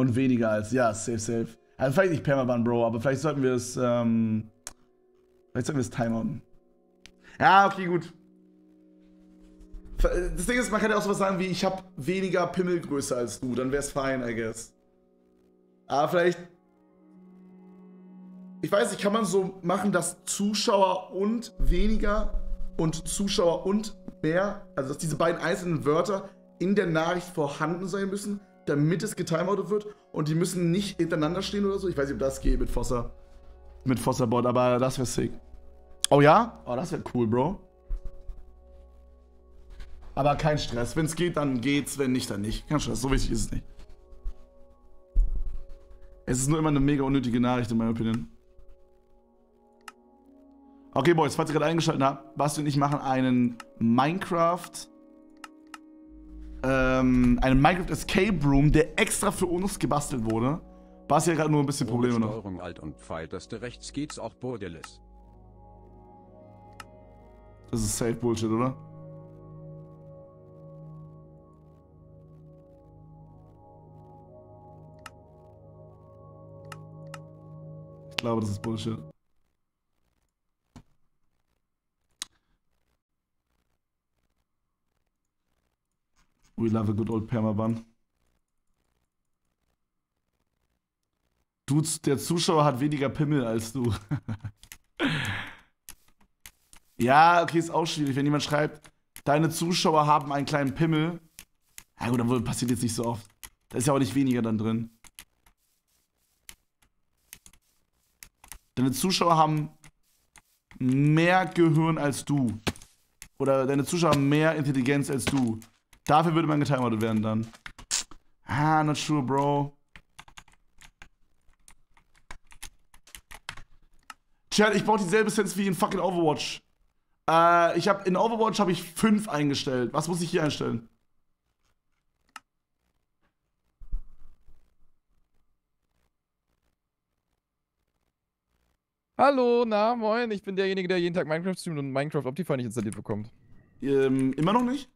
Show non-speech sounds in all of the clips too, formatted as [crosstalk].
Und weniger als, ja, safe, safe. Also vielleicht nicht Permaban, Bro, aber vielleicht sollten wir es, ähm, vielleicht sollten wir es timeouten. Ja, okay, gut. Das Ding ist, man kann ja auch sowas sagen wie, ich habe weniger Pimmelgröße als du, dann wär's fein, I guess. Aber vielleicht. Ich weiß nicht, kann man so machen, dass Zuschauer und weniger und Zuschauer und mehr, also dass diese beiden einzelnen Wörter in der Nachricht vorhanden sein müssen, damit es getimeoutet wird und die müssen nicht hintereinander stehen oder so. Ich weiß nicht, ob das geht mit Fossa. Mit Fossa-Bot, aber das wäre sick. Oh ja? Oh, das wäre cool, Bro. Aber kein Stress. Wenn es geht, dann geht's. Wenn nicht, dann nicht. Kein Stress. So wichtig ist es nicht. Es ist nur immer eine mega unnötige Nachricht, in meiner Opinion. Okay, Boys, falls ihr gerade eingeschaltet habt, Basti und ich machen einen Minecraft. Ähm, einen Minecraft Escape Room, der extra für uns gebastelt wurde. Basti hat gerade nur ein bisschen Probleme noch. Steuerung Alt und Pfeil, Taste rechts geht's auch borderless. Das ist safe Bullshit, oder? Ich glaube, das ist Bullshit. We love a good old Permaban. Du, der Zuschauer hat weniger Pimmel als du. [laughs] ja, okay, ist auch schwierig. Wenn jemand schreibt, deine Zuschauer haben einen kleinen Pimmel. Ja gut, aber passiert jetzt nicht so oft. Da ist ja auch nicht weniger dann drin. Deine Zuschauer haben mehr Gehirn als du. Oder deine Zuschauer haben mehr Intelligenz als du. Dafür würde man getimeoutet werden dann. Ah, not sure, Bro. Chat, ich brauche dieselbe Sense wie in fucking Overwatch. Äh, ich habe in Overwatch habe ich 5 eingestellt. Was muss ich hier einstellen? Hallo, na, moin, ich bin derjenige, der jeden Tag Minecraft streamt und Minecraft Optifine nicht installiert bekommt. Ähm, immer noch nicht?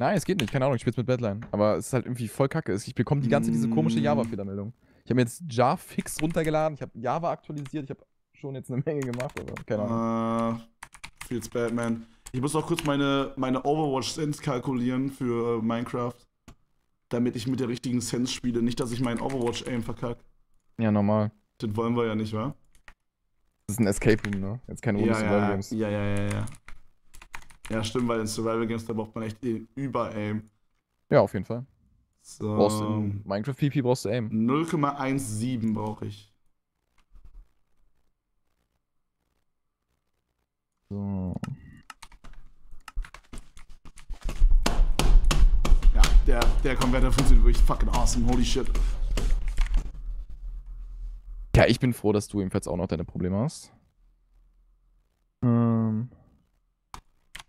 Nein, es geht nicht, keine Ahnung, ich spiel's mit Badline. Aber es ist halt irgendwie voll kacke. Ich bekomme die ganze diese komische Mm. Java-Fehlermeldung. Ich habe mir jetzt Jar fix runtergeladen, ich habe Java aktualisiert, ich habe schon jetzt eine Menge gemacht, aber keine Ahnung. Äh, feels bad, man. Ich muss auch kurz meine, meine Overwatch-Sense kalkulieren für äh, Minecraft. Damit ich mit der richtigen Sense spiele. Nicht, dass ich meinen Overwatch-Aim verkacke. Ja, normal. Das wollen wir ja nicht, wa? Das ist ein Escape Room, ne? Jetzt keine Runde Ja, ja, Games. ja, ja, ja, ja. Ja, stimmt, weil in Survival Games, da braucht man echt Über-Aim. Ja, auf jeden Fall. So. Brauchst du in Minecraft PP brauchst du Aim. 0,17 brauche ich. So. Ja, der, der Konverter funktioniert wirklich fucking awesome. Holy shit. Ja, ich bin froh, dass du ebenfalls auch noch deine Probleme hast. Ähm.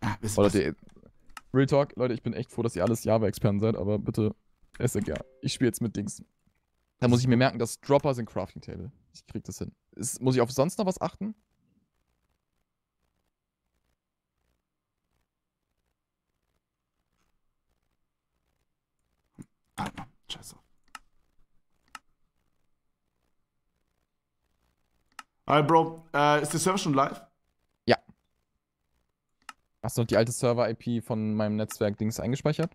Ah, Oder die, Real Talk, Leute, ich bin echt froh, dass ihr alles Java-Experten seid, aber bitte, SG, ja. Ich spiele jetzt mit Dings. Da muss ich mir merken, dass Dropper sind Crafting Table. Ich krieg das hin. Ist, muss ich auf sonst noch was achten? Ah, scheiße. Alright, Bro. Äh, ist der Server schon live? Hast du noch die alte Server-IP von meinem Netzwerk Dings eingespeichert?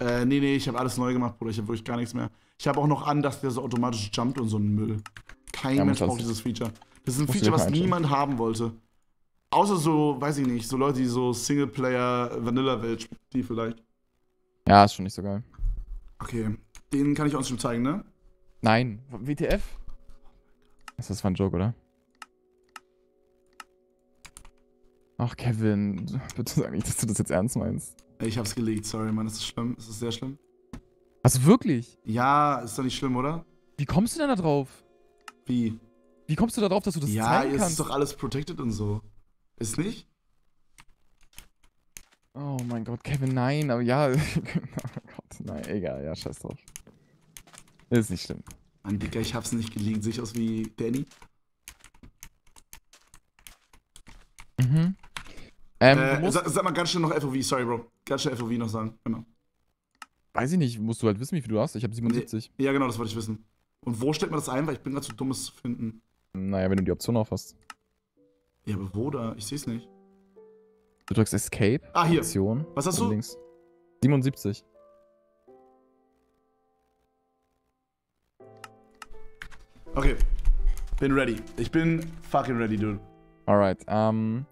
Äh, nee, nee, ich habe alles neu gemacht, Bruder. Ich habe wirklich gar nichts mehr. Ich habe auch noch an, dass der so automatisch jumpt und so ein Müll. Kein Ja, Mensch braucht dieses Feature. Das ist ein Feature, was niemand haben wollte. Außer so, weiß ich nicht, so Leute, die so Singleplayer-Vanilla-Welt spielen, die vielleicht. Ja, ist schon nicht so geil. Okay, den kann ich uns schon zeigen, ne? Nein, WTF? Das ist ein Joke, oder? Ach, Kevin, [laughs] bitte sag nicht, dass du das jetzt ernst meinst. Ich hab's gelegt, sorry, Mann. Das ist schlimm. Das ist sehr schlimm. Also wirklich? Ja, ist doch nicht schlimm, oder? Wie kommst du denn da drauf? Wie? Wie kommst du da drauf, dass du das ja, zeigen es kannst? ist doch alles protected und so. Ist nicht? Oh mein Gott, Kevin, nein, aber ja. [laughs] oh Gott, nein, egal, ja, scheiß drauf. Ist nicht schlimm. Mann, Digga, ich hab's nicht gelegt. Sehe ich aus wie Danny? Mhm. Ähm, äh, sag, sag mal ganz schnell noch FOV, sorry, Bro. Ganz schnell FOV noch sagen. Genau. Weiß ich nicht, musst du halt wissen, wie viel du hast. Ich habe 77. Ja, genau, das wollte ich wissen. Und wo stellt man das ein? Weil ich bin gerade zu dumm, es zu finden. Naja, wenn du die Option auf hast. Ja, aber wo da? Ich sehe es nicht. Du drückst Escape. Ah, hier. Option. Was hast du? Links. 77. Okay. Bin ready. Ich bin fucking ready, dude. Alright, ähm.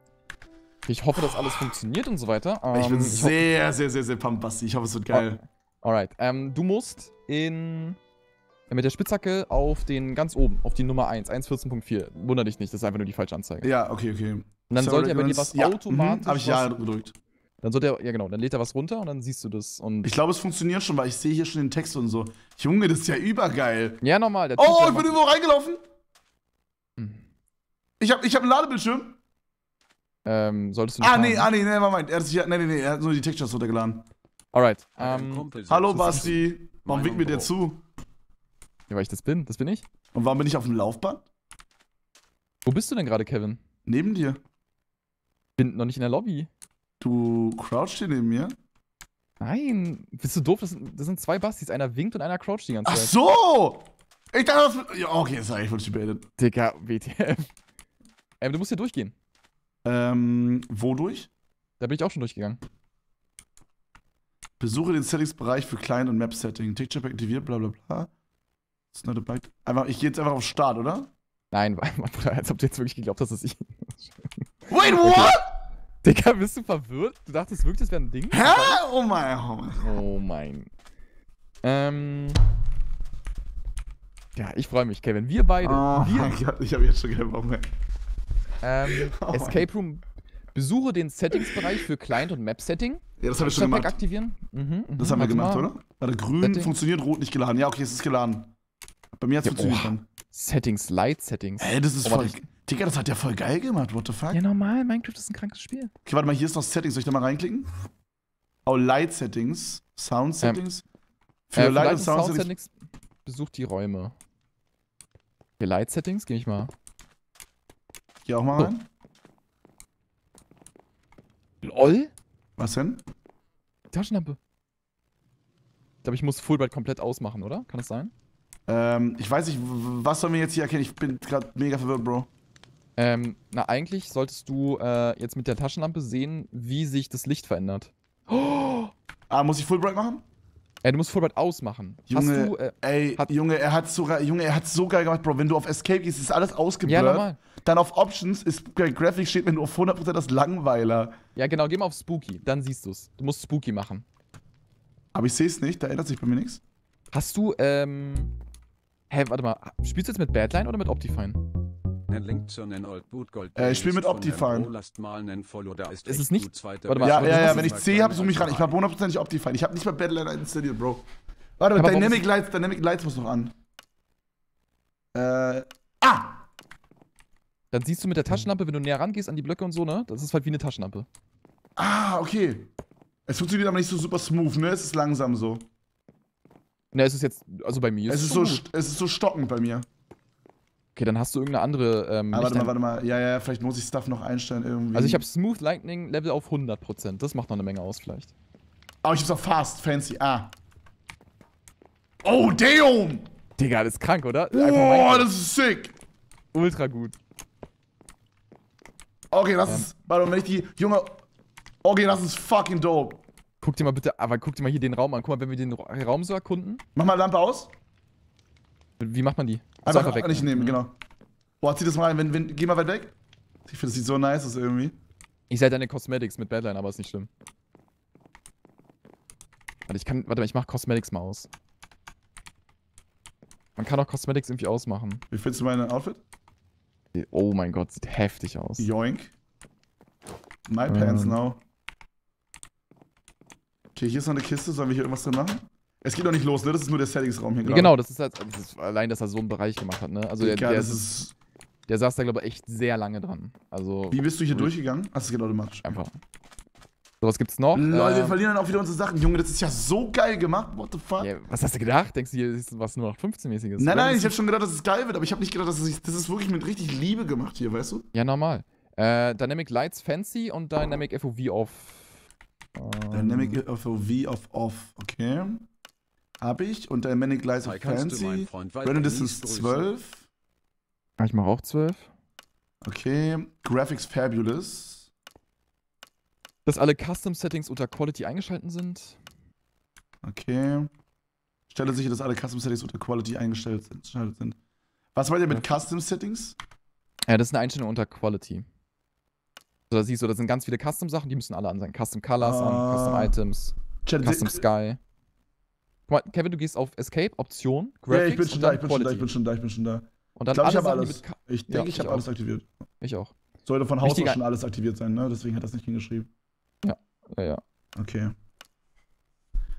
Ich hoffe, dass alles funktioniert und so weiter. Ähm, ich bin sehr, sehr, sehr, sehr pumped, Basti. Ich hoffe, es wird geil. Alright, ähm, du musst in. Mit der Spitzhacke auf den ganz oben, auf die Nummer 1, 1.14.4. Wunder dich nicht, das ist einfach nur die falsche Anzeige. Ja, okay, okay. Und dann sollte ja bei dir was ja, automatisch. Mhm, hab ich ja gedrückt. Dann sollte er, ja genau, dann lädt er was runter und dann siehst du das. Und Ich glaube, es funktioniert schon, weil ich sehe hier schon den Text und so. Junge, das ist ja übergeil. ja, normal. Oh, ich bin irgendwo reingelaufen. Hm. Ich habe ich hab einen Ladebildschirm. Ähm, solltest du nicht Ah, nee, haben. ah, nee, nee, Moment. Er hat sich, ja- nee, nee, nee, er hat nur die Textures runtergeladen. Alright, ähm, Kumpel Hallo, Basti. Warum winkt mir der zu? ja, weil ich das bin, das bin ich. Und warum bin ich auf dem Laufband? Wo bist du denn gerade, Kevin? Neben dir. Bin noch nicht in der Lobby. Du crouchst hier neben mir. Nein, bist du doof? Das sind, das sind zwei Bastis. Einer winkt und einer croucht die ganze Ach Zeit. so! Ich dachte, das. Ja, okay, das war ich wirklich beendet. Digga, WTF. Ähm, du musst hier durchgehen. Ähm, wodurch? Da bin ich auch schon durchgegangen. Besuche den Settings-Bereich für Client und Map-Setting. Texture Pack aktiviert, bla bla bla. It's not a bug. Einfach, ich gehe jetzt einfach auf Start, oder? Nein, [laughs] Bruder, als ob du jetzt wirklich geglaubt hast, dass ich. [laughs] Wait, what? Digga, bist du verwirrt? Du dachtest wirklich, das wäre ein Ding? Hä? Oh mein, oh mein. Oh mein. Ähm. Ja, ich freue mich, Kevin. Wir beide. Oh wir, mein Gott, ich habe jetzt schon keinen Bock mehr. Ähm, [laughs] Oh Escape Room. Besuche den Settings-Bereich für Client und Map-Setting. Ja, das habe ich schon gemacht. aktivieren. Mhm, mhm, Das haben wir gemacht, mal. oder? Warte, grün Setting. funktioniert, rot nicht geladen. Ja, okay, es ist geladen. Bei mir hat es Ja, funktioniert dann. Settings, Light-Settings. Hä, das ist Oh, voll. Digga, das hat ja voll geil gemacht, what the fuck? Ja, normal, Minecraft ist ein krankes Spiel. Okay, warte mal, hier ist noch Settings. Soll ich da mal reinklicken? Oh, Light Settings. Sound Settings. Für Äh, für Light, Light und Sound, Settings. Settings besucht die Räume. Für Light-Settings gehe ich mal. Hier auch mal So. rein. LOL? Was denn? Taschenlampe. Ich glaube, ich muss Fullbright komplett ausmachen, oder? Kann das sein? Ähm, ich weiß nicht, was sollen wir jetzt hier erkennen? Ich bin gerade mega verwirrt, Bro. Ähm, na, eigentlich solltest du äh, jetzt mit der Taschenlampe sehen, wie sich das Licht verändert. Oh! Ah, muss ich Fullbright machen? Äh, du musst Fullbright ausmachen. Hast Junge, du, äh, ey, hat- Junge, er hat sogar, Junge, er hat so geil gemacht, Bro. Wenn du auf Escape gehst, ist alles ja, ausgeblurrt. normal. Dann auf Options ist Graphic steht, wenn du auf 100% das Langweiler. Ja, genau, geh mal auf Spooky, dann siehst du's. Du musst Spooky machen. Aber ich sehe es nicht, da ändert sich bei mir nichts. Hast du, ähm. Hä, warte mal, spielst du jetzt mit Badline oder mit Optifine? Äh, ich spiel mit Optifine. mal ist Ist es nicht- Warte mal, Ja, ja, ja, wenn ich C habe, zoom ich ran. Ich habe hundertprozentig Optifine. Ich habe nicht mal Battle Line installiert, Bro. Warte, Aber warum Dynamic ist- Lights, Dynamic Lights muss noch an. Äh. Ah! Dann siehst du mit der Taschenlampe, wenn du näher rangehst an die Blöcke und so, ne? Das ist halt wie eine Taschenlampe. Ah, okay. Es funktioniert aber nicht so super smooth, ne? Es ist langsam so. Ne, es ist jetzt, also bei mir Es ist so, es ist so stockend bei mir. Okay, dann hast du irgendeine andere, ähm, Ah, warte mal, warte mal. Ja, ja, vielleicht muss ich Stuff noch einstellen irgendwie. Also ich habe Smooth Lightning Level auf 100%. Das macht noch eine Menge aus vielleicht. Oh, ich hab's auch fast, fancy. Ah. Oh, damn! Digga, das ist krank, oder? Oh, Minecraft. das ist sick! ultra gut. Okay, das Ähm. ist. Warte mal, wenn ich die. Junge. Okay, das ist fucking dope. Guck dir mal bitte, aber guck dir mal hier den Raum an. Guck mal, wenn wir den Ra- Raum so erkunden, Mach mal Lampe aus. wie macht man die? Einfach, So, nicht nehmen, Mhm. genau. Boah, zieh das mal rein. Wenn, wenn, geh mal weit weg. Ich finde, das sieht so nice aus irgendwie. Ich sehe deine Cosmetics mit Badline, aber ist nicht schlimm. Warte, ich kann, warte mal, ich mach Cosmetics mal aus. Man kann auch Cosmetics irgendwie ausmachen. Wie findest du mein Outfit? Oh mein Gott, sieht heftig aus. Yoink. My pants Ähm. now. Okay, hier ist noch eine Kiste. Sollen wir hier irgendwas drin machen? Es geht noch nicht los, ne? Das ist nur der Settings-Raum hier Ja, gerade. genau, das ist halt, das ist allein, dass er so einen Bereich gemacht hat, ne? Also der, Digga, der, ist. der saß da, glaube ich, echt sehr lange dran. Also Wie bist du hier durchgegangen? Ach, das geht automatisch. einfach. So, was gibt's noch? Lol, wir Ähm, verlieren dann auch wieder unsere Sachen. Junge, das ist ja so geil gemacht. What the fuck? ja, was hast du gedacht? Denkst du, hier ist was nur noch 15-mäßiges? Nein, nein, ich habe schon gedacht, dass es geil wird, aber ich habe nicht gedacht, dass es, das ist wirklich mit richtig Liebe gemacht hier, weißt du? Ja, normal. Äh, Dynamic Lights Fancy und Dynamic FOV off. Ähm, Dynamic FOV auf off, okay. Hab ich. Und of Hi, kannst du meinen Fancy. Random Distance grüßen? 12. Ah, Ich mache auch 12. Okay. Graphics Fabulous. Dass alle Custom-Settings unter Quality eingeschalten sind. Okay. Stelle sicher, dass alle Custom Settings unter Quality eingestellt sind. Was meint ihr mit Custom Settings? Ja, das ist eine Einstellung unter Quality. So, da siehst du, da sind ganz viele Custom-Sachen, die müssen alle an sein. Custom Colors an, Custom Ah. Items, Chat, Custom Sky. Guck mal, Kevin, du gehst auf Escape, Option, ja, Graphics ich bin schon da, ich bin schon da, Quality. ich bin schon da, ich bin schon da. Und Ich dann ich alle habe Sachen, die alles. Ich Ja, denke, ich ich habe alles aktiviert. Ich auch. Sollte von Haus aus schon alles aktiviert sein, ne? Deswegen hat das nicht hingeschrieben. Ja, ja. Okay.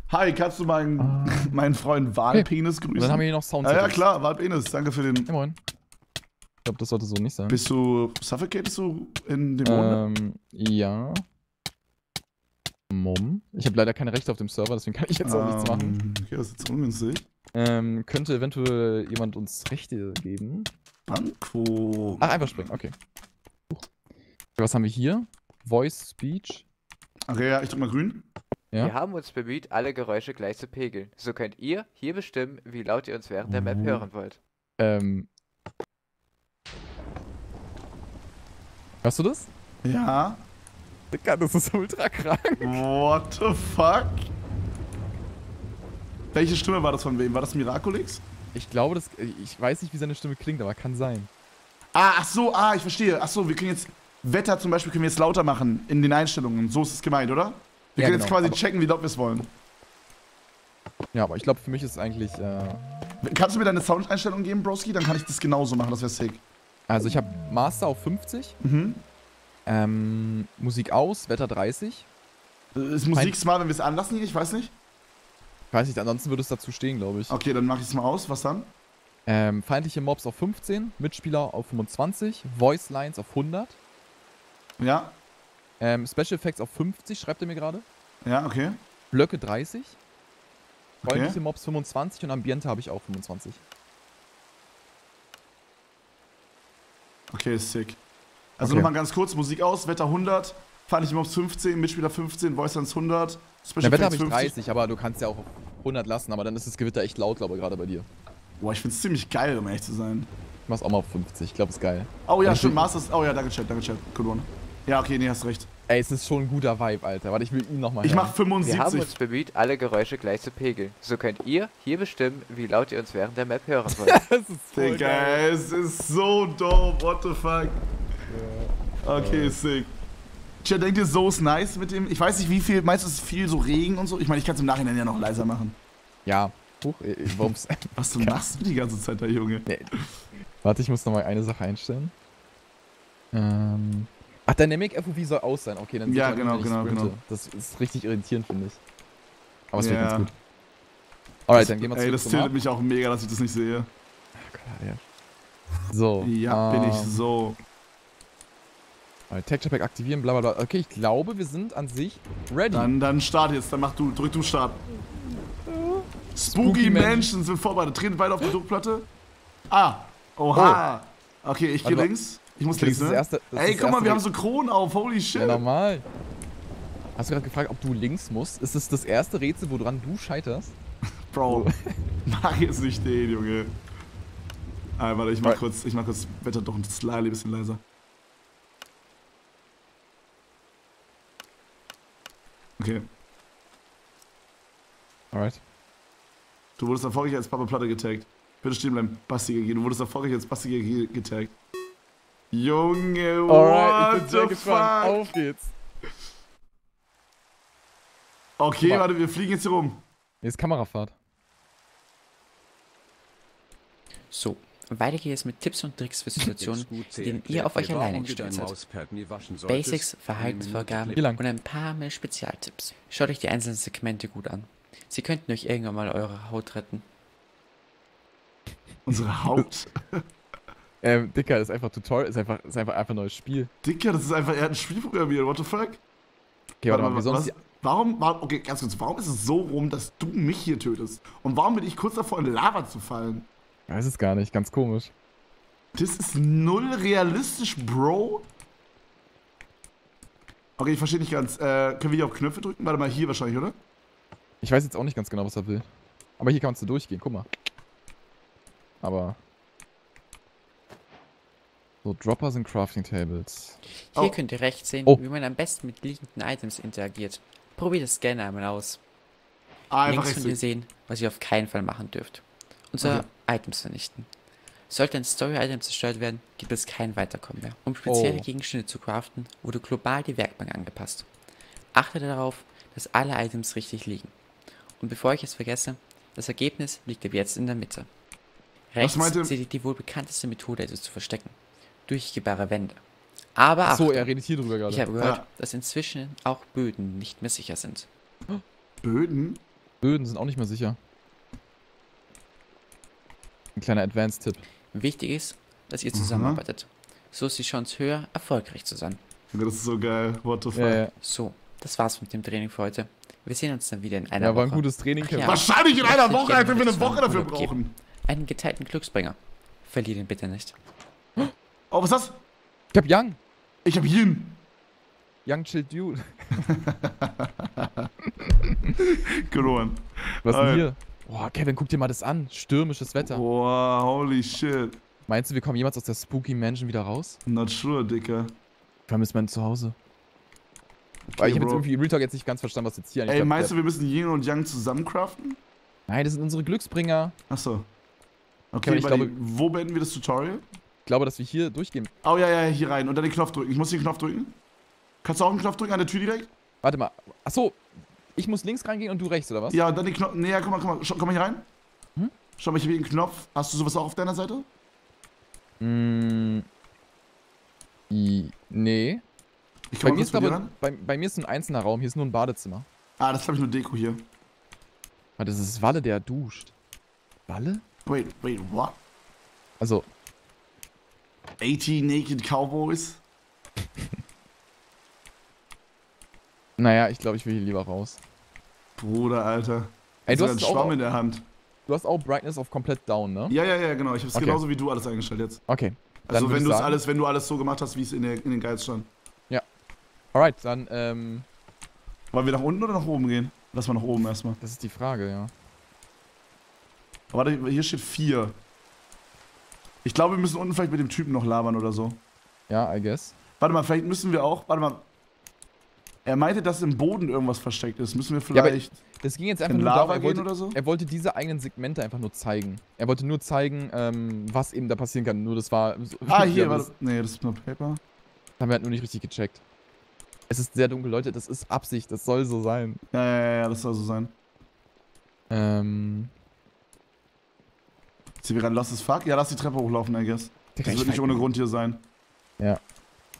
Hi, kannst du meinen, Ah. [laughs] meinen Freund Walpenis grüßen? Und dann haben wir hier noch Sound ja, ja, klar, Walpenis, danke für den. Ja, moin. Ich glaube, das sollte so nicht sein. Bist du, suffocatest du in dem ähm, ja. Mom. Ich habe leider keine Rechte auf dem Server, deswegen kann ich jetzt auch nichts machen. Ähm, Okay, das ist jetzt ungünstig. Ähm, könnte eventuell jemand uns Rechte geben? Banco. Ach, einfach springen, okay. Huch. Was haben wir hier? Voice Speech. Okay, ja, ich drück mal grün. Ja. Wir haben uns bemüht, alle Geräusche gleich zu pegeln. So könnt ihr hier bestimmen, wie laut ihr uns während der Map Mhm. hören wollt. Ähm. Hörst du das? Ja. Digga, das ist ultra krank. What the fuck? Welche Stimme war das von wem? War das Miraculix? Ich glaube, das. Ich weiß nicht, wie seine Stimme klingt, aber kann sein. Ah, ach so, ah, ich verstehe. Ach so, wir können jetzt Wetter zum Beispiel können wir jetzt lauter machen in den Einstellungen. So ist es gemeint, oder? Wir Ja, können jetzt genau, quasi aber- checken, wie laut wir es wollen. Ja, aber ich glaube, für mich ist es eigentlich. Äh, Kannst du mir deine Soundeinstellung geben, Broski? Dann kann ich das genauso machen, das wäre sick. also, ich habe Master auf 50, Mhm. Ähm, Musik aus, Wetter 30. Ist Musik smart, wenn wir es anlassen hier? Ich weiß nicht. Ich weiß nicht, ansonsten würde es dazu stehen, glaube ich. Okay, dann mach ich es mal aus. Was dann? Ähm, feindliche Mobs auf 15, Mitspieler auf 25, Voice Lines auf 100, Ja, ähm, Special Effects auf 50, schreibt er mir gerade. ja, okay. Blöcke 30, Okay. freundliche Mobs 25 und Ambiente habe ich auch 25. Okay, sick. Also Okay. nochmal ganz kurz, Musik aus, Wetter 100, feindliche Mobs 15, Mitspieler 15, Voice Lines 100, Special Der Wetter habe ich 30, aber du kannst ja auch auf 100 lassen, aber dann ist das Gewitter echt laut, glaube ich, gerade bei dir. Boah, ich find's ziemlich geil, um ehrlich zu sein. Ich mach's auch mal auf 50, ich glaube, ist geil. Oh ja, stimmt, ich- Masters. Oh ja, danke, Chat, danke, Chat. Good one. Ja, okay, nee, hast recht. Ey, es ist schon ein guter Vibe, Alter. Warte, ich will ihn nochmal Ich mach Wir haben uns 75. bemüht, alle Geräusche gleich zu pegeln. So könnt ihr hier bestimmen, wie laut ihr uns während der Map hören wollt. [laughs] Das ist voll Digga, geil. es ist so dope, what the fuck. Okay, sick. Chat, denkt ihr, so ist nice mit dem? Ich weiß nicht, wie viel, meistens ist viel so Regen und so. Ich meine, ich kann es im Nachhinein ja noch leiser machen. Ja. Huch, äh, äh, warum's... [laughs] Was du machst du die ganze Zeit da, Junge? nee. Warte, ich muss nochmal eine Sache einstellen. Ähm... Ach, Dynamic FOV soll aus sein. Okay, dann Ja, genau, genau, sprinte. genau. Das ist richtig irritierend, finde ich. Aber es Ja. wird ganz gut. Alright, dann gehen wir Ey, zurück das zum tiltet mich auch mega, dass ich das nicht sehe. Klar, ja. So. Ja, bin ich ähm, so. Alright, Texture Pack aktivieren, bla bla bla. Okay, ich glaube, wir sind an sich ready. Dann, dann start jetzt, dann mach du, drück du Start. Spooky, Spooky Mansions sind vorbereitet. Treten beide auf die Druckplatte. Ah, oha. Okay, ich gehe mal. links. Ich muss links, das ne? das erste, das Ey, das guck mal, wir haben so Kronen auf. Holy shit. Ja, normal. Hast du gerade gefragt, ob du links musst? Ist es das erste Rätsel, woran du scheiterst? [laughs] Bro, [laughs] mach jetzt nicht den, Junge. Ah, warte, ich mach kurz, ich mach kurz Wetter doch ein slightly bisschen leiser. Okay. Alright. Du wurdest erfolgreich als Papa Platte getaggt. Bitte stehen bleiben, Basti GG. Du wurdest erfolgreich als Basti GG getaggt. Junge, Alright, what ich bin sehr the gespannt. fuck? Auf geht's. Okay, mal. warte, wir fliegen jetzt hier rum. Hier ist Kamerafahrt. So, weiter geht es mit Tipps und Tricks für Situationen, in denen ihr auf euch alleine gestellt seid. Basics, Verhaltensvorgaben Wie lang? und ein paar mehr Spezialtipps. Schaut euch die einzelnen Segmente gut an. Sie könnten euch irgendwann mal eure Haut retten. [laughs] Unsere Haut. [laughs] Ähm, Dicker, das ist einfach Tutorial, ist einfach, ist einfach, einfach ein neues Spiel. Dicker, das ist einfach, er hat ein Spiel programmiert. What the fuck? Okay, warte mal, wir sollen was, warum, warum, okay, ganz kurz, warum ist es so rum, dass du mich hier tötest? Und warum bin ich kurz davor, in Lava zu fallen? Ich weiß es gar nicht, ganz komisch. Das ist null realistisch, Bro. Okay, ich verstehe nicht ganz. Äh, können wir hier auf Knöpfe drücken? Warte mal, hier wahrscheinlich, oder? Ich weiß jetzt auch nicht ganz genau, was er will. Aber hier kannst du durchgehen, guck mal. Aber. So, Dropper sind Crafting Tables. Hier Oh. könnt ihr rechts sehen, Oh. wie man am besten mit liegenden Items interagiert. Probiert das gerne einmal aus. Ah, einfach Links könnt ihr sehen, was ihr auf keinen Fall machen dürft. Unser Items vernichten. Sollte ein Story-Item zerstört werden, gibt es kein Weiterkommen mehr. Um spezielle Oh. Gegenstände zu craften, wurde global die Werkbank angepasst. Achtet darauf, dass alle Items richtig liegen. Und bevor ich es vergesse, das Ergebnis liegt ab jetzt in der Mitte. Rechts seht ihr die wohl bekannteste Methode, es zu verstecken. Durchgehbare Wände. Aber Ach so, Achtung, er redet hier drüber ich gerade. habe gehört, Ja. dass inzwischen auch Böden nicht mehr sicher sind. Böden? Böden sind auch nicht mehr sicher. Ein kleiner Advanced-Tipp. Wichtig ist, dass ihr Mhm. zusammenarbeitet. So ist die Chance höher, erfolgreich zu sein. Das ist so geil. What the fuck? Ja, ja. So, das war's mit dem Training für heute. Wir sehen uns dann wieder in einer ja, war ein Woche. gutes Training, Ach ja. Wahrscheinlich in einer Woche, wenn wir eine Woche dafür Urlaub geben. brauchen. Einen geteilten Glücksbringer. Verliert ihn bitte nicht. Oh, was ist das? Ich hab Young. Ich hab Yin. Young Chill Dude. [laughs] Gerohan. Was Alter. denn hier? Boah, Kevin, guck dir mal das an. Stürmisches Wetter. Wow, holy shit. Meinst du, wir kommen jemals aus der Spooky Mansion wieder raus? Not sure, Dicker. Ich vermisse mein Zuhause. Weil ich habe jetzt irgendwie Real Talk jetzt nicht ganz verstanden, was jetzt hier eigentlich Ey, meinst du, wir müssen Yin und Yang zusammen craften? Nein, das sind unsere Glücksbringer. Achso. Okay, ich glaube- wo beenden wir das Tutorial? Ich glaube, dass wir hier durchgehen. Oh ja, ja, hier rein und dann den Knopf drücken. Ich muss den Knopf drücken. Kannst du auch einen Knopf drücken an der Tür direkt? Warte mal. Achso, ich muss links reingehen und du rechts, oder was? Ja, und dann den Knopf. Nee, ja, guck mal, guck mal. Schau, komm mal hier rein. Hm? Schau mal, ich habe hier einen Knopf. Hast du sowas auch auf deiner Seite? Mm, i, nee. Ich Bei mir, ist aber, bei, bei mir ist ein einzelner Raum, hier ist nur ein Badezimmer. Ah, das ist, glaube ich, nur Deko hier. Warte, das ist Walle, der duscht. Walle? Wait, wait, what? Also, 80 Naked Cowboys? [laughs] naja, ich glaube, ich will hier lieber raus. Bruder, Alter. Ey, du hast, ein es auch, Schwamm in der Hand. du hast auch Brightness auf komplett down, ne? Ja, ja, ja, genau. Ich habe es Okay. genauso wie du alles eingestellt jetzt. Okay. Dann Also wenn du alles, wenn du alles so gemacht hast, wie es in, der, in den Guides stand. Alright, dann, ähm, Wollen wir nach unten oder nach oben gehen? Lass mal nach oben erstmal. das ist die Frage, ja. Warte, hier steht 4. Ich glaube, wir müssen unten vielleicht mit dem Typen noch labern oder so. Ja, I guess. Warte mal, vielleicht müssen wir auch. Warte mal. Er meinte, dass im Boden irgendwas versteckt ist. Müssen wir Ja, vielleicht Das ging jetzt einfach in nur darum, Lava er gehen wollte, oder so? er wollte diese eigenen Segmente einfach nur zeigen. Er wollte nur zeigen, ähm, was eben da passieren kann. Nur das war. Ah, hier, ja, warte. das Nee, das ist nur Paper. haben wir halt nur nicht richtig gecheckt. Es ist sehr dunkel, Leute. Das ist Absicht. Das soll so sein. Ja, ja, ja, ja, das soll so sein. Ähm. Wir gerade lost as fuck? Ja, lass die Treppe hochlaufen, I guess. Das wird nicht ohne Grund hier sein. Ja.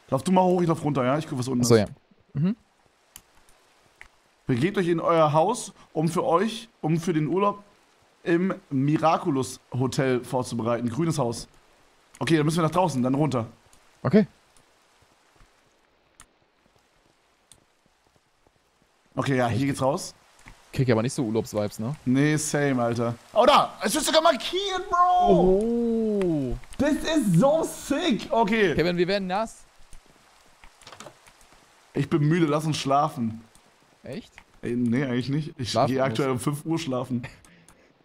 Lauf du mal hoch, ich lauf runter, ja? Ich guck, was unten Achso, ist. ja. Mhm. Begebt euch in euer Haus, um für euch, um für den Urlaub im Miraculous Hotel vorzubereiten. Grünes Haus. Okay, dann müssen wir nach draußen, dann runter. Okay. Okay, ja, hier geht's raus. Krieg aber nicht so Urlaubsvibes, ne? Nee, same, Alter. Oh, da! Es wird sogar markiert, Bro! Oh. Das ist so sick! Okay. Kevin, wir werden nass. Ich bin müde, lass uns schlafen. Echt? Ey, nee, eigentlich nicht. Ich Schlafen gehe aktuell um 5 Uhr schlafen.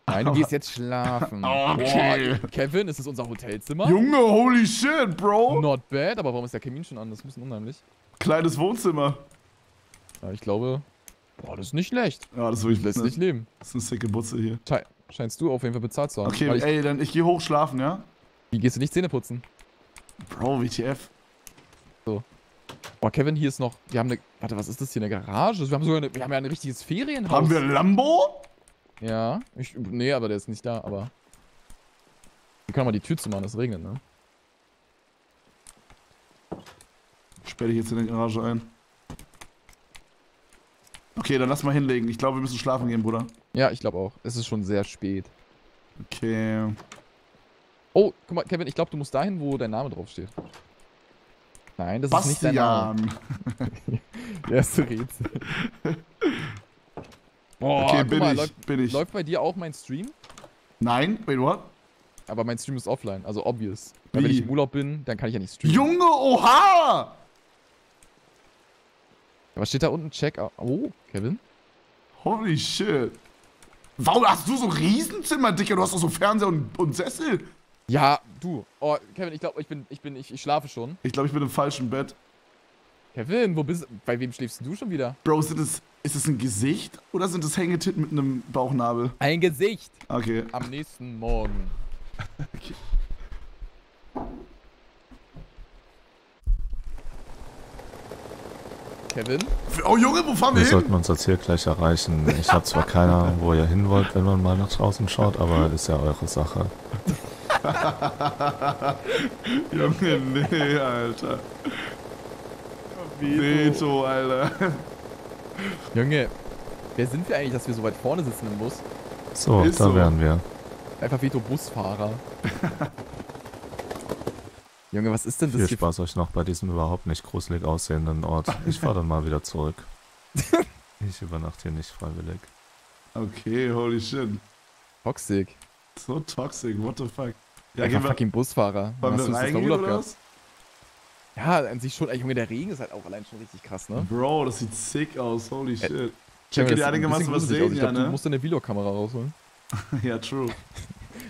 Nein, du gehst [laughs] jetzt schlafen. Okay. Boah, Kevin, ist das unser Hotelzimmer? Junge, holy shit, Bro! Not bad, aber warum ist der Kamin schon an? Das ist ein bisschen unheimlich. Kleines Wohnzimmer. Ja, ich glaube. Boah, das ist nicht schlecht. Ja, das Das wirklich lässt sich leben. Das ist eine sicke Butze hier. Schei scheinst du auf jeden Fall bezahlt zu haben. Okay, ich, ey, dann ich gehe hoch schlafen, ja? Wie gehst du nicht Zähne putzen? Bro, WTF. Boah, Kevin, hier ist noch. Wir haben eine. Warte, was ist das hier? Eine Garage? Wir haben sogar eine, wir haben ja ein richtiges Ferienhaus. Haben wir Lambo? Ja. Ich, nee, aber der ist nicht da, aber. Wir können mal die Tür zumachen, es regnet, ne? Sperre dich jetzt in die Garage ein. Okay, dann lass mal hinlegen. Ich glaube, wir müssen schlafen gehen, Bruder. Ja, ich glaube auch. Es ist schon sehr spät. Okay. Oh, guck mal, Kevin, ich glaube, du musst dahin, wo dein Name draufsteht. Nein, das ist nicht dein Name. Bastian. [laughs] Erste Rätsel. Boah, Okay, bin mal, ich. läuft, bin ich. läuft bei dir auch mein Stream? Nein? Wait, what? Aber mein Stream ist offline, also obvious. Weil wenn ich im Urlaub bin, dann kann ich ja nicht streamen. Junge, oha! Was steht da unten? Check out. Oh, Kevin? Holy shit. Warum hast du so Riesenzimmer, Dicker? Du hast doch so Fernseher und, und Sessel. Ja, du. Oh, Kevin, ich glaube, ich bin, ich bin, ich, ich schlafe schon. Ich glaube, ich bin im falschen Bett. Kevin, wo bist Bei wem schläfst du schon wieder? Bro, sind es, ist es ein Gesicht oder sind es Hängetitten mit einem Bauchnabel? Ein Gesicht. Okay. Am nächsten Morgen. Kevin? Oh Junge, wo fahren wir, Wir hin? sollten uns jetzt hier gleich erreichen. Ich habe zwar keine Ahnung, wo ihr hin wollt, wenn man mal nach draußen schaut, aber ist ja eure Sache. [laughs] Junge, nee, Alter. Veto, Alter. Junge, wer sind wir eigentlich, dass wir so weit vorne sitzen im Bus? So, Ist da so. wären wir. Einfach Veto Busfahrer. [laughs] Junge, was ist denn das Viel hier? Spaß euch noch bei diesem überhaupt nicht gruselig aussehenden Ort. Ich fahre dann mal wieder zurück. [laughs] Ich übernachte hier nicht freiwillig. Okay, holy shit. Toxic. So toxic, what the fuck. Ja, Einfach fucking Busfahrer. wollen Hast wir du das reingehen Urlaub oder was? Ja, an sich schon. Ey, Junge, der Regen ist halt auch allein schon richtig krass, ne? Bro, das sieht sick aus, holy shit. Die sieht ein einigermaßen was gruselig aus. sehen, Ich ja, glaub, du ne? musst deine Vlog-Kamera rausholen. [laughs] Ja, true.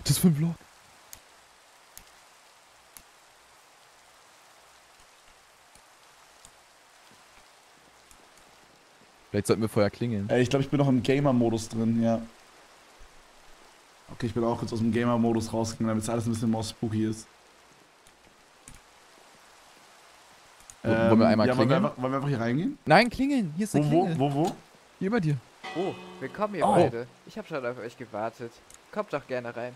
Das ist für ein Vlog. Vielleicht sollten wir vorher klingeln. Ey, ich glaube, ich bin noch im Gamer-Modus drin, ja. Okay, ich bin auch kurz aus dem Gamer-Modus rausgegangen, damit es alles ein bisschen more spooky ist. Wollen- wollen wir einmal ja, wollen wir, klingeln? einfach, wollen wir einfach hier reingehen? Nein, klingeln! Hier ist der Wo, wo, Klingel. wo, wo? Hier bei dir. Oh, willkommen ihr Oh. beide. Ich habe schon auf euch gewartet. Kommt doch gerne rein.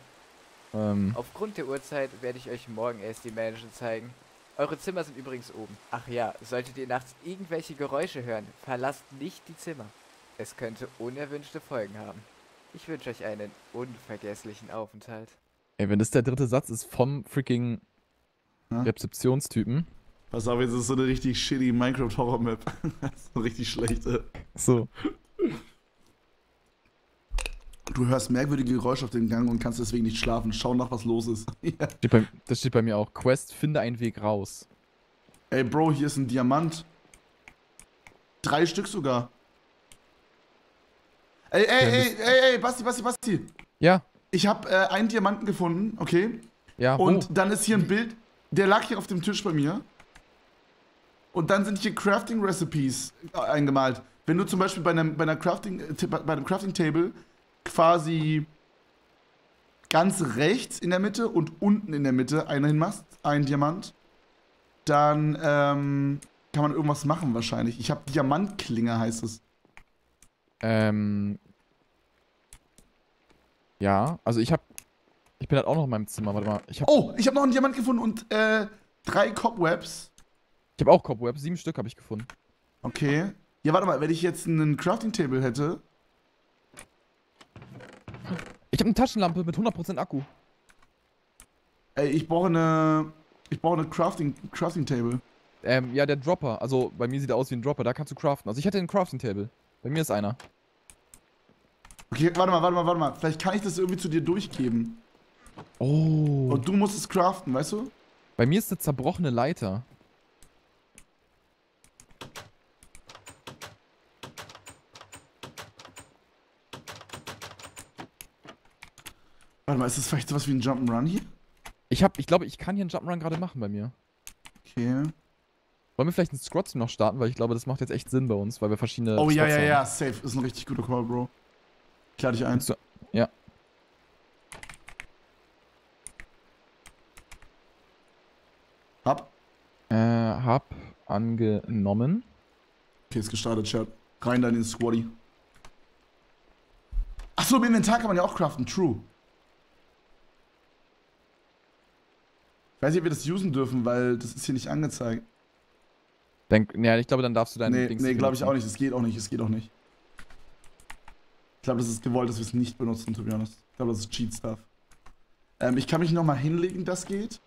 Ähm, Aufgrund der Uhrzeit werde ich euch morgen erst die Mansion zeigen. Eure Zimmer sind übrigens oben. Ach ja, solltet ihr nachts irgendwelche Geräusche hören, verlasst nicht die Zimmer. Es könnte unerwünschte Folgen haben. Ich wünsche euch einen unvergesslichen Aufenthalt. ey, wenn das der dritte Satz ist vom freaking Ja. Rezeptionstypen. Pass auf, jetzt ist so eine richtig shitty Minecraft-Horror-Map. [laughs] so richtig schlechte. So. Du hörst merkwürdige Geräusche auf dem Gang und kannst deswegen nicht schlafen. Schau nach, was los ist. [laughs] ja. Steht bei, das steht bei mir auch. Quest, finde einen Weg raus. Ey, Bro, hier ist ein Diamant. Drei Stück sogar. Ey, ey, ey, ey, ey, Basti, Basti, Basti. Ja, Ich habe äh, einen Diamanten gefunden, okay? ja, Und wo? dann ist hier ein Bild, der lag hier auf dem Tisch bei mir. Und dann sind hier Crafting Recipes äh, eingemalt. Wenn du zum Beispiel bei einem, bei einer Crafting, äh, bei einem Crafting Table quasi ganz rechts in der Mitte und unten in der Mitte einen hinmachst, einen Diamant, dann ähm, kann man irgendwas machen wahrscheinlich. Ich habe Diamantklinge heißt es. Ähm. Ja, also ich hab. Ich bin halt auch noch in meinem Zimmer, warte mal. Ich hab, Oh, ich habe noch einen Diamant gefunden und äh, drei Cobwebs. ich hab auch Cobwebs, sieben Stück habe ich gefunden. Okay. Ja, warte mal, wenn ich jetzt einen Crafting Table hätte, Ich habe eine Taschenlampe mit 100% Akku. Ey, ich brauche eine. Ich brauche eine Crafting, Crafting Table. Ähm, ja, der Dropper. Also bei mir sieht er aus wie ein Dropper, da kannst du craften. Also ich hätte einen Crafting Table. Bei mir ist einer. Okay, warte mal, warte mal, warte mal. Vielleicht kann ich das irgendwie zu dir durchgeben. Oh. Und du musst es craften, weißt du? Bei mir ist eine zerbrochene Leiter. Warte mal, ist das vielleicht sowas wie ein Jump'n'Run hier? Ich hab, ich glaube, ich kann hier einen Jump'n'Run gerade machen bei mir. Okay. Wollen wir vielleicht einen Squad noch starten, weil ich glaube, das macht jetzt echt Sinn bei uns, weil wir verschiedene. Oh ja, Squads ja, haben. ja, safe. Ist ein richtig guter Call, Bro. Ich lade dich ein. Du- Ja. Hab. Äh, hab angenommen. Okay, ist gestartet, Chat. Rein da in den Squaddy. Achso, im Inventar kann man ja auch craften. True. Ich weiß nicht, ob wir das usen dürfen, weil das ist hier nicht angezeigt. Denk, ja, ich glaube, dann darfst du deinen nee, Dings nee, glaube ich auch nicht. Es geht auch nicht. Es geht auch nicht. Ich glaube, das ist gewollt, dass wir es nicht benutzen, to be honest. Ich glaube, das ist Cheat-Stuff. Ähm, ich kann mich nochmal hinlegen, das geht.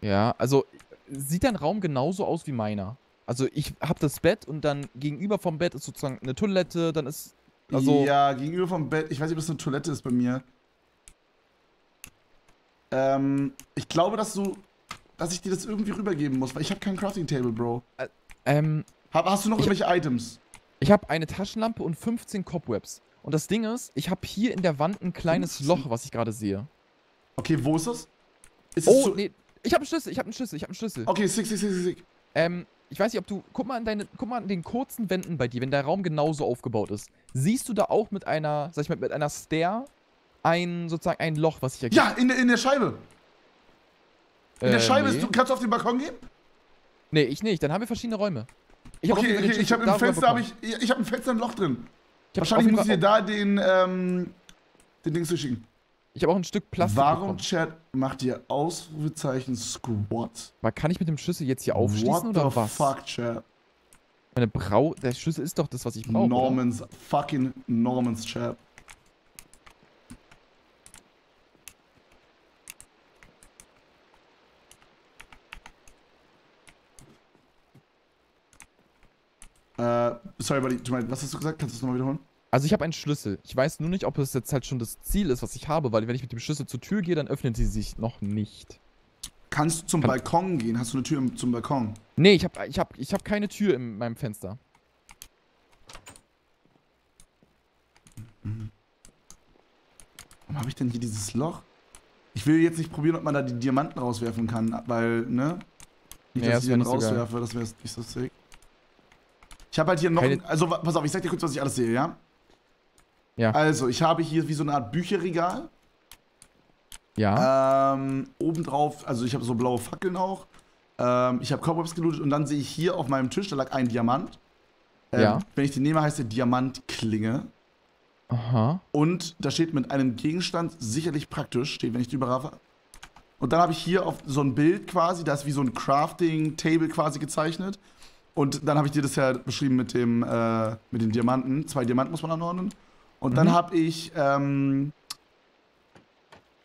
Ja, also sieht dein Raum genauso aus wie meiner. Also ich hab das Bett und dann gegenüber vom Bett ist sozusagen eine Toilette, dann ist also ja, gegenüber vom Bett. Ich weiß nicht, ob das eine Toilette ist bei mir. Ähm, ich glaube, dass du, dass ich dir das irgendwie rübergeben muss, weil ich habe kein Crafting Table, Bro. Ähm Hab, hast du noch Ich- irgendwelche Items? ich habe eine Taschenlampe und 15 Cobwebs Und das Ding ist, ich habe hier in der Wand ein kleines Loch, was ich gerade sehe. Okay, wo ist das? Ist es Oh, zu- nee. Ich habe einen Schlüssel, ich habe einen Schlüssel, ich habe einen Schlüssel. Okay, sick, sick, sick, sick. Ähm, ich weiß nicht, ob du. Guck mal an deine. Guck mal an den kurzen Wänden bei dir, wenn der Raum genauso aufgebaut ist. Siehst du da auch mit einer, sag ich mal, mit einer Stair ein, sozusagen ein Loch, was sich ergibt? Ja, in der, in der Scheibe. In der Äh, Scheibe. nee. Ist, du kannst du auf den Balkon gehen? Nee, ich nicht. Dann haben wir verschiedene Räume. Ich hab Okay, okay, ich habe im Fenster darüber ich, ich habe im Fenster ein Loch drin. Ich hab Wahrscheinlich muss ich dir da den, ähm, den Dings durchschicken. Ich habe auch ein Stück Plastik Warum, bekommen. Chat, macht ihr Ausrufezeichen Squat? Aber kann ich mit dem Schlüssel jetzt hier aufschließen What oder the was? fuck, Chat? Meine Brau. Der Schlüssel ist doch das, was ich brauche. oder? Normans, fucking Normans, Chat. Sorry, buddy, was hast du gesagt? Kannst du es nochmal wiederholen? Also ich habe einen Schlüssel. Ich weiß nur nicht, ob es jetzt halt schon das Ziel ist, was ich habe, weil wenn ich mit dem Schlüssel zur Tür gehe, dann öffnet sie sich noch nicht. Kannst du zum Kann- Balkon gehen? Hast du eine Tür im, zum Balkon? Nee, ich habe ich hab, ich hab keine Tür in meinem Fenster. Warum habe ich denn hier dieses Loch? Ich will jetzt nicht probieren, ob man da die Diamanten rauswerfen kann, weil, ne? Nicht, Nee, dass das ich den nicht so rauswerfe, das wäre nicht so sick. Ich habe halt hier noch, Keine- ein, also pass auf, ich sag dir kurz, was ich alles sehe, ja? Ja. Also, ich habe hier wie so eine Art Bücherregal. Ja. Ähm, obendrauf, also ich habe so blaue Fackeln auch. Ähm, ich habe Cobwebs gelootet und dann sehe ich hier auf meinem Tisch, da lag ein Diamant. Ähm, Ja. Wenn ich den nehme, heißt der Diamantklinge. Aha. Und da steht mit einem Gegenstand sicherlich praktisch, steht, wenn ich drüber raffe. Und dann habe ich hier auf so ein Bild quasi, da ist wie so ein Crafting-Table quasi gezeichnet. Und dann habe ich dir das ja beschrieben mit dem, äh, mit den Diamanten. Zwei Diamanten muss man anordnen. Und dann Mhm. habe ich, ähm,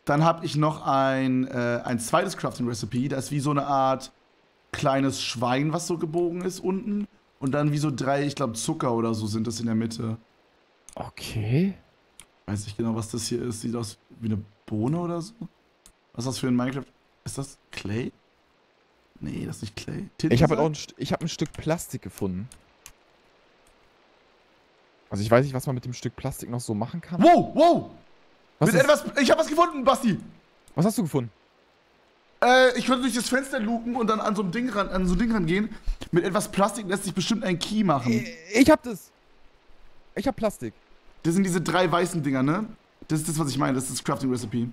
dann habe ich noch ein, äh, ein zweites Crafting-Recipe. Da ist wie so eine Art kleines Schwein, was so gebogen ist unten. Und dann wie so drei, ich glaube Zucker oder so sind das in der Mitte. Okay. Weiß nicht genau, was das hier ist. Sieht aus wie eine Bohne oder so. Was ist das für ein Minecraft? Ist das Clay? Nee, das ist nicht Clay. Ich habe halt auch ein, St- ich hab ein Stück Plastik gefunden. Also ich weiß nicht, was man mit dem Stück Plastik noch so machen kann. Wow, wow! Was, Mit etwas. Ich habe was gefunden, Basti! was hast du gefunden? Äh, ich könnte durch das Fenster luken und dann an so ein Ding ran, an so ein Ding rangehen. Mit etwas Plastik lässt sich bestimmt ein Key machen. Ich, ich hab das. Ich hab Plastik. Das sind diese drei weißen Dinger, ne? Das ist das, was ich meine. Das ist das Crafting Recipe.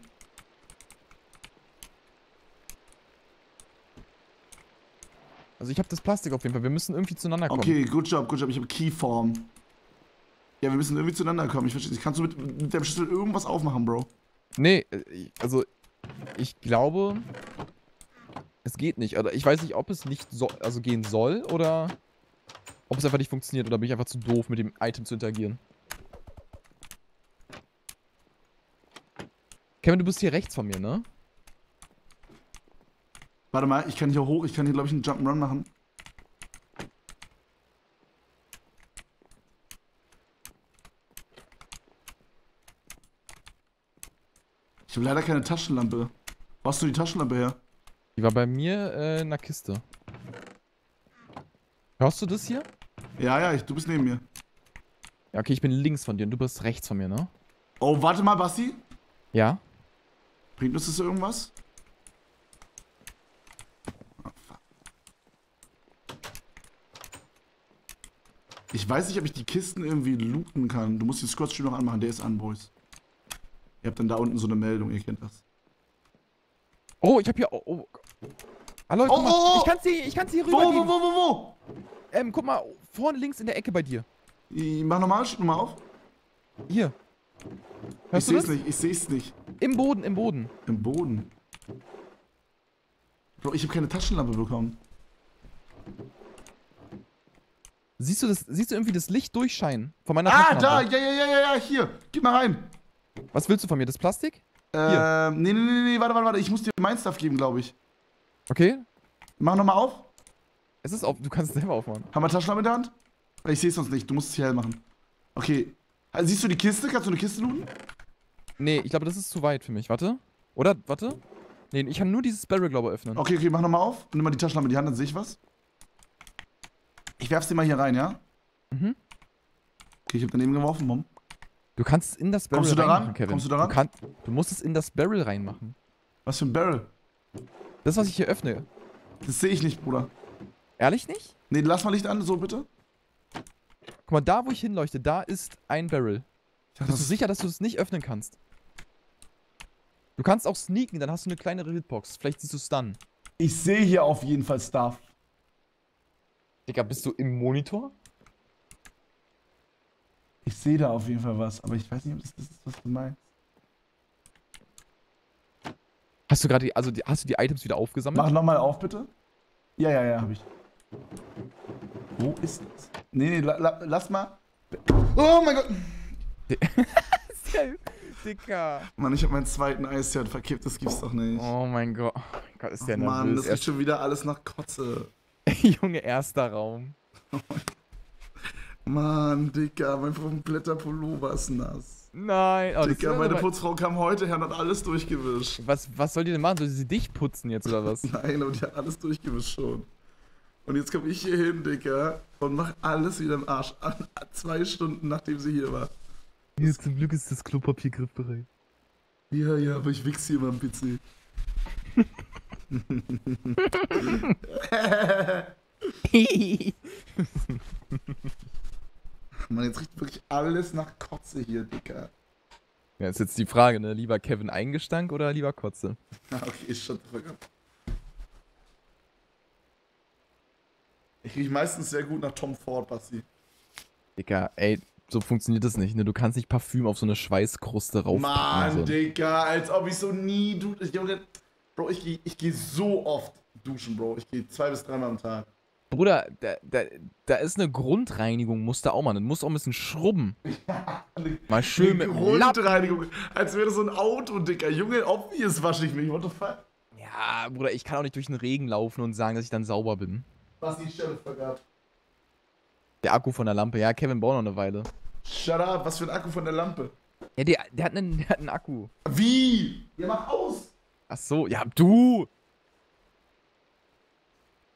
Also ich hab das Plastik auf jeden Fall. Wir müssen irgendwie zueinander kommen. Okay, good job, good job. Ich habe Keyform. Ja, wir müssen irgendwie zueinander kommen. Ich verstehe nicht. Kannst du mit, mit dem Schlüssel irgendwas aufmachen, Bro? Nee, äh, also ich glaube, es geht nicht. Oder ich weiß nicht, ob es nicht so, also gehen soll oder ob es einfach nicht funktioniert oder bin ich einfach zu doof, mit dem Item zu interagieren. Kevin, du bist hier rechts von mir, ne? Warte mal, ich kann hier hoch. Ich kann hier, glaube ich, einen Jump'n'Run machen. Ich habe leider keine Taschenlampe. Wo hast du die Taschenlampe her? Die war bei mir äh, in der Kiste. Hörst du das hier? Ja, ja, ich, du bist neben mir. Ja, okay, ich bin links von dir und du bist rechts von mir, ne? Oh, warte mal, Basti. Ja? Bringt uns das irgendwas? Ich weiß nicht, ob ich die Kisten irgendwie looten kann. Du musst den Squad-Stream noch anmachen, der ist an, Boys. Ihr habt dann da unten so eine Meldung, ihr kennt das. Oh, ich hab hier. Oh, oh. Hallo, Oh, guck mal. oh, oh. Ich kann's dir, ich kann's dir Wo, wo, rübergeben. wo, wo, Ähm, guck mal, vorne links in der Ecke bei dir. wo? Ich mach nochmal, nochmal auf. Hier. Ich Hörst du seh's das? nicht, ich seh's nicht. Im Boden, im Boden. Im Boden. Bro, ich habe keine Taschenlampe bekommen. Siehst du das, siehst du irgendwie das Licht durchscheinen von meiner Ah, da, ja, ja, ja, ja, ja, hier. Gib mal rein. Was willst du von mir? Das Plastik? Ähm, nee, nee, nee, nee, warte, warte, warte. Ich muss dir mein Stuff geben, glaube ich. Okay. Mach nochmal auf. Es ist auf, du kannst es selber aufmachen. Haben wir Taschenlampe in der Hand? Ich sehe es sonst nicht. Du musst es hier machen. Okay. Also, siehst du die Kiste? Kannst du eine Kiste looten? Nee, ich glaube, das ist zu weit für mich. Warte. Oder, warte. Nee, ich kann nur dieses Barrel, glaube ich, öffnen. Okay, okay, mach nochmal auf. Nimm mal die Taschenlampe in die Hand, dann sehe ich was. Ich werf's dir mal hier rein, ja? Mhm. Okay, ich habe daneben geworfen, Mom. Du kannst es in das Barrel Kommst du reinmachen, Kevin. Kommst du da ran? kann, du musst es in das Barrel reinmachen. Was für ein Barrel? Das, was ich hier öffne. Das sehe ich nicht, Bruder. Ehrlich nicht? Nee, lass mal Licht an, so bitte. Guck mal, da, wo ich hinleuchte, da ist ein Barrel. Ich dachte, Bist du sicher, dass du es nicht öffnen kannst? Du kannst auch sneaken, dann hast du eine kleinere Hitbox. Vielleicht siehst du es dann. Ich sehe hier auf jeden Fall Stuff. Digga, bist du im Monitor? Ich sehe da auf jeden Fall was, aber ich weiß nicht, ob das das ist, was du meinst. Hast du gerade die, also die, hast du die Items wieder aufgesammelt? Mach nochmal auf, bitte. Ja, ja, ja, hab ich. Wo ist das? Nee, nee, la, la, lass mal. Oh mein Gott! [laughs] Digga. Mann, ich hab meinen zweiten Eistee verkippt, das gibt's doch nicht. Oh mein Gott. Oh mein Gott, ist der Mann, nervös. das riecht schon wieder alles nach Kotze. [laughs] Junge, erster Raum. [laughs] Mann, Dicker, mein kompletter Pullover ist nass. Nein. Oh, das Dicker, meine aber- Putzfrau kam heute her und hat alles durchgewischt. was, was soll die denn machen? Soll sie dich putzen jetzt oder was? [laughs] Nein, aber die hat alles durchgewischt schon. Und jetzt komme ich hier hin, Dicker, und mach alles wieder im Arsch an. Zwei Stunden nachdem sie hier war. Hier, zum Glück ist das Klopapier griffbereit. Ja, ja, aber ich wichse hier mal am PC. [laughs] Mann, jetzt riecht wirklich alles nach Kotze hier, Dicker. Ja, ist jetzt die Frage, ne? Lieber Kevin Eingestank oder lieber Kotze? [laughs] Ah, okay, shut the fuck up. Ich rieche meistens sehr gut nach Tom Ford, Basti. Digga, ey, so funktioniert das nicht, ne? Du kannst nicht Parfüm auf so eine Schweißkruste rauf. Mann, Digga, als ob ich so nie du Junge, Bro, ich gehe ich geh so oft duschen, Bro. Ich gehe zwei bis dreimal am Tag. Bruder, da, da, da ist eine Grundreinigung, musst du auch mal. Du musst auch ein bisschen schrubben. [laughs] Mal schön mit dem Lappen. Grundreinigung. Als wäre das so ein Auto, Dicker. Junge, obvious wasche ich mich. What the fuck? Ja, Bruder, ich kann auch nicht durch den Regen laufen und sagen, dass ich dann sauber bin. Shut the fuck up. Der Akku von der Lampe, ja, Kevin braucht noch eine Weile. Shut up, was für ein Akku von der Lampe. Ja, der, der, hat, einen, der hat einen Akku. Wie? Ja, mach aus. Ach so, ja, du!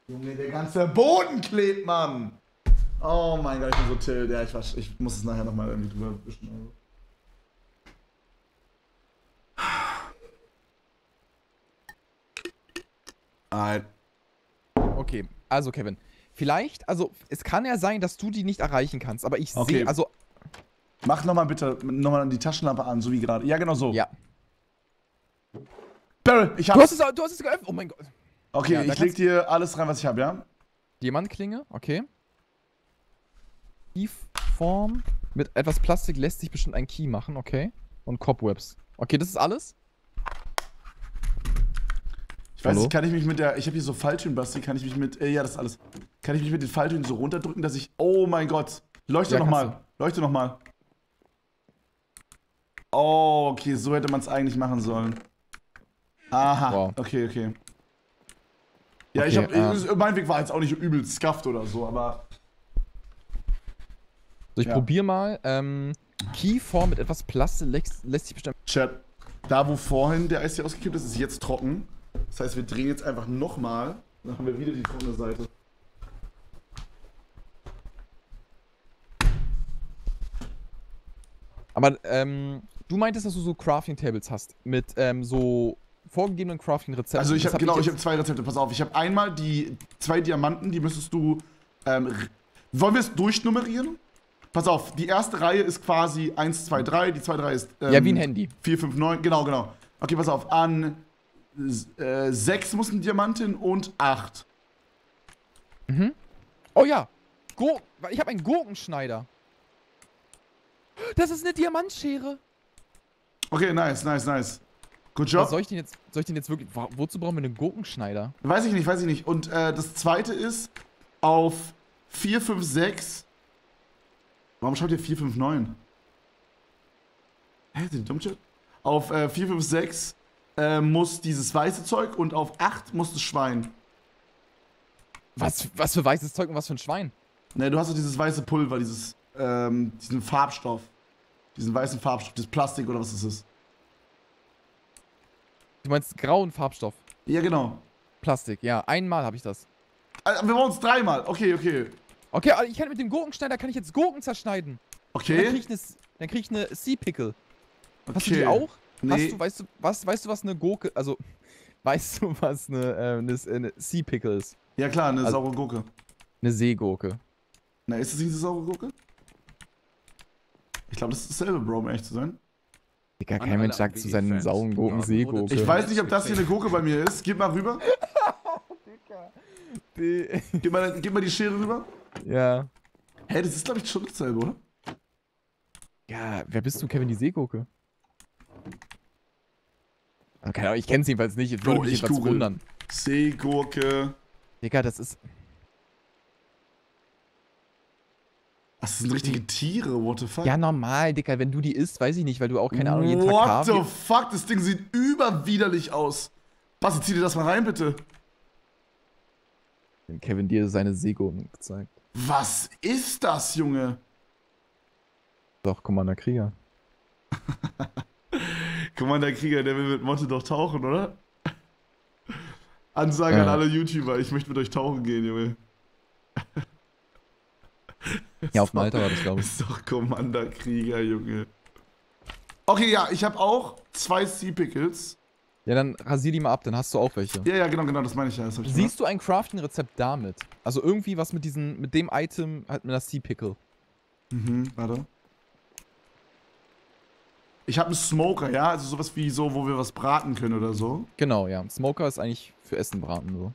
Junge, der ganze Boden klebt, Mann. Oh mein Gott, ich bin so tilt. Ja, ich, wasch, ich muss es nachher nochmal irgendwie drüber wischen. Also. Alright. Okay, also Kevin. Vielleicht, also es kann ja sein, dass du die nicht erreichen kannst, aber ich Okay. sehe, also, Mach nochmal bitte nochmal die Taschenlampe an, so wie gerade. Ja, genau so. ja. Barrel, ich Du hab's. hast es, du hast es geöffnet, oh mein Gott. Okay, Ja, ich leg dir alles rein, was ich habe, ja? Diamantklinge, okay. Keyform. Mit etwas Plastik lässt sich bestimmt ein Key machen, okay. Und Cobwebs. Okay, das ist alles? Ich weiß Hallo? nicht, kann ich mich mit der. Ich habe hier so Falltüren, Basti. Kann ich mich mit. Äh, ja, das ist alles. Kann ich mich mit den Falltüren so runterdrücken, dass ich. Oh mein Gott. Leuchte Ja, nochmal. Leuchte nochmal. Oh, okay, so hätte man es eigentlich machen sollen. Aha. Wow. Okay, okay. Ja, ich Okay, hab. ähm. ich- mein Weg war jetzt auch nicht übel scuffed oder so, aber. So, ich Ja. probier mal. Ähm, Keyform mit etwas Plastik lässt, lässt sich bestimmt. Chat. Da, wo vorhin der Eis hier ausgekippt ist, ist jetzt trocken. Das heißt, wir drehen jetzt einfach nochmal. Dann haben wir wieder die trockene Seite. Aber, ähm, du meintest, dass du so Crafting-Tables hast. Mit, ähm, so vorgegebenen Crafting-Rezepten. Also ich habe genau, ich jetzt- habe zwei Rezepte. Pass auf, ich habe einmal die zwei Diamanten, die müsstest du. Ähm, wollen wir es durchnummerieren? Pass auf, die erste Reihe ist quasi 1, 2, 3, die zweite Reihe ist. Ähm, Ja, wie ein Handy. 4, 5, 9, genau, genau. Okay, pass auf, an äh, 6 muss ein Diamant hin und 8. Oh ja. Gur ich habe einen Gurkenschneider. Das ist eine Diamantschere. Okay, nice, nice, nice. Good job. soll ich denn jetzt, soll ich den jetzt wirklich, wo- wozu brauchen wir einen Gurkenschneider? Weiß ich nicht, weiß ich nicht. Und äh, das zweite ist auf 4, 5, 6. Warum schreibt ihr 4, 5, 9? Hä, den Dummchat? Auf äh, 4, 5, 6 äh, muss dieses weiße Zeug und auf 8 muss das Schwein. Was, was für weißes Zeug und was für ein Schwein? Ne, du hast doch dieses weiße Pulver, dieses, ähm, diesen Farbstoff. Diesen weißen Farbstoff, das Plastik oder was das ist. Du meinst grauen Farbstoff. Ja, genau. Plastik, ja. Einmal habe ich das. Äh, wir brauchen es dreimal. Okay, okay. Okay, aber ich kann mit dem Gurkenschneider kann ich jetzt Gurken zerschneiden. Und dann krieg Okay. ich eine, Dann krieg ich eine Sea Pickle. Hast du die Okay. auch? Nee, Hast du, weißt du, was, weißt du, was eine Gurke, also, [laughs] weißt du, was eine, äh, eine, eine Sea Pickle ist? ja klar, eine Also- saure Gurke. Eine Seegurke. Na, ist das nicht eine saure Gurke? Ich glaube, das ist dasselbe, Bro, um ehrlich zu sein. Digga, kein Mensch sagt zu seinen sauren Gurken Seegurke. Ich Ja. weiß nicht, ob das hier eine Gurke bei mir ist. Gib mal rüber. [laughs] Die- Gib mal, gib mal die Schere rüber. ja. Hä, das ist, glaube ich, schon dasselbe, oder? Ja, wer bist du, Kevin, die Seegurke? Keine Ahnung, ich kenn's jedenfalls nicht. Es würde Bro, mich ich jedenfalls wundern. Seegurke. Digga, das ist. Das sind richtige Tiere, what the fuck? Ja, normal, Digga. Wenn du die isst, weiß ich nicht, weil du auch keine Ahnung jeden Tag What the fuck? Das Ding sieht überwiderlich aus. Basti, zieh dir das mal rein, bitte. Kevin dir seine Seegurken gezeigt. Was ist das, Junge? Doch, Commander Krieger. [laughs] Commander Krieger, der will mit Motte doch tauchen, oder? [laughs] Ansage Ja. an alle YouTuber, ich möchte mit euch tauchen gehen, Junge. [laughs] Ja, auf Malta war das, glaube ich. Ist doch Commander Krieger, Junge. Okay, ja, ich habe auch zwei Sea Pickles. Ja, dann rasier die mal ab, dann hast du auch welche. Ja, ja, genau, genau, das meine ich ja. Das ich Siehst du ein Crafting-Rezept damit? Also irgendwie was mit diesem, mit dem Item, halt mit der Sea Pickle. Mhm, warte. Ich habe einen Smoker, ja, also sowas wie so, wo wir was braten können oder so. Genau, ja. Smoker ist eigentlich für Essen braten so.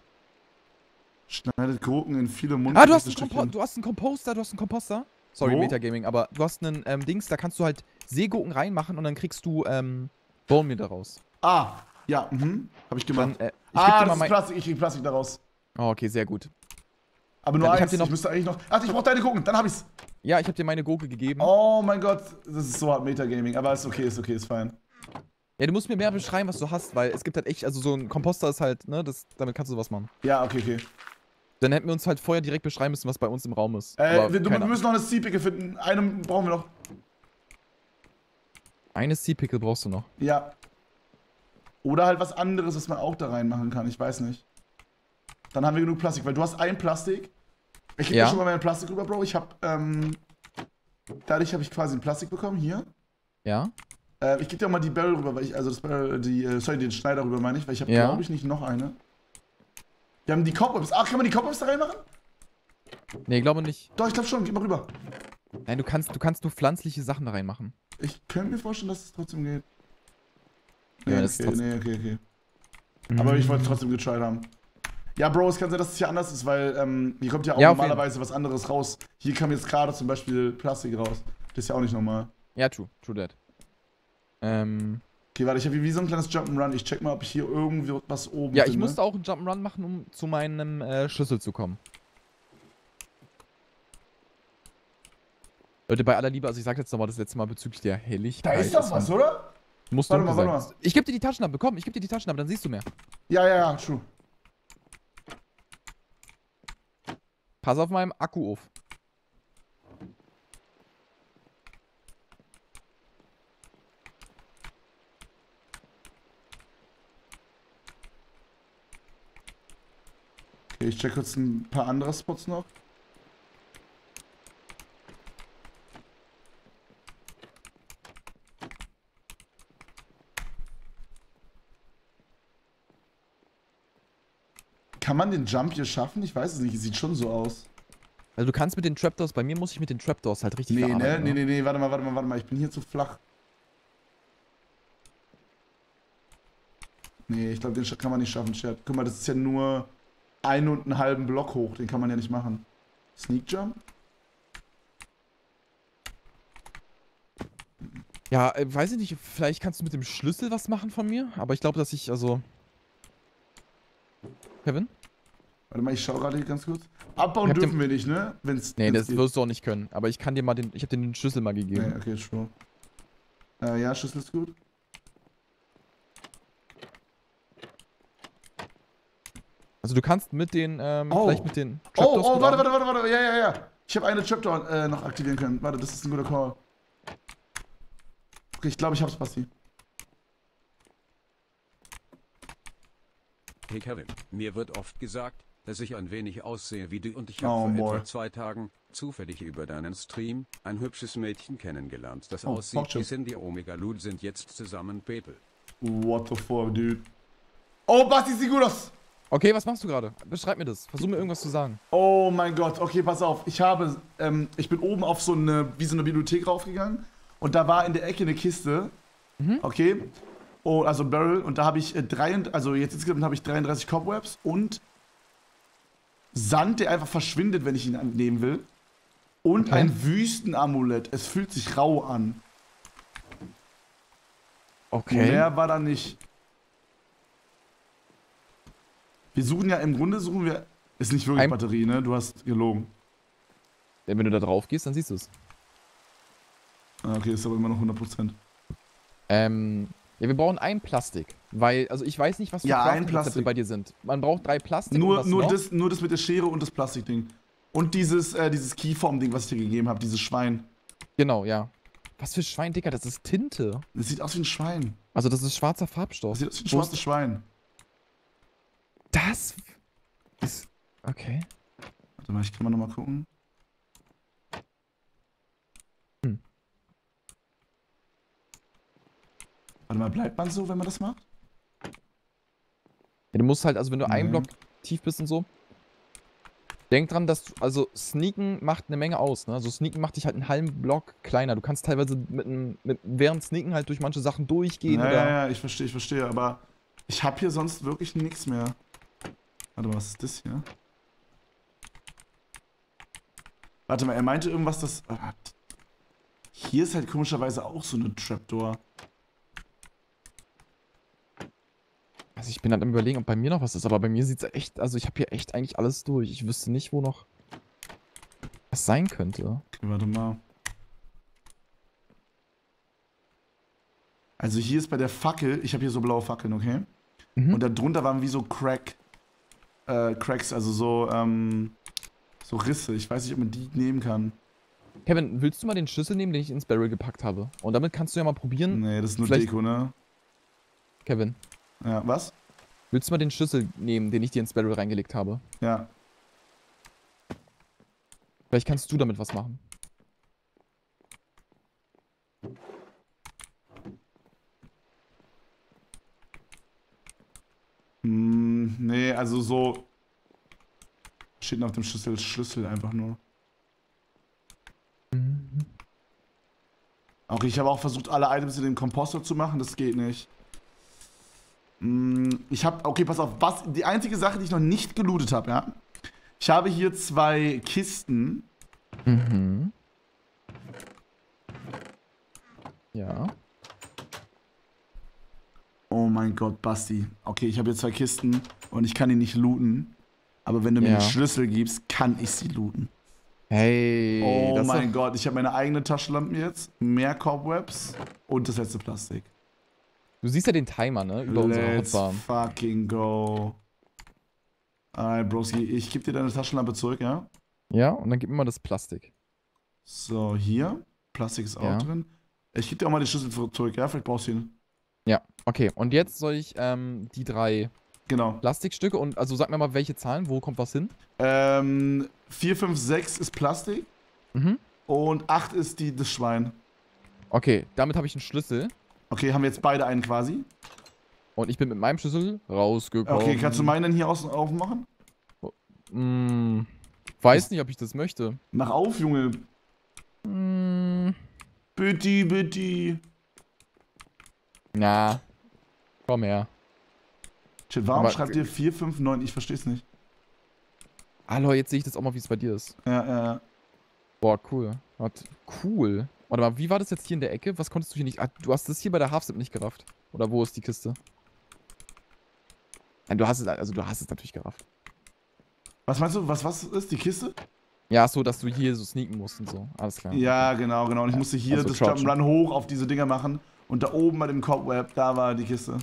Schneidet Gurken in viele Mund. Ah, du hast, einen du hast einen Komposter, du hast einen Komposter. Sorry, Wo? Metagaming, aber du hast einen ähm, Dings, da kannst du halt Seegurken reinmachen und dann kriegst du ähm, Bone Meal daraus. Ah, ja, mhm, habe ich gemacht. Dann, äh, ich ah, das mal ist. Plastik, ich krieg Plastik daraus. Oh, okay, sehr gut. Aber nur ich hab eins, ich, noch- müsste eigentlich noch... Ach, ich brauch deine Gurken, dann hab ich's. Ja, ich habe dir meine Gurke gegeben. Oh mein Gott, das ist so hart Metagaming, aber ist okay, ist okay, ist fein. Ja, du musst mir mehr beschreiben, was du hast, weil es gibt halt echt, also so ein Komposter ist halt, ne, das, damit kannst du was machen. Ja, okay, okay. Dann hätten wir uns halt vorher direkt beschreiben müssen, was bei uns im Raum ist. Äh, wir, wir müssen noch eine Sea-Picke finden. Eine brauchen wir noch. Eine Sea Pickle brauchst du noch. Ja. Oder halt was anderes, was man auch da reinmachen kann. Ich weiß nicht. Dann haben wir genug Plastik, weil du hast ein Plastik. Ich gebe Ja. dir schon mal mein Plastik rüber, Bro. Ich hab, ähm. Dadurch habe ich quasi ein Plastik bekommen, hier. Ja? Äh, ich gebe dir auch mal die Barrel rüber, weil ich, also das Barrel, die, äh, sorry, den Schneider rüber meine ich, weil ich habe, Ja. glaube ich, nicht noch eine. Wir haben die Cobwebs. Ach, kann man die Cobwebs da reinmachen? Nee, glaube nicht. Doch, ich glaube schon. Gib mal rüber. Nein, du kannst, du kannst nur pflanzliche Sachen da reinmachen. Ich könnte mir vorstellen, dass es trotzdem geht. Ja, Nee, das ist okay, trotzdem- nee, okay, okay. Aber ich wollte trotzdem getried haben. Ja, Bro, es kann sein, dass es hier anders ist, weil ähm, hier kommt ja auch Ja, normalerweise was anderes raus. Hier kam jetzt gerade zum Beispiel Plastik raus. Das ist ja auch nicht normal. Ja, true. True that. Ähm, Okay, warte, ich habe hier wie so ein kleines Jump'n'Run. Ich check mal, ob ich hier irgendwie was oben ja, ich finde. musste auch einen Jump'n'Run machen, um zu meinem äh, Schlüssel zu kommen. Leute, bei aller Liebe, also ich sag jetzt nochmal das letzte Mal bezüglich der Da Helligkeit. ist doch was, oder? Muss Warte dunkel mal, warte sein. Ich geb dir die Taschenlampe, komm, ich geb dir die Taschenlampe, dann siehst du mehr. Ja, ja, ja, true. Pass auf meinem Akku auf. Okay, ich check kurz ein paar andere Spots noch. Kann man den Jump hier schaffen? Ich weiß es nicht. Es sieht schon so aus. Also du kannst mit den Trapdoors, bei mir muss ich mit den Trapdoors halt richtig Nee, ne? Nee, nee, nee. Warte mal, warte mal, warte mal. Ich bin hier zu flach. Nee, ich glaube, den kann man nicht schaffen, Chat. Guck mal, das ist ja nur einen und einen halben Block hoch. Den kann man ja nicht machen. Sneak Jump? Ja, äh, weiß ich nicht, vielleicht kannst du mit dem Schlüssel was machen von mir, aber ich glaube, dass ich, also... Kevin? Warte mal, ich schau gerade hier ganz kurz. Abbauen dürfen wir nicht, ne? Wenn's, Nee, wenn's das geht. wirst du auch nicht können, aber ich kann dir mal den, ich habe dir den Schlüssel mal gegeben. Nee, okay, true. Äh, ja, Schlüssel ist gut. Also du kannst mit den, ähm, Oh. vielleicht mit den Oh, Trapdoors oh, gut warte, warte, warte, warte. Ja, ja, ja. Ich habe eine Trapdoor äh, noch aktivieren können. Warte, das ist ein guter Call. Okay, ich glaube, ich hab's, Basti. Hey Kevin, mir wird oft gesagt, dass ich ein wenig aussehe wie du und ich Oh, habe vor boy. etwa zwei Tagen zufällig über deinen Stream ein hübsches Mädchen kennengelernt, das Oh, aussieht wie Cindy Omega Lud sind jetzt zusammen Pepel. What the fuck, dude? Oh, Basti, sieht gut aus. Okay, was machst du gerade? Beschreib mir das. Versuch mir irgendwas zu sagen. Oh mein Gott, okay, pass auf. Ich habe, ähm, ich bin oben auf so eine, wie so eine Bibliothek raufgegangen und da war in der Ecke eine Kiste, okay, oh, also ein Barrel und da habe ich äh, drei, also jetzt insgesamt habe ich 33 Cobwebs und Sand, der einfach verschwindet, wenn ich ihn nehmen will und Okay. ein Wüstenamulett. Es fühlt sich rau an. Okay. Mehr war da nicht. Wir suchen ja, im Grunde suchen wir, ist nicht wirklich Ein- Batterie, ne? Du hast gelogen. Ja, wenn du da drauf gehst, dann siehst du es. Ah, Okay, ist aber immer noch 100%. Ähm, ja, wir brauchen ein Plastik. Weil, also ich weiß nicht, was für Ja, ein Plastik. bei dir sind. Man braucht drei Plastik. Nur, nur, noch? das, nur das mit der Schere und das Plastikding. Und dieses, äh, dieses Keyform-Ding, was ich dir gegeben habe, dieses Schwein. Genau, ja. Was für Schwein, Dicker, das ist Tinte. Das sieht aus wie ein Schwein. Also das ist schwarzer Farbstoff. Das sieht aus wie ein schwarzes Schwein. Das ist. Okay. Warte mal, ich kann mal nochmal gucken. Hm. Warte mal, bleibt man so, wenn man das macht? Ja, du musst halt, also wenn du einen Mhm. Block tief bist und so. Denk dran, dass du, also Sneaken macht eine Menge aus, ne? Also Sneaken macht dich halt einen halben Block kleiner. Du kannst teilweise mit, einem- mit während Sneaken halt durch manche Sachen durchgehen ja, oder. ja, ja, ich verstehe, ich verstehe, aber ich habe hier sonst wirklich nichts mehr. Warte mal, was ist das hier? Warte mal, er meinte irgendwas, das. ah, Hier ist halt komischerweise auch so eine Trapdoor. Also ich bin halt am überlegen, ob bei mir noch was ist, aber bei mir sieht's echt, also ich habe hier echt eigentlich alles durch. Ich wüsste nicht, wo noch was sein könnte. Okay, warte mal. Also hier ist bei der Fackel, ich habe hier so blaue Fackeln, okay? Mhm. Und darunter waren wie so Crack, äh, Cracks, also so, ähm, so Risse. Ich weiß nicht, ob man die nehmen kann. Kevin, willst du mal den Schlüssel nehmen, den ich ins Barrel gepackt habe? Und damit kannst du ja mal probieren. Nee, das ist nur Vielleicht- Deko, ne? Kevin, Ja, was? willst du mal den Schlüssel nehmen, den ich dir ins Barrel reingelegt habe? Ja. Vielleicht kannst du damit was machen. Hm, nee, also so. Steht auf dem Schlüssel Schlüssel einfach nur. Auch ich habe auch versucht, alle Items in den Komposter zu machen, das geht nicht. Hm, Ich habe, okay, pass auf, was, die einzige Sache, die ich noch nicht gelootet habe, ja. Ich habe hier zwei Kisten. Mhm. Ja. Oh mein Gott, Basti. Okay, ich habe hier zwei Kisten und ich kann die nicht looten. Aber wenn du mir Ja. den Schlüssel gibst, kann ich sie looten. Hey. Oh mein Gott, ich habe meine eigene Taschenlampe jetzt, mehr Cobwebs und das letzte Plastik. Du siehst ja den Timer, ne? Über unsere Let's Hotbar. fucking go. Alright, Broski, ich gebe dir deine Taschenlampe zurück, ja? Ja, und dann gib mir mal das Plastik. So, hier. Plastik ist auch Ja. drin. Ich gebe dir auch mal die Schlüssel zurück, ja? Vielleicht brauchst du ihn. Ja, okay. Und jetzt soll ich ähm, die drei Genau. Plastikstücke und also sag mir mal, welche Zahlen, wo kommt was hin? Ähm, 4, 5, 6 ist Plastik Mhm. und 8 ist die, das Schwein. Okay, damit habe ich einen Schlüssel. Okay, haben wir jetzt beide einen quasi. Und ich bin mit meinem Schlüssel rausgekommen. Okay, kannst du meinen hier außen aufmachen? Mm, weiß nicht, ob ich das möchte. Mach auf, Junge. Mm, Bitte, bitte. Na. Komm her. Shit, warum Aber- schreibt ihr 4, 5, 9? Ich versteh's nicht. Hallo, jetzt sehe ich das auch mal, wie es bei dir ist. Ja, ja, ja. Boah, cool. Warte, cool. Warte mal, wie war das jetzt hier in der Ecke? Was konntest du hier nicht. Ah, du hast das hier bei der Half-Zip nicht gerafft. Oder wo ist die Kiste? Nein, du hast es, also du hast es natürlich gerafft. Was meinst du? Was, was ist die Kiste? Ja, so, dass du hier so sneaken musst und so. Alles klar. Ja, genau, genau. Und ich musste hier Also das. Jump'n'Run hoch auf diese Dinger machen. Und da oben bei dem Cobweb, da war die Kiste.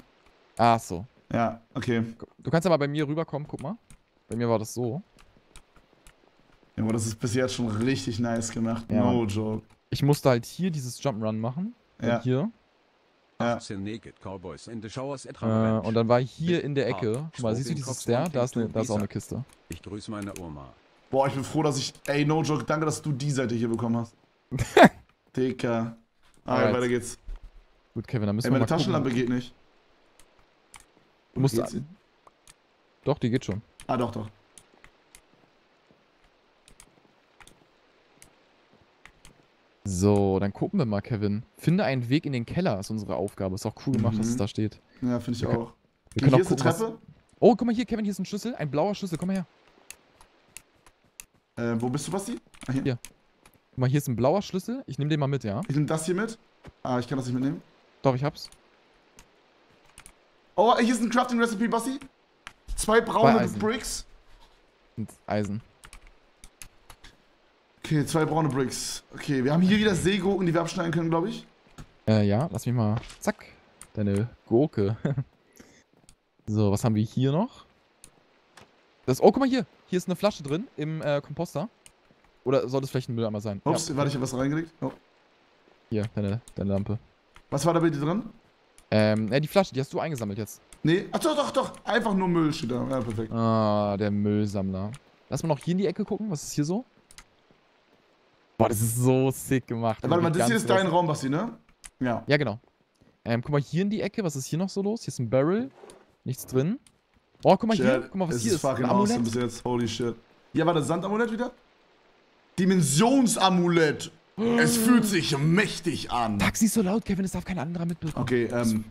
Ach so. Ja, okay. Du kannst ja mal bei mir rüberkommen, guck mal. Bei mir war das so. Ja, aber das ist bis jetzt schon richtig nice gemacht. Ja, no Mann. joke. Ich musste halt hier dieses Jump'n'Run machen. Ja. Und hier. Ja. 18 Naked Cowboys in the Showers at Äh, und dann war hier in der Ecke. Guck mal, siehst du dieses Stair? Da ist, eine, to da ist auch eine Kiste. Ich grüße meine Oma. Boah, ich bin froh, dass ich. Ey, no joke, danke, dass du die Seite hier bekommen hast. [laughs] Dicker. Ah, Alright. weiter geht's. Gut, Kevin, dann müssen Ey, wir meine mal gucken. Taschenlampe geht nicht. Du musst, sie? doch, die geht schon. Ah, doch, doch. So, dann gucken wir mal, Kevin. Finde einen Weg in den Keller, ist unsere Aufgabe. Ist auch cool gemacht, dass es Mhm. da steht. Ja, finde ich Okay. auch. Wir Hier können auch ist eine gucken, was- Treppe. Oh, guck mal hier, Kevin, hier ist ein Schlüssel. Ein blauer Schlüssel, komm mal her. Äh, wo bist du, Basti? Ah, hier. Hier. Guck mal, hier ist ein blauer Schlüssel. Ich nehme den mal mit, ja? Ich nehme das hier mit. Ah, ich kann das nicht mitnehmen. Doch, ich hab's. Oh, hier ist ein Crafting Recipe, Basti. Zwei braune Eisen. Bricks. Und Eisen. Okay, zwei braune Bricks. Okay, wir haben hier wieder Seegurken, die wir abschneiden können, glaube ich. Äh, ja, lass mich mal. Zack. Deine Gurke. [laughs] so, was haben wir hier noch? Das, oh, guck mal hier. Hier ist eine Flasche drin im äh, Komposter. Oder soll das vielleicht ein Mülleimer sein? Ups, Ja, warte, ich habe was reingelegt. Oh. Hier, deine, deine Lampe. Was war da bei dir drin? Ähm, ja, die Flasche, die hast du eingesammelt jetzt. Nee, ach doch, doch, doch. Einfach nur Müll steht da. Ja, perfekt. Ah, der Müllsammler. Lass mal noch hier in die Ecke gucken. Was ist hier so? Boah, das ist so sick gemacht. Äh, warte mal, das hier ist dein Raum, Basti, ne? Ja. Ja, genau. Ähm, guck mal hier in die Ecke. Was ist hier noch so los? Hier ist ein Barrel. Nichts drin. Oh, guck mal hier. Shit, Guck mal, was es hier ist. fucking Ein awesome bis jetzt. Holy shit. Ja, war das Sandamulett wieder? Dimensionsamulett. Es fühlt sich mächtig an. Taxi ist so laut, Kevin. Es darf kein anderer mitbekommen. Okay, ähm.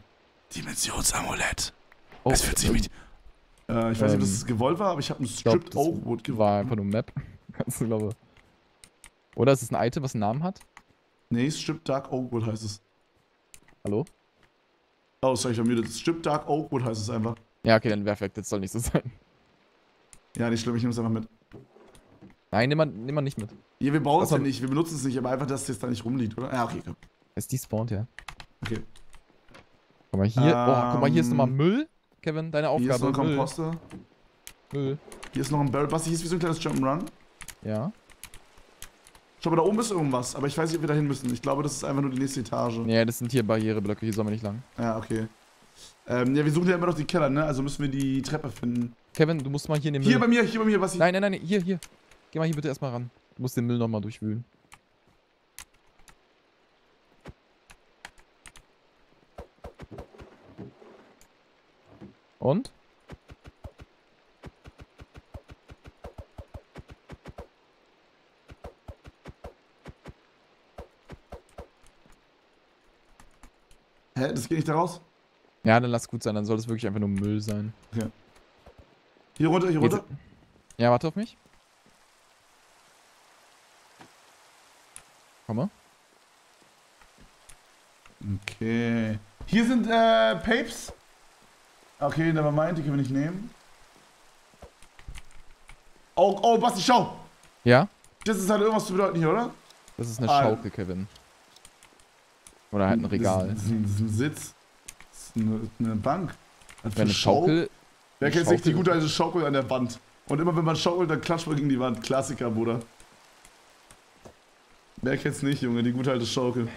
Dimensionsamulett. Oh, Es fühlt sich mit. Äh, ich weiß nicht, ob Ähm, das gewollt war, aber ich habe ein Stripped Oakwood gewollt. war einfach nur Map. [laughs] Kannst du, glaube Oder ist es ein Item, was einen Namen hat? Nee, Stripped Dark Oakwood heißt es. Hallo? Oh, sorry, ich war müde. Stripped Dark Oakwood heißt es einfach. Ja, okay, dann perfekt. Das soll nicht so sein. Ja, nicht schlimm, ich nehme es einfach mit. Nein, nimm mal, nimm mal nicht mit. Ja, wir brauchen es Was ja nicht, wir benutzen es nicht, aber einfach, dass es jetzt da nicht rumliegt, oder? Ja, okay, komm. Es despawnt, ja. Okay. Guck mal hier. oh, guck mal, hier ist nochmal Ähm, Müll. Kevin, deine Hier ist noch Aufgabe. ein. Komposter. Müll. Hier ist noch ein Barrel. Basti, hier ist wie so ein kleines Jump'n'Run. Ja. Schau mal, da oben ist irgendwas, aber ich weiß nicht, ob wir da hin müssen. Ich glaube, das ist einfach nur die nächste Etage. Nee, das sind hier Barriereblöcke. Hier sollen wir nicht lang. Ja, okay. Ähm, ja, wir suchen ja immer noch die Keller, ne? Also müssen wir die Treppe finden. Kevin, du musst mal hier in den Müll. Hier bei mir, hier bei mir, Basti. nein, nein, nein, hier, hier. Geh mal hier bitte erstmal ran. Du musst den Müll nochmal durchwühlen. Und? Hä, das geht nicht da raus? Ja, dann lass gut sein. Dann soll es wirklich einfach nur Müll sein. Hier runter, hier Geht's- runter. Ja, warte auf mich. Komme. Okay. Hier sind, äh, Papes. Okay, nevermind, die können wir nicht nehmen. Oh, oh, Basti, schau. Ja? Das ist halt irgendwas zu bedeuten hier, oder? Das ist eine Ah. Schaukel, Kevin. Oder halt ein Regal. Das ist, ein, das ist ein Sitz. Das ist eine, eine Bank. Wenn eine Schaukel. Wer kennt sich die gute alte Schaukel an der Wand? Und immer wenn man schaukelt, dann klatscht man gegen die Wand. Klassiker, Bruder. Wer kennt's nicht, Junge, die gute alte Schaukel.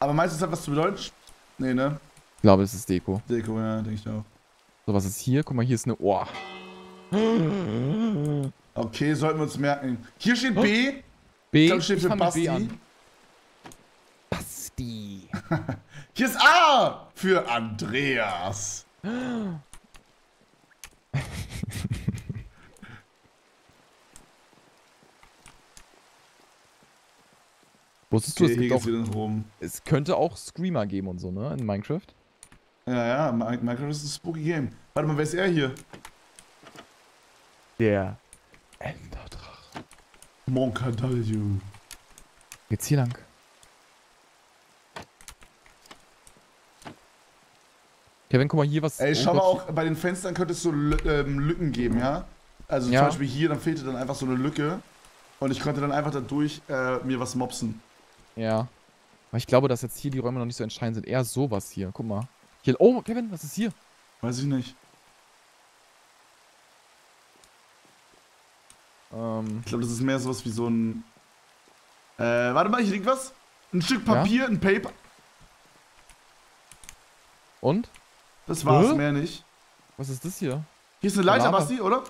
Aber meistens hat was zu bedeuten? Nee, ne? Ich glaube, das ist Deko. Deko, ja, denke ich auch. So, was ist hier? Guck mal, hier ist eine. Oh. Okay, sollten wir uns merken. Hier steht B. B. Ich glaube, steht für Basti. B an. Basti. [laughs] Hier ist A für Andreas. [laughs] Wusstest du, Okay, es, hier gibt auch, es könnte auch Screamer geben und so, ne? In Minecraft. Ja, ja, Mi- Minecraft ist ein spooky Game. Warte mal, wer ist er hier? Der Enderdrache. Moncadallo. Geht's hier lang? Kevin, guck mal hier, was. Ey, schau mal auch, bei den Fenstern könnte es so ähm, Lücken geben, ja? Also Ja. zum Beispiel hier, dann fehlte dann einfach so eine Lücke. Und ich konnte dann einfach dadurch äh, mir was mopsen. Ja. Aber ich glaube, dass jetzt hier die Räume noch nicht so entscheidend sind. Eher sowas hier. Guck mal. Hier. Oh, Kevin, was ist hier? Weiß ich nicht. Ähm. Ich glaube, das ist mehr sowas wie so ein. Äh, warte mal, hier liegt was. Ein Stück Papier, ein Paper. Und? Das war's, Hä? mehr nicht. Was ist das hier? Hier ist eine Leiter. Basti, oder?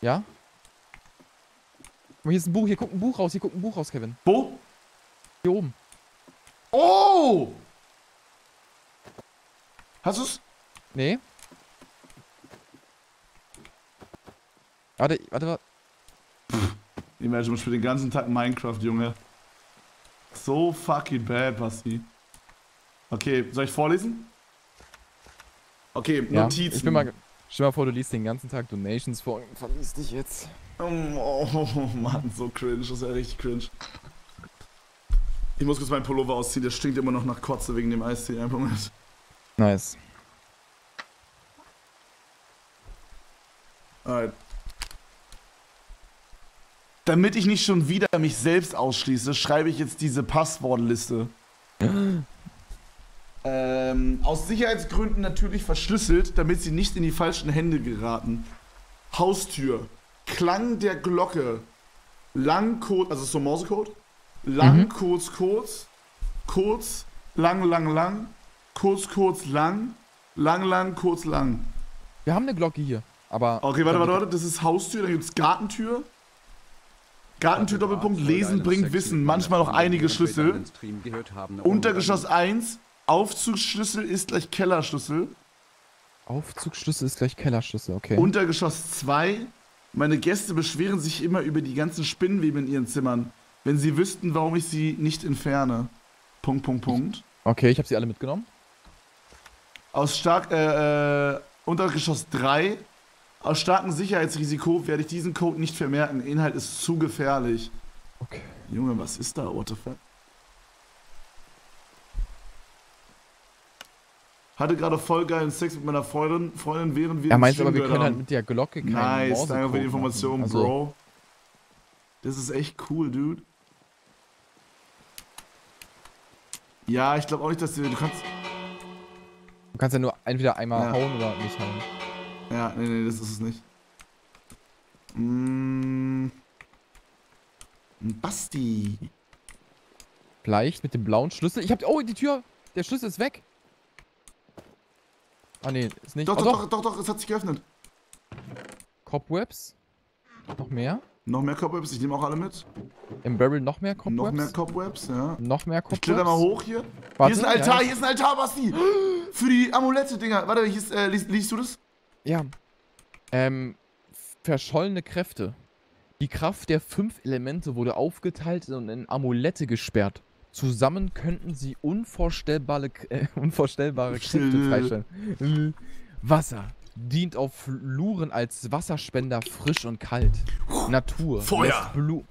Ja? Guck mal, hier ist ein Buch, hier guckt ein Buch raus, hier guckt ein Buch raus, Kevin. Wo? Hier oben. Oh! Hast du's? Nee. Warte, warte, warte. Imagine, spielt den ganzen Tag Minecraft, Junge. So fucking bad, Basti. Okay, soll ich vorlesen? Okay, Ja, Notizen. ich bin mal. Stell dir mal vor, du liest den ganzen Tag Donations vor und verliest dich jetzt. Oh, oh [laughs] Mann, so cringe. Das ist ja richtig cringe. Ich muss kurz meinen Pullover ausziehen, der stinkt immer noch nach Kotze wegen dem Eistee. Einfach mal. Nice. Alright. Damit ich nicht schon wieder mich selbst ausschließe, schreibe ich jetzt diese Passwortliste. [gasps] ähm, aus Sicherheitsgründen natürlich verschlüsselt, damit sie nicht in die falschen Hände geraten. Haustür. Klang der Glocke. Lang, kurz, also so Morsecode. Lang, Mhm. kurz, kurz. Kurz, lang, lang, lang. Kurz, kurz, lang. Lang, lang, kurz, lang. Wir haben eine Glocke hier. Aber. Okay, warte, warte, warte. Das ist Haustür, dann gibt's Gartentür. Gartentür, Doppelpunkt, Lesen bringt Wissen. Manchmal noch einige Schlüssel. Untergeschoss 1, Aufzugsschlüssel ist gleich Kellerschlüssel. Aufzugsschlüssel ist gleich Kellerschlüssel, okay. Untergeschoss 2, meine Gäste beschweren sich immer über die ganzen Spinnenweben in ihren Zimmern. Wenn sie wüssten, warum ich sie nicht entferne. Punkt, Punkt, Punkt. okay, ich habe sie alle mitgenommen. Aus stark, äh, äh, Untergeschoss 3. Aus starkem Sicherheitsrisiko werde ich diesen Code nicht vermerken. Inhalt ist zu gefährlich. Okay. Junge, was ist da? What the fuck? Hatte gerade voll geilen Sex mit meiner Freundin, Freundin während wir Er ins meint aber, wir können halt haben. mit der Glocke keinen Nice, danke für die. Information, also, Bro. Das ist echt cool, dude. Ja, ich glaube auch nicht, dass du, du kannst. Du kannst ja nur entweder einmal Ja. hauen oder nicht hauen. Ja, nee, nee, das ist es nicht. Mm. Basti. Vielleicht mit dem blauen Schlüssel. Ich hab. Oh, die Tür. Der Schlüssel ist weg. Ah, nee, ist nicht. Doch, oh, doch, doch, doch, doch, es hat sich geöffnet. Cobwebs. Noch mehr. Noch mehr Cobwebs, ich nehme auch alle mit. Im Barrel noch mehr Cobwebs. Noch mehr Cobwebs, ja. Noch mehr Ich Cobwebs. kletter mal hoch hier. Warte, hier ist ein Altar, ja, hier ist ein Altar, Basti. Für die Amulette-Dinger. Warte, hier ist, äh, liest, liest du das? Ja. Ähm, verschollene Kräfte. Die Kraft der fünf Elemente wurde aufgeteilt und in Amulette gesperrt. Zusammen könnten sie unvorstellbare, äh, [laughs] unvorstellbare Kräfte freistellen. Wasser dient auf Fluren als Wasserspender frisch und kalt. Natur Feuer. Lässt, Blu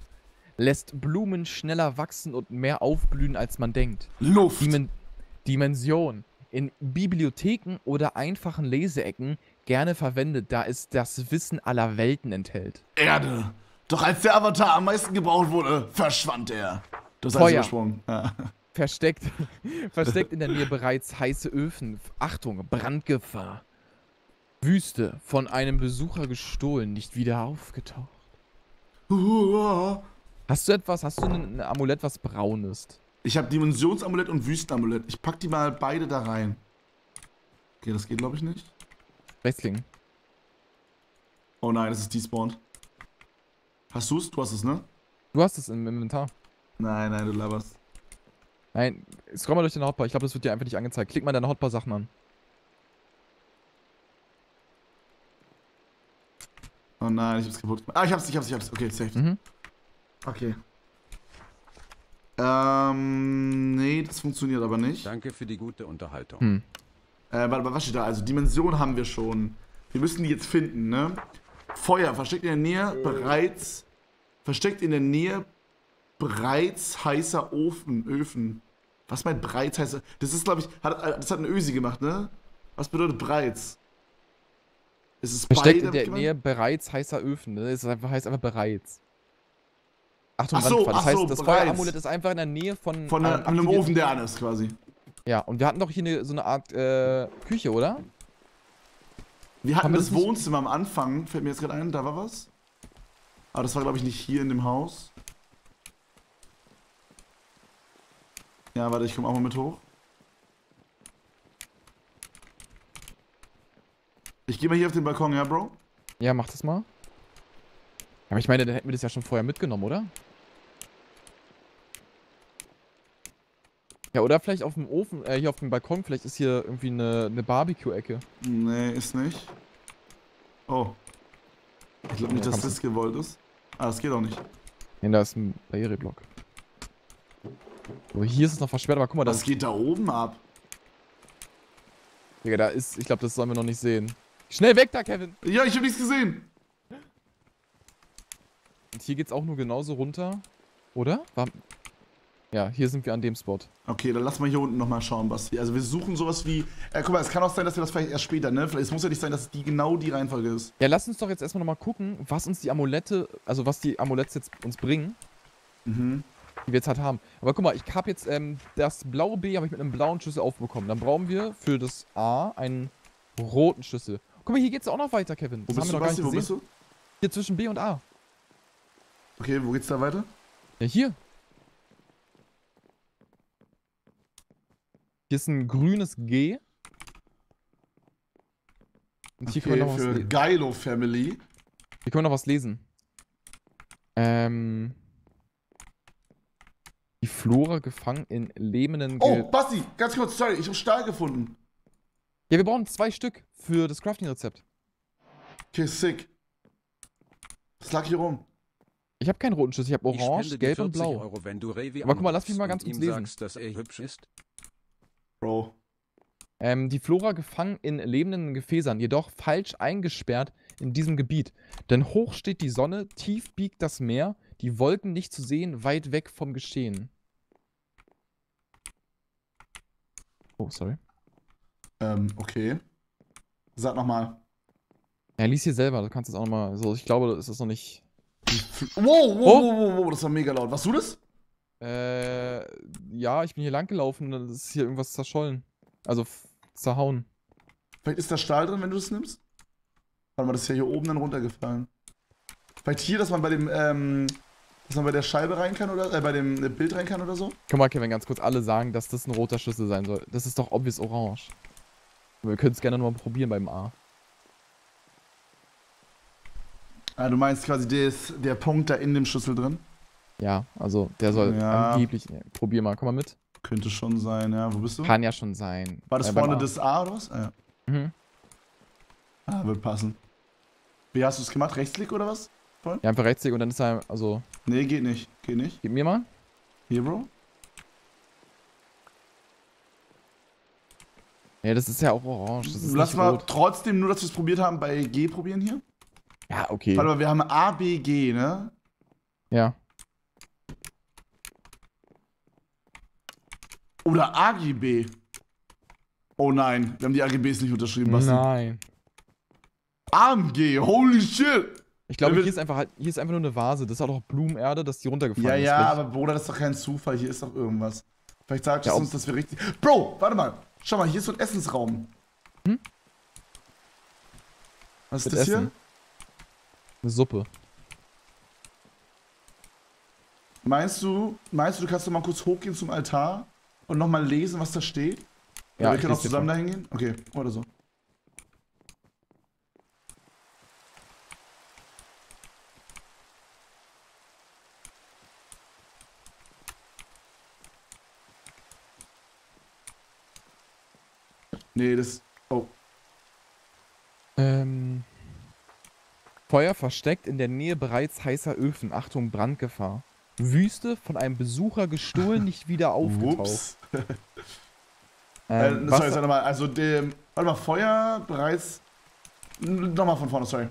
lässt Blumen schneller wachsen und mehr aufblühen, als man denkt. Luft. Dimen Dimension. In Bibliotheken oder einfachen Leseecken gerne verwendet, da es das Wissen aller Welten enthält. Erde. Doch als der Avatar am meisten gebraucht wurde, verschwand er. Das heißt Feuer. übersprungen. Ja. Versteckt, [laughs] versteckt in der Nähe bereits heiße Öfen. Achtung, Brandgefahr. Wüste, von einem Besucher gestohlen, nicht wieder aufgetaucht. Uah. Hast du etwas, hast du ein, ein Amulett, was braun ist? Ich habe Dimensionsamulett und Wüstenamulett. Ich pack die mal beide da rein. Okay, das geht glaube ich nicht. Rechtsklicken. Oh nein, das ist despawned. Hast du's? Du hast es, ne? Du hast es im Inventar. Nein, nein, du laberst. Nein, scroll mal durch den Hotbar. Ich glaube, das wird dir einfach nicht angezeigt. Klick mal deine Hotbar-Sachen an. Oh nein, ich hab's kaputt gemacht. Ah, ich hab's, ich hab's, ich hab's. Okay, safe. Mhm. Okay. Ähm, nee, das funktioniert aber nicht. Danke für die gute Unterhaltung. Hm. Äh, warte, was steht da? Also Dimension haben wir schon. Wir müssen die jetzt finden, ne? Feuer, versteckt in der Nähe, bereits. Versteckt in der Nähe, bereits heißer Ofen, Öfen. Was meint bereits heißer? Das ist, glaube ich, hat, äh, das hat ein Ösi gemacht, ne? Was bedeutet bereits? Ist es Versteckt beide in der gemeint? Nähe bereits heißer Öfen. Ne? Das ist einfach, heißt einfach bereits. Achtung, Ach so. Das ach heißt, so, das. Feueramulett ist einfach in der Nähe von, Von einer, einem aktivierten- Ofen, der an ist, quasi. Ja, und wir hatten doch hier eine, so eine Art äh, Küche, oder? Wir hatten wir das das Wohnzimmer am Anfang, fällt mir jetzt gerade ein, da war was. Aber das war, glaube ich, nicht hier in dem Haus. Ja, warte, ich komme auch mal mit hoch. Ich gehe mal hier auf den Balkon, ja, Bro? Ja, mach das mal. Aber ich meine, dann hätten wir das ja schon vorher mitgenommen, oder? Ja, oder vielleicht auf dem Ofen, äh, hier auf dem Balkon, vielleicht ist hier irgendwie eine, eine Barbecue-Ecke. Nee, ist nicht. Oh. Ich glaube nicht, Ja, dass das gewollt ist. Ah, das geht auch nicht. Nee, da ist ein Barriereblock. So, hier ist es noch versperrt, aber guck mal, Was das, geht da oben ab? Digga, da ist, ich glaube, das sollen wir noch nicht sehen. Schnell weg da, Kevin! Ja, ich habe nichts gesehen. Und hier geht's auch nur genauso runter, oder? War, ja, hier sind wir an dem Spot. Okay, dann lass mal hier unten nochmal schauen, Basti. Also wir suchen sowas wie... Äh, guck mal, es kann auch sein, dass wir das vielleicht erst später, ne? Vielleicht, es muss ja nicht sein, dass die genau die Reihenfolge ist. Ja, lass uns doch jetzt erstmal nochmal gucken, was uns die Amulette, also was die Amulette jetzt uns bringen, Mhm. die wir jetzt halt haben. Aber guck mal, ich habe jetzt ähm, das blaue B habe ich mit einem blauen Schlüssel aufbekommen. Dann brauchen wir für das A einen roten Schlüssel. Guck mal, hier geht's auch noch weiter, Kevin. Wo Das bist haben du, Basti? Wo bist du? Hier zwischen B und A. Okay, wo geht's da weiter? Ja, hier. Hier ist ein grünes G. Und hier, können Okay, wir noch was für le- Geilo Family. hier können wir noch was lesen. Ähm. Die Flora gefangen in lähmenden Oh, Ge Basti, ganz kurz, sorry, ich habe Stahl gefunden. Ja, wir brauchen zwei Stück für das Crafting-Rezept. Okay, sick. Das lag hier rum. Ich habe keinen roten Schlüssel, ich habe Ich orange, dir gelb und 40 blau. Euro, wenn du Revi Aber guck mal, lass mich mal ganz kurz lesen. sagst, dass er hübsch ist. Bro. Ähm, die Flora gefangen in lebenden Gefäßern, jedoch falsch eingesperrt in diesem Gebiet. Denn hoch steht die Sonne, tief biegt das Meer, die Wolken nicht zu sehen, weit weg vom Geschehen. Oh, sorry. Ähm, okay. Sag nochmal. Ja, lies hier selber, du kannst es auch nochmal. So, ich glaube, das ist noch nicht. Wow, wow, Oh. wow, wow, wow, das war mega laut. Warst du das? Äh, ja, ich bin hier lang gelaufen und dann ist hier irgendwas zerschollen. Also zerhauen. Vielleicht ist da Stahl drin, wenn du das nimmst? Warte mal, das ist ja hier oben dann runtergefallen. Vielleicht hier, dass man bei dem, ähm, dass man bei der Scheibe rein kann oder, äh, bei dem äh, Bild rein kann oder so? Guck mal, Kevin, ganz kurz, alle sagen, dass das ein roter Schlüssel sein soll. Das ist doch obvious orange. Wir können es gerne nochmal probieren beim A. Ah, du meinst quasi des, der Punkt da in dem Schlüssel drin? Ja, also der soll Ja. angeblich. Ja, probier mal, komm mal mit. Könnte schon sein, ja. Wo bist du? Kann ja schon sein. War das Äh, vorne A. das A oder was? Ah, ja. Mhm. Ah, wird passen. Wie hast du es gemacht? Rechtsklick oder was? Ja, einfach rechtsklick und dann ist er. Also, Nee, geht nicht. Geht nicht. gib mir mal. Hier, Bro? Ja, das ist ja auch orange. Lass mal rot. trotzdem, nur dass wir es probiert haben, bei G probieren hier. Ja, okay. Warte mal, wir haben A, B, G, ne? Ja. Oder AGB. Oh nein, wir haben die AGBs nicht unterschrieben, Basti. Nein. AMG, holy shit. Ich glaube, hier ist einfach halt, hier ist einfach nur eine Vase. Das ist auch noch Blumenerde, dass die runtergefallen Ja, ist. ja, Vielleicht- aber Bruder, das ist doch kein Zufall. Hier ist doch irgendwas. Vielleicht sagt Ja, es uns, dass wir richtig. Bro, warte mal. Schau mal, hier ist so ein Essensraum. Hm? Was ist Mit das Essen. hier? Eine Suppe. Meinst du, meinst du, du kannst doch mal kurz hochgehen zum Altar und nochmal lesen, was da steht? Ja, wir ich können auch zusammen da hingehen? Okay, oder so. Nee, das. Oh. Ähm. Feuer versteckt in der Nähe bereits heißer Öfen. Achtung, Brandgefahr. Wüste von einem Besucher gestohlen, nicht wieder [laughs] aufgetaucht. Ups. Ähm, äh, sorry, sag nochmal. Also, dem. Warte mal, Feuer bereits. Nochmal von vorne, sorry.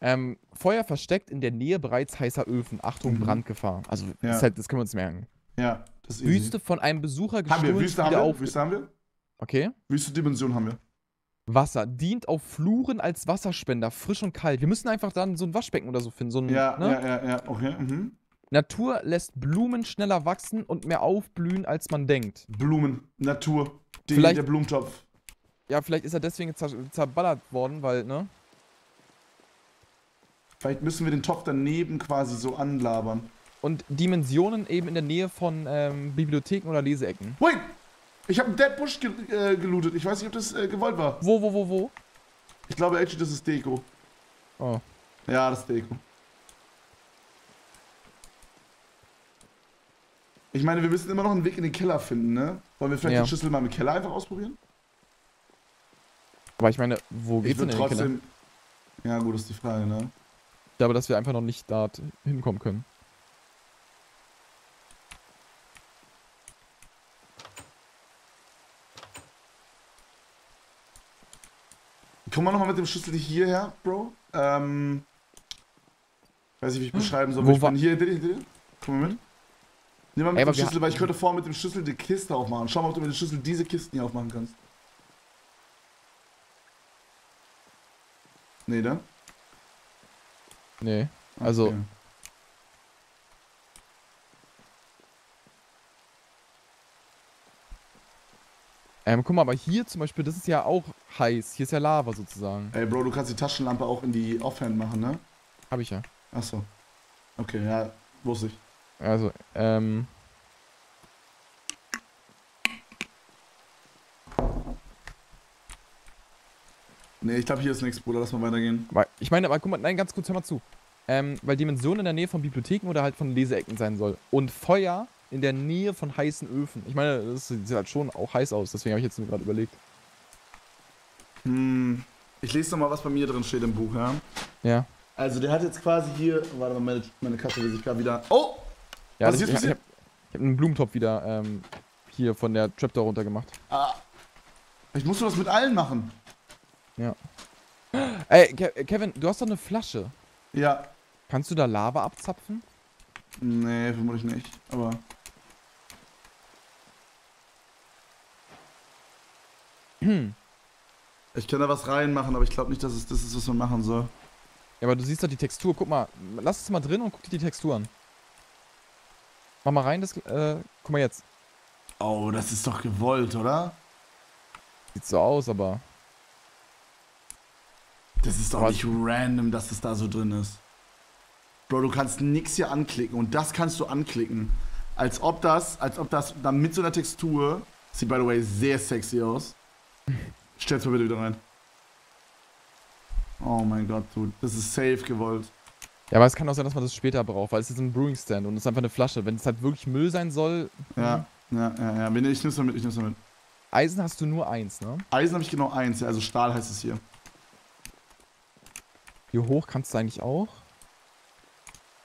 Ähm, Feuer versteckt in der Nähe bereits heißer Öfen. Achtung, Mhm. Brandgefahr. Also, Ja. halt, das können wir uns merken. Ja, das ist easy. Wüste von einem Besucher Haben gestohlen, wir, nicht Wüste haben wir. auf. Wüste haben wir. Okay. Wüste Dimension haben wir. Wasser dient auf Fluren als Wasserspender, frisch und kalt. Wir müssen einfach dann so ein Waschbecken oder so finden. So ein, Ja, ne? ja, ja, ja, okay. Mhm. Natur lässt Blumen schneller wachsen und mehr aufblühen, als man denkt. Blumen, Natur, die, Vielleicht- der Blumentopf. Ja, vielleicht ist er deswegen zer zerballert worden, weil, ne? Vielleicht müssen wir den Topf daneben quasi so anlabern. Und Dimensionen eben in der Nähe von ähm, Bibliotheken oder Leseecken. Wait! Ich habe einen Dead Bush ge äh, gelootet. Ich weiß nicht, ob das äh, gewollt war. Wo, wo, wo, wo? Ich glaube, actually, das ist Deko. Oh. Ja, das ist Deko. Ich meine, wir müssen immer noch einen Weg in den Keller finden, ne? Wollen wir vielleicht Ja. den Schlüssel mal im Keller einfach ausprobieren? Aber ich meine, wo geht's denn in den Keller? trotzdem. Ja, gut, ist die Frage, ne? Ich glaube, dass wir einfach noch nicht da hinkommen können. Komm mal nochmal mit dem Schlüssel hierher, Bro. Ähm. Weiß nicht, wie ich beschreiben soll. Wo ich war- bin hier, hinter dir. Komm mal mit. Nimm mal mit Ey, dem Schlüssel, weil ich könnte vorher mit dem Schlüssel die Kiste aufmachen. Schau mal, ob du mit dem Schlüssel diese Kisten hier aufmachen kannst. Nee, ne? Nee. Also, Okay. Ähm, guck mal, aber hier zum Beispiel, das ist ja auch heiß. Hier ist ja Lava sozusagen. Ey, Bro, du kannst die Taschenlampe auch in die Offhand machen, ne? Hab ich ja. Achso. Okay, ja, wusste ich. Also, ähm. Nee, ich glaube, hier ist nichts, Bruder. Lass mal weitergehen. Ich meine, aber guck mal, nein, ganz kurz, hör mal zu. Ähm, weil Dimension in der Nähe von Bibliotheken oder halt von Leseecken sein soll. Und Feuer in der Nähe von heißen Öfen. Ich meine, das sieht halt schon auch heiß aus, deswegen habe ich jetzt nur gerade überlegt. Hm. Ich lese noch mal, was bei mir drin steht im Buch, ja? Ja. Also, der hat jetzt quasi hier. Warte mal, meine, meine Katze will sich gerade wieder. Oh! Ja, das, ist ich, ich, ich hab einen Blumentopf wieder ähm, hier von der Trapdoor runtergemacht. Ah. Ich muss das mit allen machen. Ey, Ke Kevin, du hast doch eine Flasche. Ja. Kannst du da Lava abzapfen? Nee, vermutlich nicht. Aber. Ich kann da was reinmachen, aber ich glaube nicht, dass es das ist, was man machen soll. Ja, aber du siehst doch die Textur. Guck mal, lass es mal drin und guck dir die Textur an. Mach mal rein, das. Äh, guck mal jetzt. Oh, das ist doch gewollt, oder? Sieht so aus, aber. Das ist doch Was? nicht random, dass es da so drin ist. Bro, du kannst nix hier anklicken und das kannst du anklicken. Als ob das, als ob das dann mit so einer Textur, sieht by the way sehr sexy aus. Stell's mal bitte wieder rein. Oh mein Gott, du, das ist safe gewollt. Ja, aber es kann auch sein, dass man das später braucht, weil es ist ein Brewing Stand und es ist einfach eine Flasche. Wenn es halt wirklich Müll sein soll. Ja, ja, ja, ja. Wenn- Ich nehm's mal mit, ich nehm's mal mit. Eisen hast du nur eins, ne? Eisen habe ich genau eins, ja, also Stahl heißt es hier. Wie hoch kannst du eigentlich auch?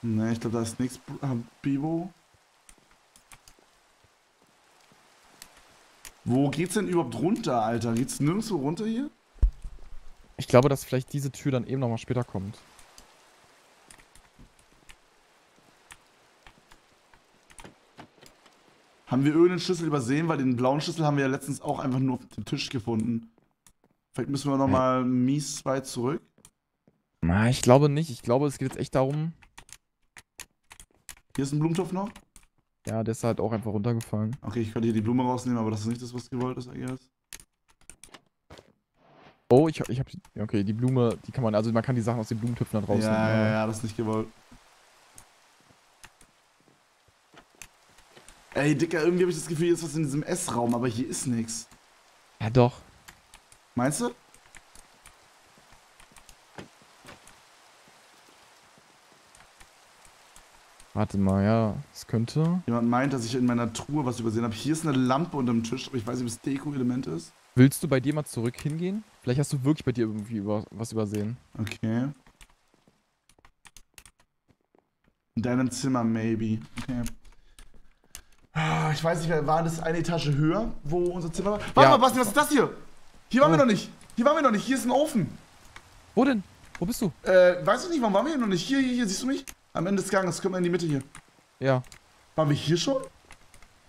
Ne, ich glaube, da ist nichts. Ah, Bibo. Wo geht's denn überhaupt runter, Alter? Geht's nirgendwo runter hier? Ich glaube, dass vielleicht diese Tür dann eben nochmal später kommt. Haben wir irgendeinen Schlüssel übersehen? Weil den blauen Schlüssel haben wir ja letztens auch einfach nur auf dem Tisch gefunden. Vielleicht müssen wir nochmal mies weit zurück. Na, ich glaube nicht. Ich glaube, es geht jetzt echt darum. Hier ist ein Blumentopf noch. Ja, der ist halt auch einfach runtergefallen. Okay, ich könnte hier die Blume rausnehmen, aber das ist nicht das, was gewollt ist, I guess. Oh, ich, ich hab. die- Okay, die Blume, die kann man. Also, man kann die Sachen aus den Blumentöpfen dann Ja, rausnehmen. ja, aber- ja, das ist nicht gewollt. Ey, Dicker, irgendwie habe ich das Gefühl, hier ist was in diesem Essraum, aber hier ist nichts. ja, doch. Meinst du? Warte mal, ja. Es könnte. Jemand meint, dass ich in meiner Truhe was übersehen habe. Hier ist eine Lampe unterm Tisch, aber ich weiß nicht, ob es Deko-Element ist. Willst du bei dir mal zurück hingehen? Vielleicht hast du wirklich bei dir irgendwie über, was übersehen. Okay. In deinem Zimmer, maybe. Okay. Ah, Ich weiß nicht mehr, war das eine Etage höher, wo unser Zimmer war? Warte Ja. mal, Basti, was ist das hier? Hier waren Oh. wir noch nicht. Hier waren wir noch nicht. Hier ist ein Ofen. Wo denn? Wo bist du? Äh, weiß ich nicht, warum waren wir hier noch nicht? Hier, hier, hier, siehst du mich? Am Ende des Ganges, komm mal in die Mitte hier. Ja. Waren wir hier schon?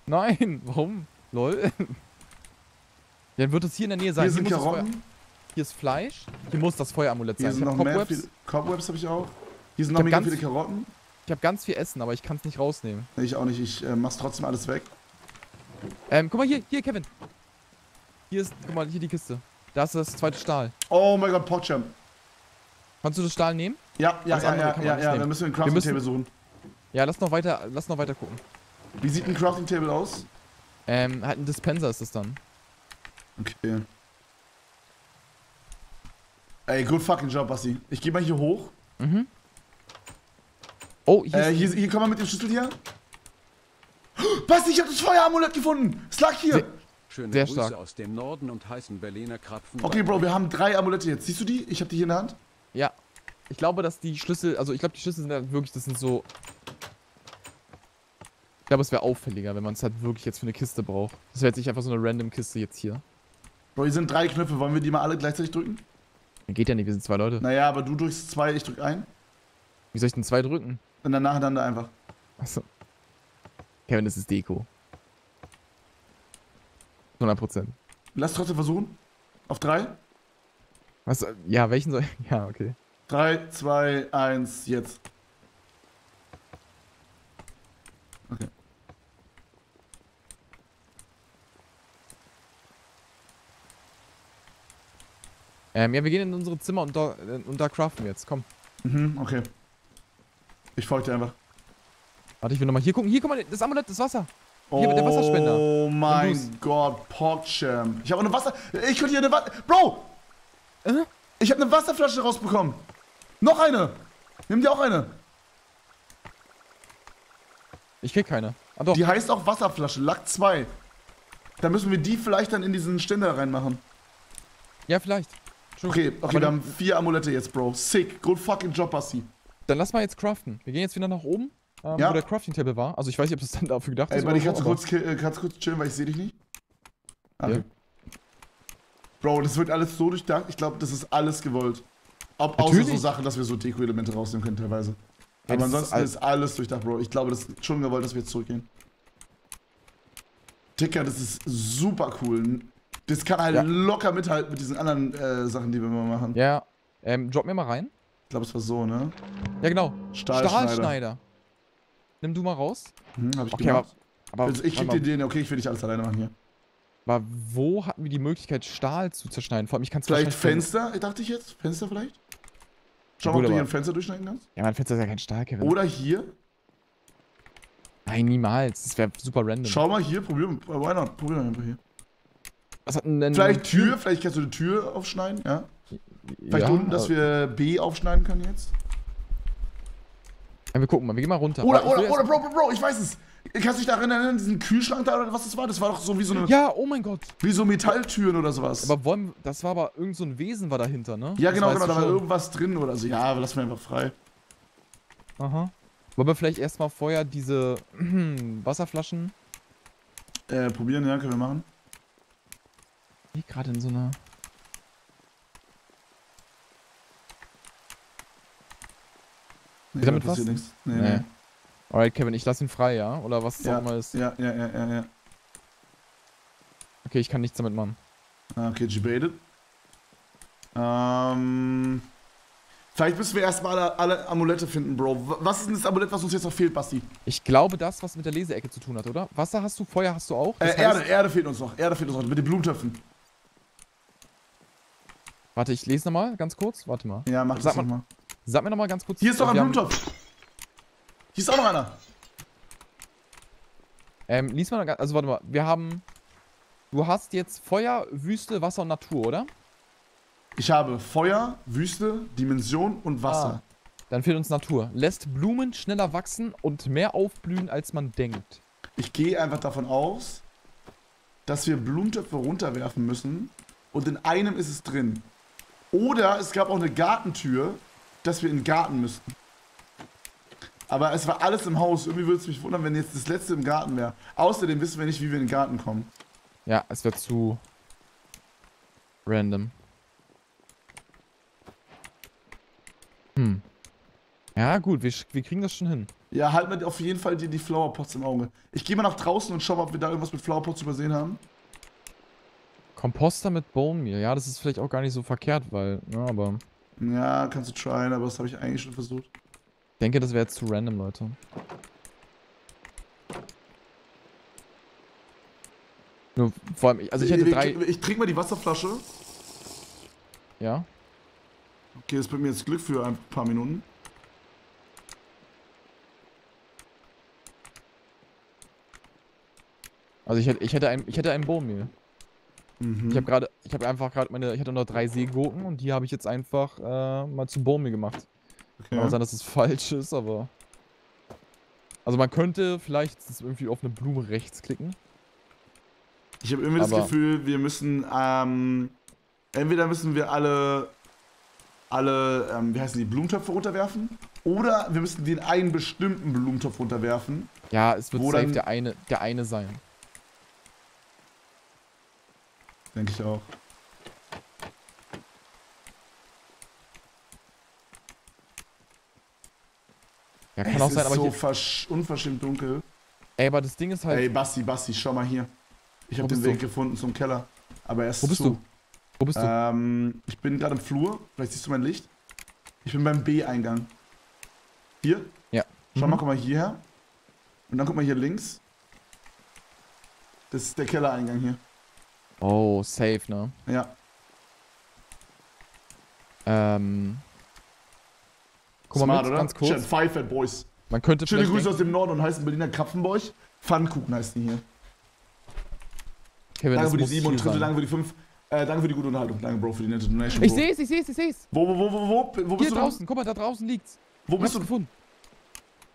Nein, [laughs] warum? Lol. Dann wird es hier in der Nähe sein. Hier sind Feuer, Karotten. hier ist Fleisch. Hier muss das Feueramulett Hier sein. sind Ich noch. Cobwebs. Viele, Cobwebs habe ich auch. Hier sind noch mega ganz- viele Karotten. Ich habe ganz viel Essen, aber ich kann es nicht rausnehmen. Ich auch nicht. Ich äh, mach's trotzdem alles weg. Ähm, guck mal hier, hier, Kevin. Hier ist, guck mal, hier die Kiste. Da ist das zweite Stahl. Oh mein Gott, Potcham. Kannst du das Stahl nehmen? Ja, ja, Das ja, ja, ja, ja. Wir müssen den Wir Crafting müssen- Table suchen. Ja, lass noch weiter, lass noch weiter gucken. Wie sieht ein Crafting Table aus? Ähm, halt ein Dispenser ist das dann. Okay. Ey, good fucking job, Basti. Ich geh mal hier hoch. Mhm. Oh, hier Äh, ist... hier, hier, komm mal mit dem Schlüssel hier. [gasps] Basti, ich hab das Feueramulett gefunden. Es lag hier. Schöne Sehr Grüße stark. aus dem Norden und heißen Berliner Krapfen. Okay, Bro, wir haben drei Amulette jetzt. Siehst du die? Ich hab die hier in der Hand. Ja. Ich glaube, dass die Schlüssel, also ich glaube, die Schlüssel sind halt wirklich, das sind so... Ich glaube, es wäre auffälliger, wenn man es halt wirklich jetzt für eine Kiste braucht. Das wäre jetzt nicht einfach so eine random Kiste jetzt hier. Bro, hier sind drei Knöpfe. Wollen wir die mal alle gleichzeitig drücken? Geht ja nicht, wir sind zwei Leute. Naja, aber du drückst zwei, ich drück ein. Wie soll ich denn zwei drücken? Und dann nacheinander einfach. Achso. Kevin, das ist Deko. 100 Prozent. Lass trotzdem versuchen. Auf drei. Was? äh, Ja, welchen soll ich? [laughs] Ja, okay. Drei, zwei, eins, jetzt. Okay. Ähm, ja, wir gehen in unsere Zimmer und da, äh, und da craften wir jetzt. Komm. Mhm, okay. Ich folge dir einfach. Warte, ich will nochmal hier gucken. Hier, guck mal, das Amulett, das Wasser. Hier mit der Wasserspender. Oh mein Gott, Porkcham. Ich habe eine Wasser... Ich könnte hier eine Wasser... Bro! Äh? Ich habe eine Wasserflasche rausbekommen. Noch eine. Nimm dir auch eine. Ich krieg keine. Ah. Die heißt auch Wasserflasche. Lack 2. Da müssen wir die vielleicht dann in diesen Ständer reinmachen. Ja, vielleicht. True. Okay, okay, Aber wir haben vier Amulette jetzt, Bro. Sick. Good fucking job, Basti. dann lass mal jetzt craften. Wir gehen jetzt wieder nach oben, ähm, Ja. wo der Crafting Table war. Also ich weiß nicht, ob das dann dafür gedacht Ey, ist. warte, ich kannst so, kurz, äh, kannst du kurz chillen, weil ich sehe dich nicht? Ah, Ja. Bro, das wird alles so durchdacht. Ich glaube, das ist alles gewollt. Ob, außer Natürlich. so Sachen, dass wir so Deko-Elemente rausnehmen können teilweise. Ja, Aber ist ansonsten all- ist, alles durchdacht, Bro. Ich glaube, das ist schon gewollt, dass wir jetzt zurückgehen. Ticker, das ist super cool. Das kann halt Ja. locker mithalten mit diesen anderen äh, Sachen, die wir mal machen. Ja, ähm, drop mir mal rein. Ich glaube, es war so, ne? Ja, genau. Stahlschneider. Stahlschneider. Nimm du mal raus. Hm, hab ich Okay, gemacht. Aber also ich krieg dir den, okay, ich will nicht alles alleine machen hier. Aber wo hatten wir die Möglichkeit, Stahl zu zerschneiden? Vor allem, ich kann Vielleicht Fenster, dachte ich jetzt. Fenster vielleicht? Schau mal, ob du hier ein Fenster durchschneiden kannst. Ja, mein Fenster ist ja kein Stahl, Kevin. Oder hier. Nein, niemals. Das wäre super random. Schau mal hier, probier, why not? Probier mal einfach hier. Was hat denn denn Vielleicht Tür, vielleicht kannst du die Tür aufschneiden, ja? Vielleicht ja, unten, dass wir B aufschneiden können jetzt. Ja, wir gucken mal, wir gehen mal runter. Oder, oder, oder, Bro, Bro, Bro, ich weiß es. Kannst dich daran erinnern, diesen Kühlschrank da oder was das war? Das war doch so wie so eine, Ja, oh mein Gott. wie so Metalltüren oder sowas. Aber wollen, das war aber irgend so ein Wesen war dahinter, ne? ja, Das genau, genau, da war schon. irgendwas drin oder so. Ja, aber lass mir einfach frei. Aha. Wollen wir vielleicht erstmal vorher diese [clears throat] Wasserflaschen, Äh, probieren, ja, können wir machen. die gerade in so einer... Nee, damit was? nichts. Nee, Nee. nee. Alright, Kevin, ich lass ihn frei, ja? Oder was es Ja, auch immer ist. Ja, ja, ja, ja, ja. Okay, ich kann nichts damit machen. Ah, Okay, debated. Ähm. Vielleicht müssen wir erstmal alle, alle Amulette finden, Bro. Was ist denn das Amulett, was uns jetzt noch fehlt, Basti? Ich glaube, das, was mit der Leseecke zu tun hat, oder? Wasser hast du, Feuer hast du auch? Äh, Erde, Erde fehlt uns noch. Erde fehlt uns noch. Mit den Blumentöpfen. Warte, ich lese nochmal ganz kurz. Warte mal. Ja, mach Sag das mal- nochmal. Sag mir nochmal ganz kurz. Hier ist doch ein wir haben- Blumentopf. Hier ist auch noch einer. Ähm, lies mal, ganz- also warte mal. Wir haben. Du hast jetzt Feuer, Wüste, Wasser und Natur, oder? Ich habe Feuer, Wüste, Dimension und Wasser. Dann fehlt uns Natur. Lässt Blumen schneller wachsen und mehr aufblühen, als man denkt. Ich gehe einfach davon aus, dass wir Blumentöpfe runterwerfen müssen und in einem ist es drin. Oder es gab auch eine Gartentür, dass wir in den Garten müssten. Aber es war alles im Haus. Irgendwie würde es mich wundern, wenn jetzt das letzte im Garten wäre. Außerdem wissen wir nicht, wie wir in den Garten kommen. Ja, es wird zu random. Hm. Ja, gut, wir, wir kriegen das schon hin. Ja, halt mal auf jeden Fall die, die Flowerpots im Auge. Ich gehe mal nach draußen und schau mal, ob wir da irgendwas mit Flowerpots übersehen haben. Komposter mit Bone Meal. Ja, das ist vielleicht auch gar nicht so verkehrt, weil, ja, aber Ja, kannst du tryen, aber das habe ich eigentlich schon versucht denke, das wäre jetzt zu random, Leute. Nur vor allem, ich, also ich hätte drei... Ich, ich trink mal die Wasserflasche. Ja. Okay, das bringt mir jetzt Glück für ein paar Minuten. Also ich hätte, ich hätte ein, ich hätte ein Bohrmehl. Mhm. Ich habe gerade, ich habe einfach gerade meine, ich hatte noch drei Seegurken und die habe ich jetzt einfach äh, mal zu Bohrmehl gemacht. Kann okay. sein, dass es falsch ist, aber... Also man könnte vielleicht das irgendwie auf eine Blume rechts klicken. Ich habe irgendwie das Aber- Gefühl, wir müssen, ähm, entweder müssen wir alle, alle, ähm, wie heißen die, Blumentöpfe runterwerfen, oder wir müssen den einen bestimmten Blumentopf runterwerfen. Ja, es wird safe der eine, der eine sein. Denke ich auch. Ja, kann es auch sein, ist aber so unverschämt dunkel. ey, aber das Ding ist halt, Ey, Basti, Basti, schau mal hier. Ich habe den bist du? Weg gefunden zum Keller. Aber er ist Wo bist zu. du? wo bist du? Ähm, ich bin gerade im Flur. Vielleicht siehst du mein Licht. Ich bin beim B-Eingang. Hier? Ja. Schau Mhm. mal, guck mal hierher. Und dann guck mal hier links. Das ist der Kellereingang hier. Oh, safe, ne? Ja. Ähm. Guck mal Smart, mit, oder? ganz kurz. Five Fat Boys. Man könnte Schöne Grüße aus dem Norden und heißen Berliner Krapfenbeuch. Pfannkuchen heißt die hier. Kevin, danke für die muss 7 und Tritte, danke für die 5. Äh, danke für die gute Unterhaltung. Danke, Bro, für die nette Donation. Ich seh's, ich seh's, ich seh's. Wo, wo, wo, wo, wo, wo bist Hier du? draußen, guck mal, da draußen liegt's. Wo Ich bist du? gefunden.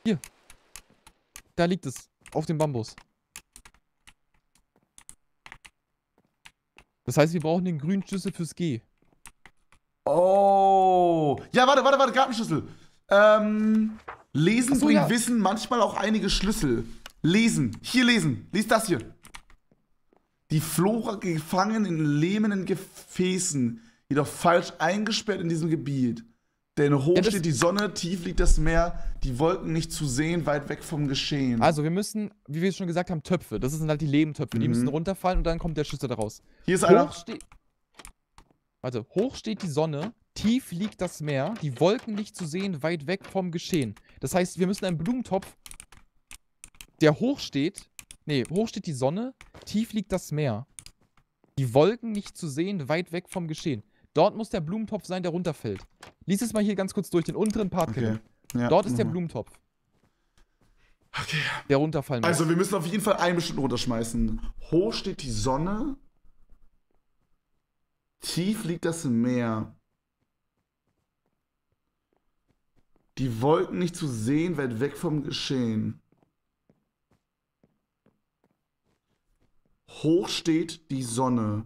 Hier. Da liegt es. Auf dem Bambus. Das heißt, wir brauchen den grünen Schlüssel fürs G. Oh. Ja, warte, warte, warte, Gartenschlüssel. Ähm, lesen so, bringt ja. Wissen, manchmal auch einige Schlüssel. Lesen. Hier lesen. Lies das hier. Die Flora gefangen in lähmenden Gefäßen, jedoch falsch eingesperrt in diesem Gebiet. Denn hoch Ja, steht die Sonne, tief liegt das Meer, die Wolken nicht zu sehen, weit weg vom Geschehen. Also, wir müssen, wie wir schon gesagt haben, Töpfe. Das sind halt die Lebentöpfe. Die Mhm. müssen runterfallen und dann kommt der Schlüssel daraus. hier ist einer. Hoch steht. Warte, hoch steht die Sonne, tief liegt das Meer, die Wolken nicht zu sehen, weit weg vom Geschehen. Das heißt, wir müssen einen Blumentopf, der hoch steht. Nee, hoch steht die Sonne, tief liegt das Meer. Die Wolken nicht zu sehen, weit weg vom Geschehen. Dort muss der Blumentopf sein, der runterfällt. Lies es mal hier ganz kurz durch, den unteren Part. Okay. Ja, Dort ist der mhm. Blumentopf, Okay. der runterfallen muss. Also, wir müssen auf jeden Fall einen bestimmten runterschmeißen. Hoch steht die Sonne. Tief liegt das Meer. Die Wolken nicht zu sehen, weit weg vom Geschehen. Hoch steht die Sonne.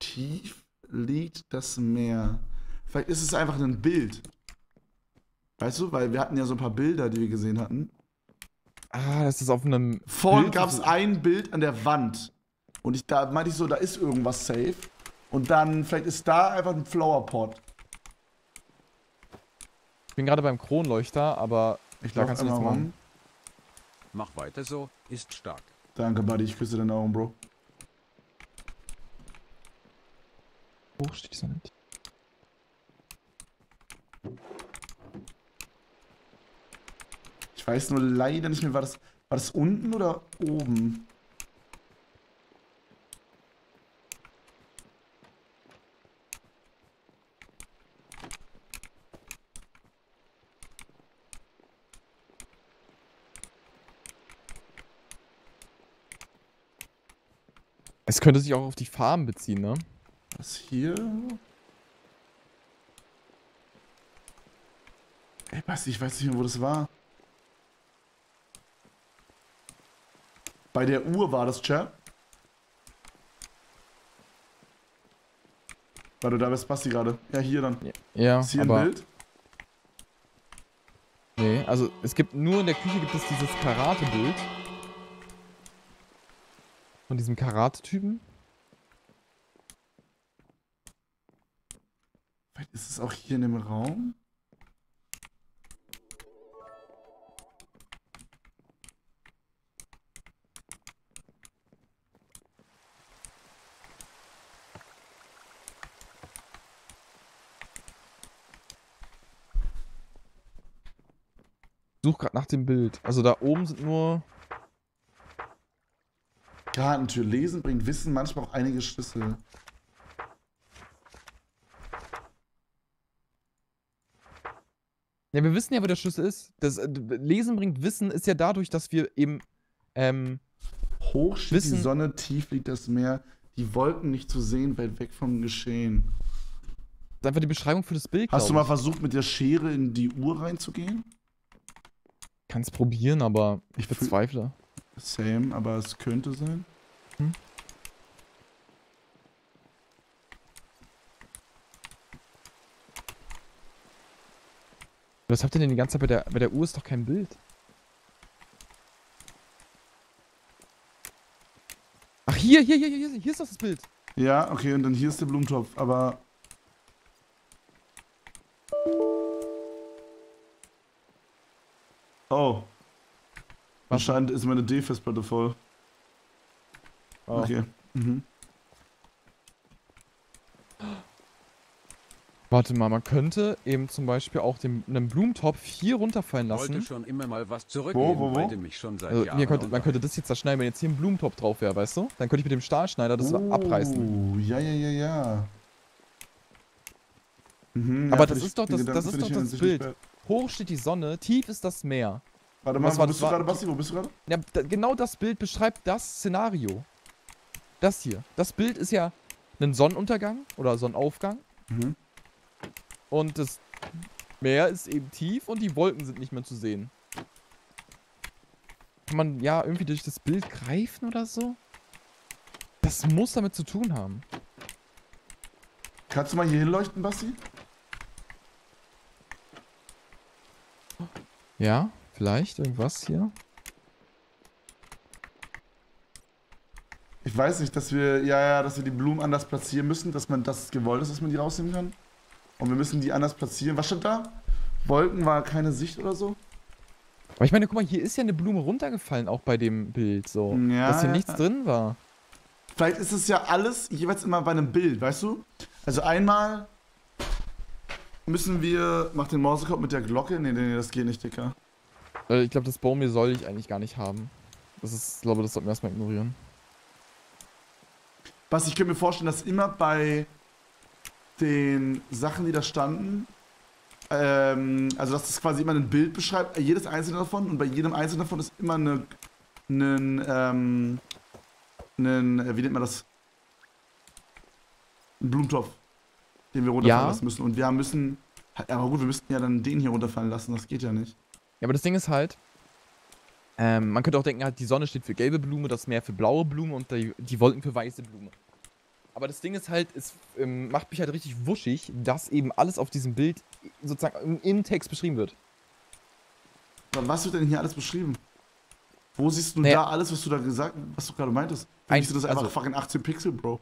Tief liegt das Meer. Vielleicht ist es einfach ein Bild. Weißt du, weil wir hatten ja so ein paar Bilder, die wir gesehen hatten. ah, das ist auf einem. Vorhin gab es ein Bild an der Wand. Und ich, da meinte ich so, da ist irgendwas safe. Und dann, vielleicht ist da einfach ein Flowerpot. Ich bin gerade beim Kronleuchter, aber Ich Da laufe kannst du nichts machen. Mach weiter so, ist stark. Danke, Buddy, ich küsse deine Augen, Bro. hoch steht die Sonne. Ich weiß nur leider nicht mehr, war das, war das unten oder oben? Es könnte sich auch auf die Farben beziehen, ne? Was hier? Ey, Basti, ich weiß nicht mehr, wo das war. Bei der Uhr war das, Chat. Warte, da ist Basti gerade. Ja, hier dann. Ja, Ist hier aber ein Bild? nee, also es gibt nur in der Küche gibt es dieses Karate-Bild von diesem Karate-Typen. Vielleicht ist es auch hier in dem Raum? Such gerade nach dem Bild. Also da oben sind nur Gartentür. Lesen bringt Wissen, manchmal auch einige Schlüssel. Ja, wir wissen ja, wo der Schlüssel ist. Das äh, Lesen bringt Wissen ist ja dadurch, dass wir eben ähm, Hoch steht die Wissen- Sonne, tief liegt das Meer. Die Wolken nicht zu sehen, weit weg vom Geschehen. das ist einfach die Beschreibung für das Bild. Hast du mal ich. versucht, mit der Schere in die Uhr reinzugehen? Kannst probieren, aber ich bezweifle. Same, aber es könnte sein. Was habt ihr denn die ganze Zeit bei der, bei der Uhr? Ist doch kein Bild. Ach, hier, hier, hier, hier, hier ist doch das Bild. Ja, okay, und dann hier ist der Blumentopf, aber. Oh. Anscheinend ist meine D-Festplatte voll. Oh. Okay. Mhm. Warte mal, man könnte eben zum Beispiel auch den, einen Blumentopf hier runterfallen Wollte lassen. schon immer mal was zurückgeben, wo, wo? wollte mich schon seit Also, Jahren hier könnte, man könnte das jetzt zerschneiden, wenn jetzt hier ein Blumentopf drauf wäre, weißt du? Dann könnte ich mit dem Stahlschneider das oh, abreißen. Ja, ja, ja, ja. Mhm, Aber ja, das ist ich- doch das- Gedanken das ist doch ich das Bild. Hoch steht die Sonne, tief ist das Meer. Warte mal, Was wo war bist das? du War- gerade, Basti? Wo bist du gerade? Ja, da, genau das Bild beschreibt das Szenario. Das hier. Das Bild ist ja ein Sonnenuntergang oder Sonnenaufgang. Mhm. Und das Meer ist eben tief und die Wolken sind nicht mehr zu sehen. Kann man ja irgendwie durch das Bild greifen oder so? Das muss damit zu tun haben. Kannst du mal hier hinleuchten, Basti? Ja, vielleicht irgendwas hier. Ich weiß nicht, dass wir, ja, ja, dass wir die Blumen anders platzieren müssen, dass man das gewollt ist, dass man die rausnehmen kann. Und wir müssen die anders platzieren. Was stand da? Wolken war keine Sicht oder so? Aber ich meine, guck mal, hier ist ja eine Blume runtergefallen, auch bei dem Bild, so. Ja, dass hier ja. nichts drin war. Vielleicht ist es ja alles jeweils immer bei einem Bild, weißt du? Also einmal müssen wir. Mach den Morsecode mit der Glocke. Nee, nee, nee, das geht nicht, Dicker. Äh, ich glaube, das Baumir soll ich eigentlich gar nicht haben. Das ist, ich glaube, das sollten wir erstmal ignorieren. Was ich könnte mir vorstellen, dass immer bei den Sachen, die da standen, ähm, also dass das quasi immer ein Bild beschreibt, äh, jedes einzelne davon, und bei jedem einzelnen davon ist immer eine, einen, ähm, einen, äh, wie nennt man das? Ein Blumentopf, den wir runterfallen Ja. lassen müssen. Und wir müssen, aber gut, wir müssten ja dann den hier runterfallen lassen, das geht ja nicht. Ja, aber das Ding ist halt, ähm, man könnte auch denken, halt, die Sonne steht für gelbe Blume, das Meer für blaue Blume und die, die Wolken für weiße Blume. Aber das Ding ist halt, es ähm, macht mich halt richtig wuschig, dass eben alles auf diesem Bild sozusagen im, im Text beschrieben wird. Was wird denn hier alles beschrieben? Wo siehst du Naja. da alles, was du da gesagt was du gerade meintest? Mich sind das einfach also- fucking 18 Pixel, Bro.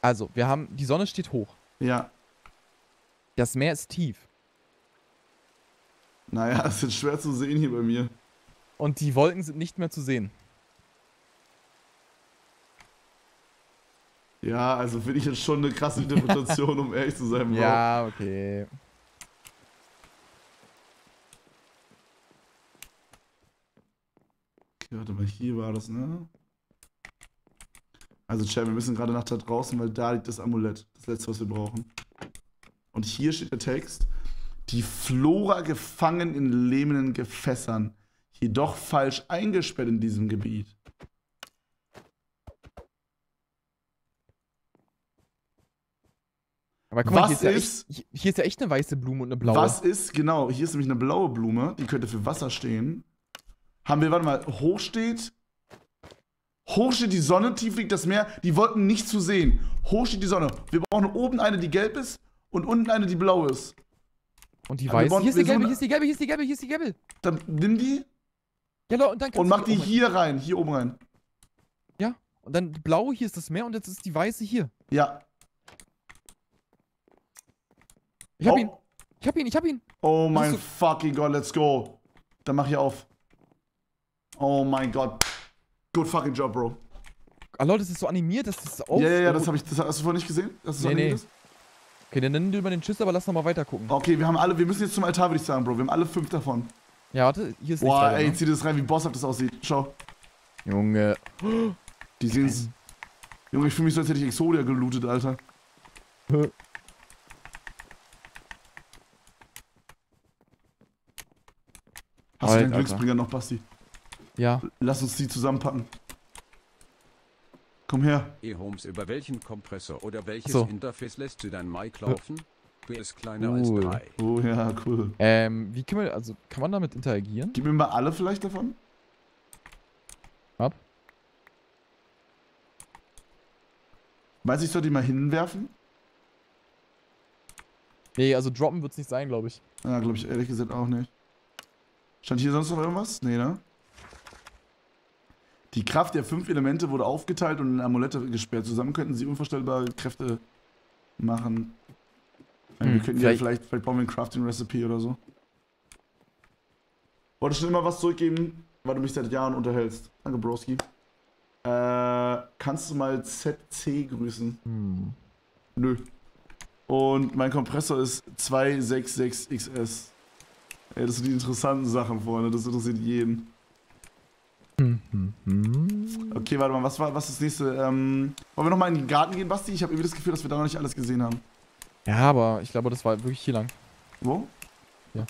Also, wir haben, die Sonne steht hoch, Ja. das Meer ist tief Naja, [laughs] es ist schwer zu sehen hier bei mir. und die Wolken sind nicht mehr zu sehen. Ja, also finde ich jetzt schon eine krasse [laughs] Interpretation, um ehrlich zu sein, Bro. Ja, okay. Okay, warte mal, hier war das, ne? Also, Chat, wir müssen gerade nach da draußen, weil da liegt das Amulett. Das letzte, was wir brauchen. Und hier steht der Text. Die Flora gefangen in lähmenden Gefässern, jedoch falsch eingesperrt in diesem Gebiet. Aber guck mal, Was hier ist, ja echt, hier- ist ja echt eine weiße Blume und eine blaue. Was ist, genau, hier ist nämlich eine blaue Blume, die könnte für Wasser stehen. Haben wir, warte mal, hoch steht. Hoch steht die Sonne, tief liegt das Meer, die Wolken nicht zu sehen. Hoch steht die Sonne. Wir brauchen oben eine, die gelb ist und unten eine, die blau ist. Und die weiße. Hier ist die gelbe, hier ist die gelbe, hier ist die gelbe, hier ist die gelbe. Dann nimm die Ja, und dann und mach die hier rein, hier oben rein. Und dann die blaue, hier ist das Meer und jetzt ist die weiße hier. Ja. Ich hab oh, ihn, ich hab ihn, ich hab ihn. Oh mein fucking Gott, let's go. Dann mach hier auf. Oh mein Gott. Good fucking job, Bro. Ah, Leute, das ist so animiert, dass das auf. Ja, ja, ja, oh, das habe ich, das hast du vorhin nicht gesehen? Dass es so Nee, nee. ist? Okay, dann nimm du über den Schiss, aber lass noch mal weiter gucken. Okay, wir haben alle, wir müssen jetzt zum Altar, würde ich sagen, Bro. Wir haben alle fünf davon. Ja, warte, hier ist Boah, ey, leider, zieh das rein, wie bosshaft das aussieht. Schau. ne? Junge. Die sehen's. Junge, ich fühle mich so, als hätte ich Exodia gelootet, Alter. Hast du den Glücksbringer noch, Basti? Ja. Lass uns die zusammenpacken. Komm her. E-Homes über welchen Kompressor oder welches So. Interface lässt du dein Mic laufen? B ist kleiner als Cool. 3. Oh ja, cool. Ähm, wie kann man, also, kann man damit interagieren? Gib mir mal alle vielleicht davon. Ab. Meinst du, ich soll die mal hinwerfen? Nee, also droppen wird's nicht sein, glaube ich. Ja, glaube ich ehrlich gesagt auch nicht. Stand hier sonst noch irgendwas? Nee, ne? Die Kraft der fünf Elemente wurde aufgeteilt und in Amulette gesperrt. Zusammen könnten sie unvorstellbare Kräfte machen. Ja, wir Hm, könnten vielleicht- ja vielleicht, vielleicht bauen wir ein Crafting-Recipe oder so. Wolltest du immer was zurückgeben, weil du mich seit Jahren unterhältst? Danke, Broski. Äh, kannst du mal ZC grüßen? Hm. Nö. Und mein Kompressor ist 266XS. Ey, das sind die interessanten Sachen, Freunde. Das interessiert jeden. [laughs] Okay, warte mal, was war was ist das nächste? Ähm, wollen wir nochmal in den Garten gehen, Basti? Ich habe irgendwie das Gefühl, dass wir da noch nicht alles gesehen haben. Ja, aber ich glaube, das war wirklich hier lang. Wo? Ja.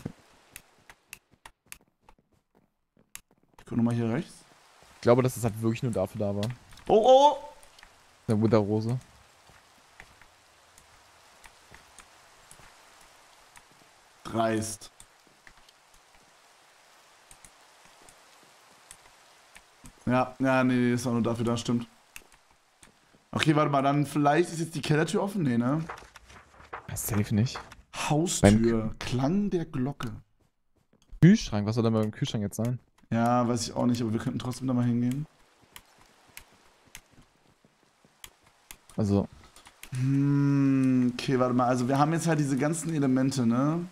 Ich guck nochmal hier rechts. Ich glaube, dass es halt wirklich nur dafür da war. Oh, oh! Eine Wither-Rose. Dreist. Ja, ja, nee, ist auch nur dafür da, stimmt. Okay, warte mal, dann vielleicht ist jetzt die Kellertür offen? Nee, ne? Safe nicht. Haustür, Klang der Glocke. Kühlschrank, was soll denn beim Kühlschrank jetzt sein? Ja, weiß ich auch nicht, aber wir könnten trotzdem da mal hingehen. Also, Hm, okay, warte mal, also wir haben jetzt halt diese ganzen Elemente, ne?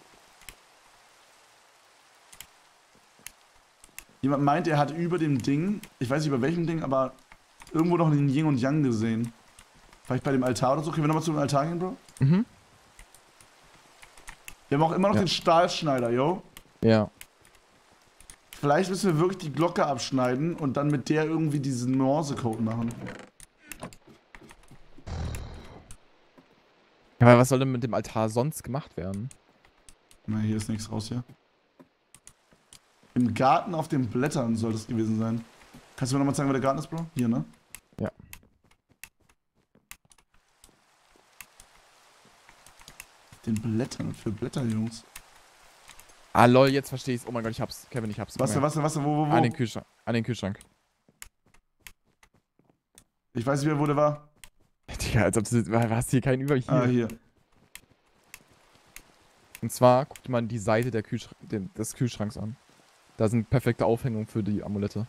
Jemand meint, er hat über dem Ding, ich weiß nicht über welchem Ding, aber irgendwo noch einen Yin und Yang gesehen. Vielleicht bei dem Altar oder so. Können wir nochmal zu dem Altar gehen, Bro? mhm. Wir haben auch immer noch Ja. den Stahlschneider, yo. Ja. Vielleicht müssen wir wirklich die Glocke abschneiden und dann mit der irgendwie diesen Morse-Code machen. Ja, aber was soll denn mit dem Altar sonst gemacht werden? Na, hier ist nichts raus hier. Im Garten auf den Blättern soll das gewesen sein. Kannst du mir nochmal zeigen, wo der Garten ist, Bro? Hier, ne? Ja. Den Blättern, für Blätter, Jungs. Ah, lol, jetzt verstehe ich's. Oh mein Gott, ich hab's. Kevin, ich hab's. Was was was wo, wo, wo? An den Kühlschrank. An den Kühlschrank. Ich weiß nicht mehr, wo der war. [laughs] Digga, als ob du hast hier keinen über hier. Ah, hier. Und zwar guckt man die Seite der Kühlschrank, des Kühlschranks an. Da sind perfekte Aufhängungen für die Amulette.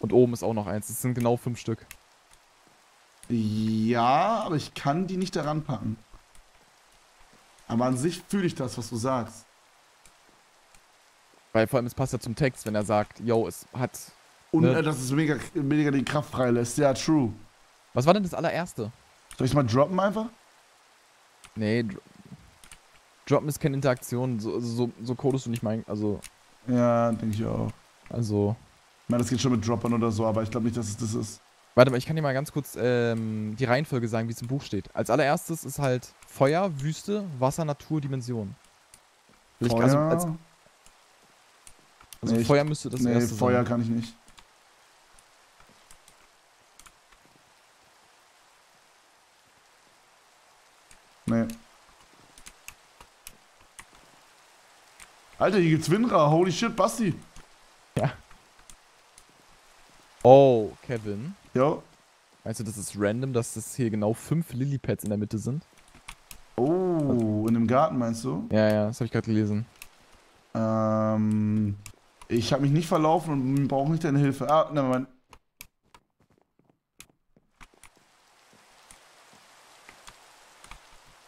Und oben ist auch noch eins. Es sind genau fünf Stück. Ja, aber ich kann die nicht daran packen. Aber an sich fühle ich das, was du sagst. Weil vor allem es passt ja zum Text, wenn er sagt, yo, es hat. Und Ne? äh, dass es mega, mega die Kraft freilässt. Ja, true. Was war denn das allererste? Soll ich mal droppen einfach? Nee, Droppen ist keine Interaktion. So, so, so codest du nicht mein. Also. Ja, denke ich auch. Also. Ich meine, das geht schon mit Droppern oder so, aber ich glaube nicht, dass es das ist. Warte mal, ich kann dir mal ganz kurz ähm, die Reihenfolge sagen, wie es im Buch steht. Als allererstes ist halt Feuer, Wüste, Wasser, Natur, Dimension. Feuer? Also, als, also Nee, Feuer müsste das nee, erste Feuer sein. kann ich nicht. Nee. Alter, hier gibt's Winra. Holy shit, Basti. Oh, Kevin. Jo. Meinst du, das ist random, dass das hier genau fünf Lilypads in der Mitte sind? Oh, in dem Garten meinst du? Ja, ja, das habe ich gerade gelesen. Ähm, ich habe mich nicht verlaufen und brauche nicht deine Hilfe. Ah, nein, Moment.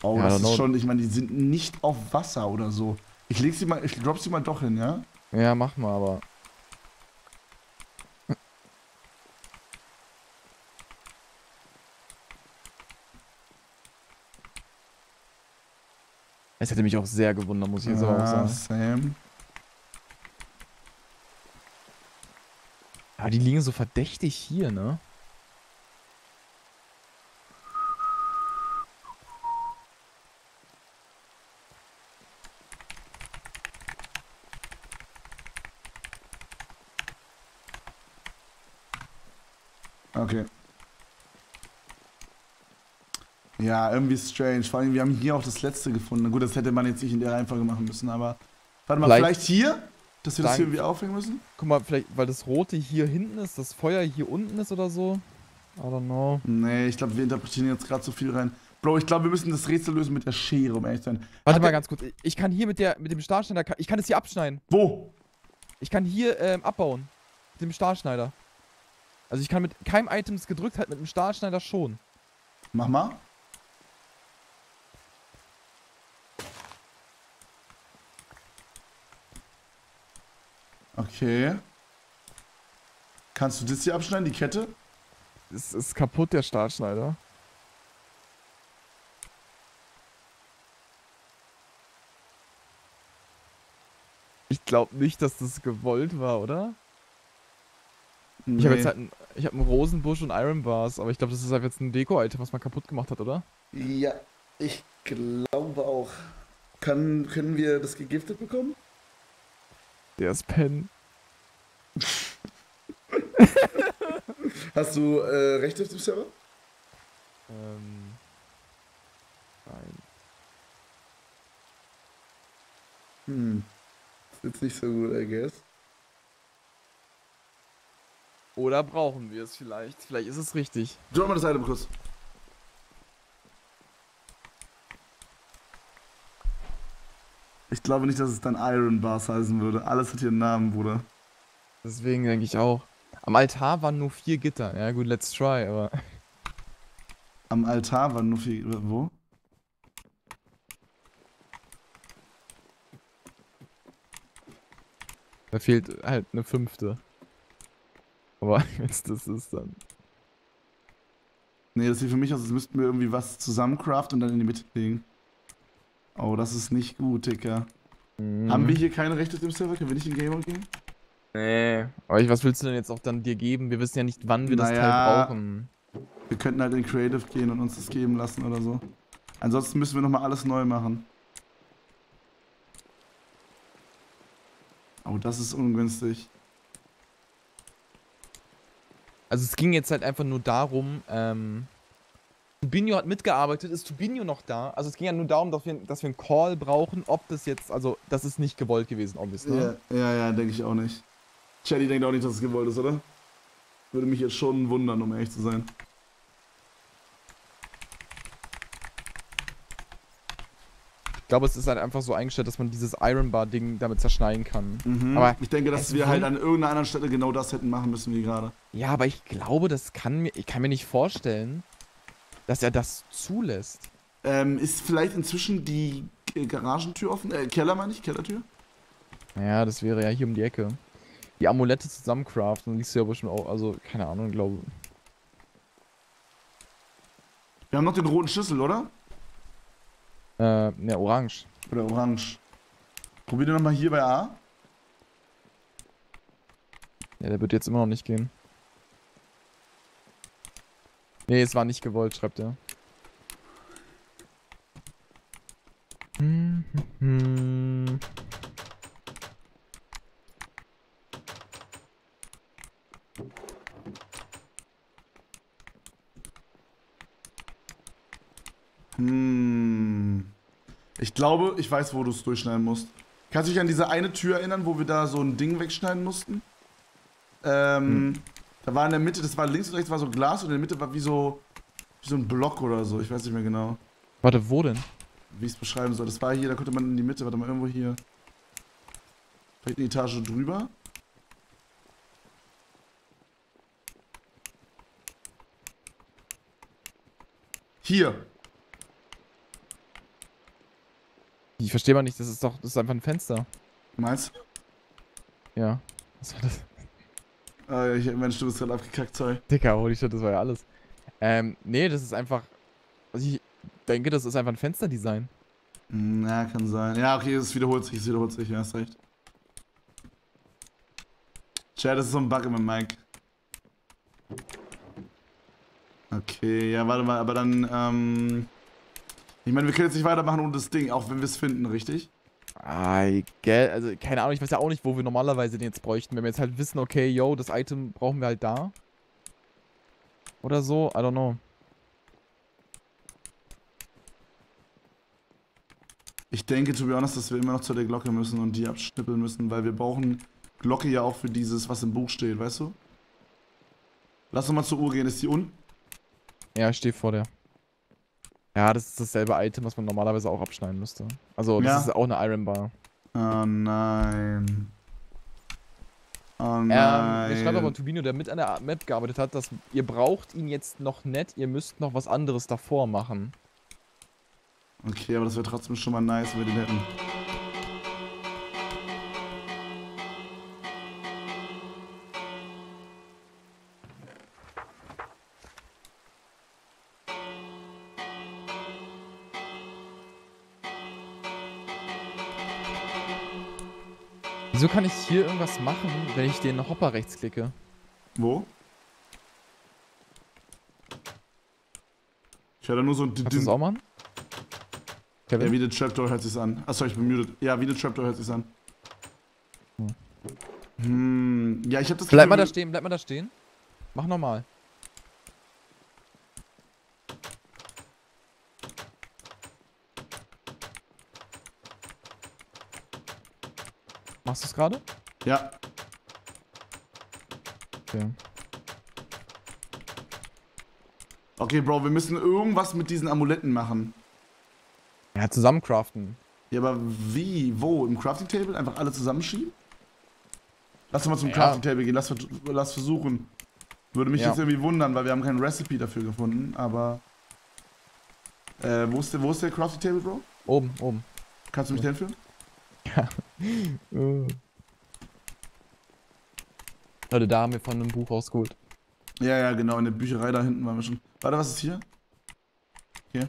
Oh, Ja, das ist schon, ich meine, die sind nicht auf Wasser oder so. Ich leg sie mal, ich drop sie mal doch hin, ja? Ja, mach mal, aber. Es hätte mich auch sehr gewundert, muss ich jetzt aber auch Ah, sagen. Sam. Aber die liegen so verdächtig hier, ne? Okay. Ja, irgendwie strange. Vor allem, wir haben hier auch das letzte gefunden. Gut, das hätte man jetzt nicht in der Reihenfolge machen müssen, aber. Warte mal, vielleicht, Vielleicht- hier? Dass wir das hier irgendwie aufhängen müssen? Guck mal, vielleicht, weil das Rote hier hinten ist, das Feuer hier unten ist oder so. I don't know. Nee, ich glaube, wir interpretieren jetzt gerade so viel rein. Bro, ich glaube, wir müssen das Rätsel lösen mit der Schere, um ehrlich zu sein. Warte Hat mal ganz kurz. Ich kann hier mit der mit dem Stahlschneider, ich kann das hier abschneiden. Wo? Ich kann hier ähm, abbauen. Mit dem Stahlschneider. Also ich kann mit keinem Item das gedrückt halt mit dem Stahlschneider schon. Mach mal. Okay. Kannst du das hier abschneiden, die Kette? Es ist kaputt, der Stahlschneider. Ich glaube nicht, dass das gewollt war, oder? Ich habe jetzt halt einen, ich hab einen Rosenbusch und Iron Bars, aber ich glaube, das ist halt jetzt ein Deko-Item, was man kaputt gemacht hat, oder? Ja, ich glaube auch. Kann, können wir das gegiftet bekommen? Der ist Pen. Hast du äh, Rechte auf dem Server? Ähm. Nein. Hm. Ist jetzt nicht so gut, I guess. Oder brauchen wir es vielleicht? Vielleicht ist es richtig. Drop mal das Item kurz. Ich glaube nicht, dass es dann Iron Bars heißen würde. Alles hat hier einen Namen, Bruder. Deswegen denke ich auch. Am Altar waren nur vier Gitter. Ja gut, let's try, aber. Am Altar waren nur vier. Wo? Da fehlt halt eine fünfte. Aber [laughs] wenn es das ist, dann. Nee, das sieht für mich aus, als müssten wir irgendwie was zusammencraften und dann in die Mitte legen. Oh, das ist nicht gut, Dicker. Haben wir hier keine Rechte dem Server? Können wir nicht in Game Mode gehen? Nee. Aber ich, was willst du denn jetzt auch dann dir geben? Wir wissen ja nicht, wann wir das Naja. Teil brauchen. Wir könnten halt in Creative gehen und uns das geben lassen oder so. Ansonsten müssen wir nochmal alles neu machen. Oh, das ist ungünstig. Also es ging jetzt halt einfach nur darum, ähm. Tubinho hat mitgearbeitet, ist Tubinho noch da? Also es ging ja nur darum, dass wir, dass wir einen Call brauchen, ob das jetzt, also das ist nicht gewollt gewesen, obviously. Ja, ja, ja denke ich auch nicht. Chatty denkt auch nicht, dass es gewollt ist, oder? Würde mich jetzt schon wundern, um ehrlich zu sein. Ich glaube, es ist halt einfach so eingestellt, dass man dieses Iron Bar Ding damit zerschneiden kann. Mhm. Aber ich denke, dass wir halt an irgendeiner anderen Stelle genau das hätten machen müssen wie gerade. Ja, aber ich glaube, das kann mir, ich kann mir nicht vorstellen, dass er das zulässt. Ähm, ist vielleicht inzwischen die äh, Garagentür offen? Äh, Keller meine ich? Kellertür? Ja, das wäre ja hier um die Ecke. Die Amulette zusammencraften, liest du ja bestimmt auch, also keine Ahnung, glaube. Wir haben noch den roten Schlüssel, oder? Äh, ne, orange. Oder orange. Probier den nochmal hier bei A. Ja, der wird jetzt immer noch nicht gehen. Nee, es war nicht gewollt, schreibt er. Hm, hm, hm. Hm. Ich glaube, ich weiß, wo du es durchschneiden musst. Kannst du dich an diese eine Tür erinnern, wo wir da so ein Ding wegschneiden mussten? Ähm, da war in der Mitte, das war links und rechts war so Glas und in der Mitte war wie so, wie so ein Block oder so. Ich weiß nicht mehr genau, Warte, wo denn? wie ich es beschreiben soll. Das war hier, da konnte man in die Mitte, warte mal, irgendwo hier. Vielleicht eine Etage drüber. Hier. Ich verstehe mal nicht, das ist doch, das ist einfach ein Fenster. Meinst du? Ja. Was war das? Ah, ich, Mensch, du bist gerade abgekackt, sorry. Dicker, holy shit, das war ja alles. Ähm, nee, das ist einfach. Also ich denke, das ist einfach ein Fensterdesign. Hm, Ja, kann sein. Ja, okay, es wiederholt sich, es wiederholt sich, ja, hast recht. Tja, das ist so ein Bug in meinem Mic. Okay, ja, warte mal, aber dann, ähm. Ich meine, wir können jetzt nicht weitermachen ohne das Ding, auch wenn wir es finden, richtig? I get, also keine Ahnung, ich weiß ja auch nicht, wo wir normalerweise den jetzt bräuchten. Wenn wir jetzt halt wissen, okay, yo, das Item brauchen wir halt da. Oder so, I don't know. Ich denke, to be honest, dass wir immer noch zu der Glocke müssen und die abschnippeln müssen, weil wir brauchen Glocke ja auch für dieses, was im Buch steht, weißt du? Lass uns mal zur Uhr gehen, ist die unten? Ja, ich stehe vor der. Ja, das ist dasselbe Item, was man normalerweise auch abschneiden müsste. Also, das Ja. ist auch eine Iron Bar. Oh nein. Oh Ähm, nein. ich schreibe aber Tubino, der mit an der Map gearbeitet hat, dass ihr braucht ihn jetzt noch nicht, ihr müsst noch was anderes davor machen. okay, aber das wäre trotzdem schon mal nice, wenn wir den hätten. Wieso kann ich hier irgendwas machen, wenn ich den Hopper rechts klicke? Wo? Ich höre da nur so ein Kannst du das auch machen? Ja, Kevin? wie der Trapdoor hört sich's an. Achso, ich bin muted. Ja, wie der Trapdoor hört sich's an. Hm, ja, ich hab das bleib mal da stehen, bleib mal da stehen. Mach nochmal. Machst du es gerade? Ja, Okay. okay, Bro, wir müssen irgendwas mit diesen Amuletten machen. Ja, zusammen craften. Ja, aber wie? Wo? Im Crafting Table? Einfach alle zusammenschieben? Lass doch mal zum Ja. Crafting Table gehen. Lass, lass versuchen. Würde mich Ja. jetzt irgendwie wundern, weil wir haben kein Recipe dafür gefunden, aber... Äh, wo ist der, wo ist der Crafting Table, Bro? Oben, oben. Kannst du mich hinführen? Leute, da haben wir von einem Buch rausgeholt. Ja, ja, genau. In der Bücherei da hinten waren wir schon. Warte, was ist hier? Hier.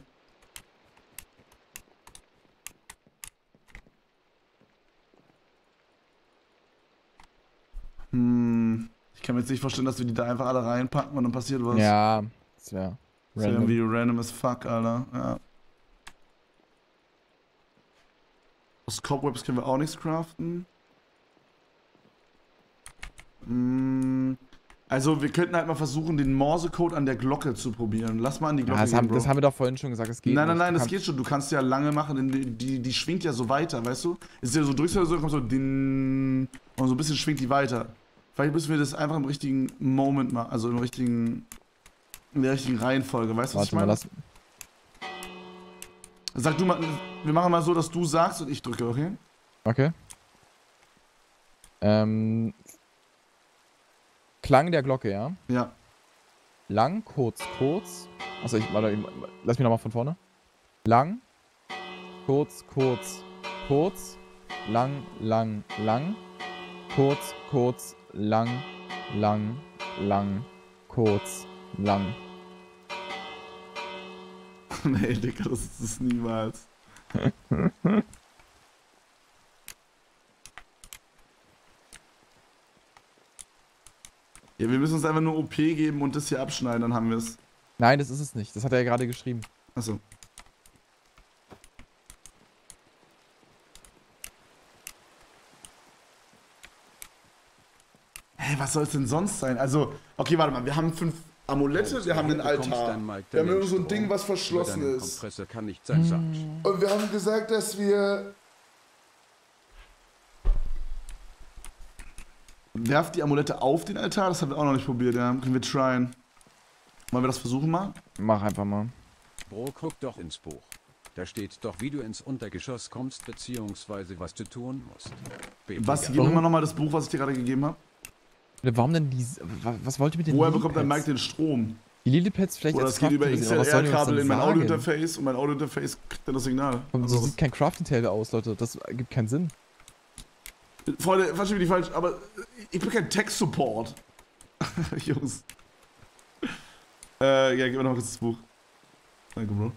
Hm. Ich kann mir jetzt nicht vorstellen, dass wir die da einfach alle reinpacken und dann passiert was. Ja, das wäre Das wäre irgendwie random as fuck, Alter. Ja. Aus Cobwebs können wir auch nichts craften. Hm. Also, wir könnten halt mal versuchen, den Morse-Code an der Glocke zu probieren. Lass mal an die Glocke Ja, das, gehen, haben, Bro. das haben wir doch vorhin schon gesagt, es geht Nein, nein, nein, das geht schon. Du kannst ja lange machen, denn die, die, die schwingt ja so weiter, weißt du? Ist ja so, drückst du so, kommt so din und so ein bisschen schwingt die weiter. Vielleicht müssen wir das einfach im richtigen Moment machen, also im richtigen, in der richtigen Reihenfolge, weißt du, was ich Warte mal, meine? lass. Sag du mal, wir machen mal so, dass du sagst und ich drücke, okay? Okay. Ähm. Klang der Glocke, ja? Ja. Lang, kurz, kurz. Achso, ich, warte, ich, lass mich nochmal von vorne. Lang, kurz, kurz, kurz, lang, lang, lang, kurz, kurz, lang, lang, lang, kurz, lang. [laughs] nee, Digga, das ist es niemals. ja, wir müssen uns einfach nur OP geben und das hier abschneiden, dann haben wir es. Nein, das ist es nicht. Das hat er ja gerade geschrieben. Achso. Hä, was soll es denn sonst sein? Also, okay, warte mal, wir haben fünf Amulette, wir haben den Altar. Wir haben irgend so ein Ding, was verschlossen ist. Kompressor kann nicht sein Satz. Und wir haben gesagt, dass wir. Werft die Amulette auf den Altar, das haben wir auch noch nicht probiert, ja. Können wir tryen. Wollen wir das versuchen mal? Mach einfach mal. Bro, guck doch ins Buch. Da steht doch, wie du ins Untergeschoss kommst, beziehungsweise was du tun musst. Baby, Was, gib mir mal nochmal das Buch, was ich dir gerade gegeben habe. Warum denn die. Was, wollt ihr mit den Woher bekommt der Lilipads? Mike den Strom? Die Lilipads vielleicht Oder als es geht über XLR-Kabel in mein? Audio-Interface und mein Audio-Interface kriegt dann das Signal. Und Also, so sieht kein Crafting-Table aus, Leute. Das gibt keinen Sinn. Freunde, verstehe mich nicht falsch, aber ich bin kein Tech-Support. [laughs] Jungs. Äh, ja, gib mir noch kurz das Buch. Danke, Bro.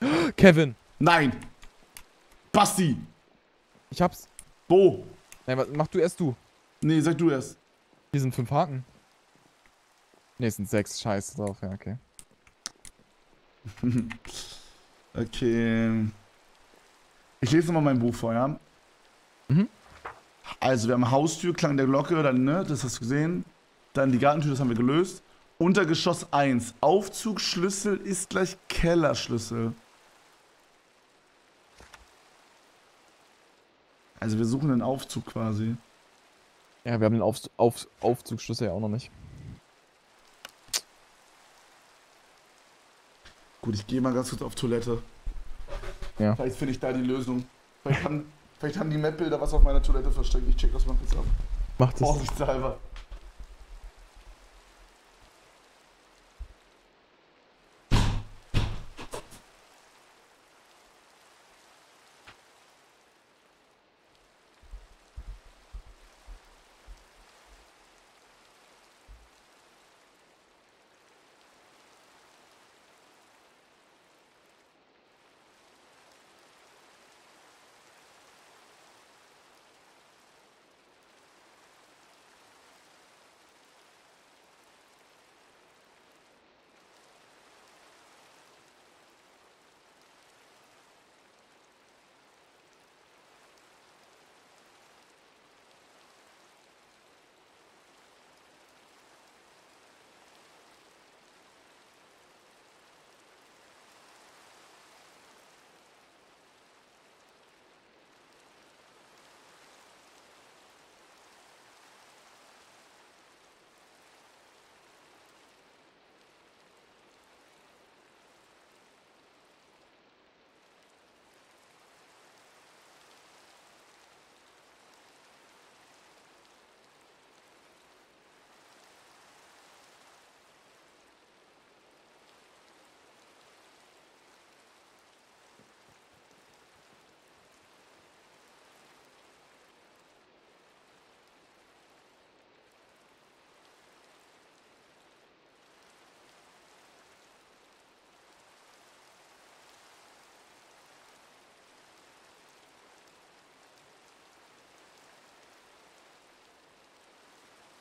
[gasps] Kevin! Nein! Basti! Ich hab's. Wo? Nein, was, mach du erst du. Nee, sag du erst. Hier sind fünf Haken. Ne, es sind sechs. Scheiße drauf. Ja, okay. [laughs] Okay. Ich lese nochmal mein Buch vor, ja? Mhm. Also, wir haben Haustür, Klang der Glocke, dann, ne? Das hast du gesehen. Dann die Gartentür, das haben wir gelöst. Untergeschoss 1. Aufzugschlüssel ist gleich Kellerschlüssel. Also wir suchen den Aufzug quasi. Ja, wir haben den Auf Auf Aufzugsschlüssel ja auch noch nicht. Gut, ich gehe mal ganz kurz auf Toilette. Ja. Vielleicht finde ich da die Lösung. Vielleicht haben, vielleicht haben die Mapbilder was auf meiner Toilette versteckt. Ich check das mal kurz ab. Macht das. Vorsichtshalber.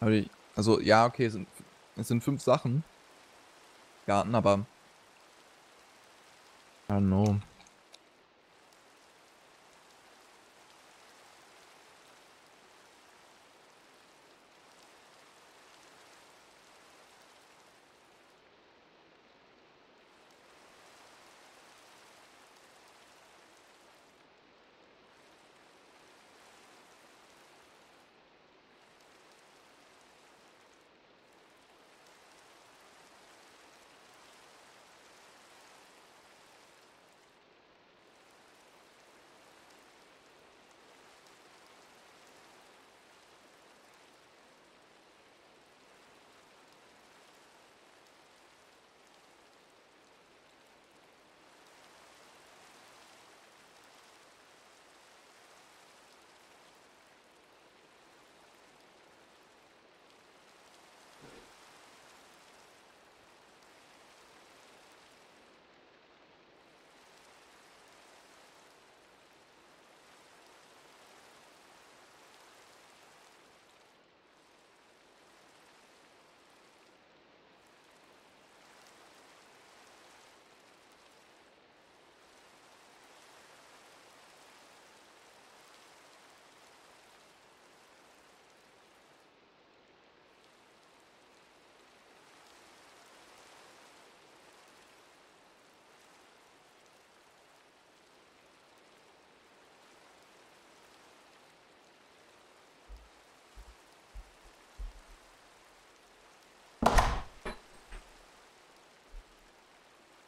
Die, also, ja, okay, es sind, es sind fünf Sachen. Garten, aber. I don't know.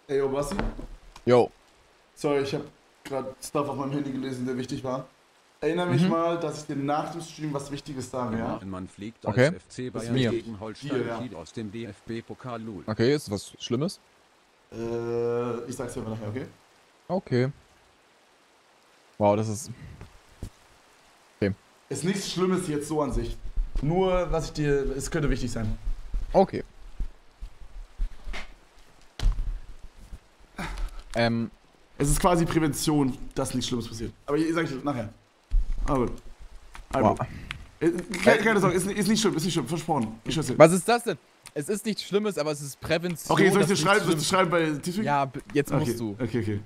Ey, yo, Basti. Yo. Sorry, ich habe gerade Stuff auf meinem Handy gelesen, der wichtig war. Erinnere mich Mhm. mal, dass ich dir nach dem Stream was Wichtiges sage, ja? Man fliegt Okay. als FC Bayern mir. gegen Holstein Dir, ja. Aus dem DFB-Pokal Lul. Okay, ist was Schlimmes? Äh, ich sag's dir aber nachher, okay? Okay. Wow, das ist. Ist nichts Schlimmes jetzt so an sich. Nur, was ich dir. Es könnte wichtig sein. Okay. Ähm, Es ist quasi Prävention, dass nichts Schlimmes passiert. Aber ich sag ich dir nachher. Aber gut. Also, wow. äh, keine, keine Sorge, ist, ist nicht schlimm, ist nicht schlimm, versprochen. Ich dir. Was ist das denn? Es ist nichts Schlimmes, aber es ist Prävention. Okay, soll ich dir schreiben, soll ich dir schreiben bei Teamspeak? Ja, jetzt okay. musst du. Okay, okay.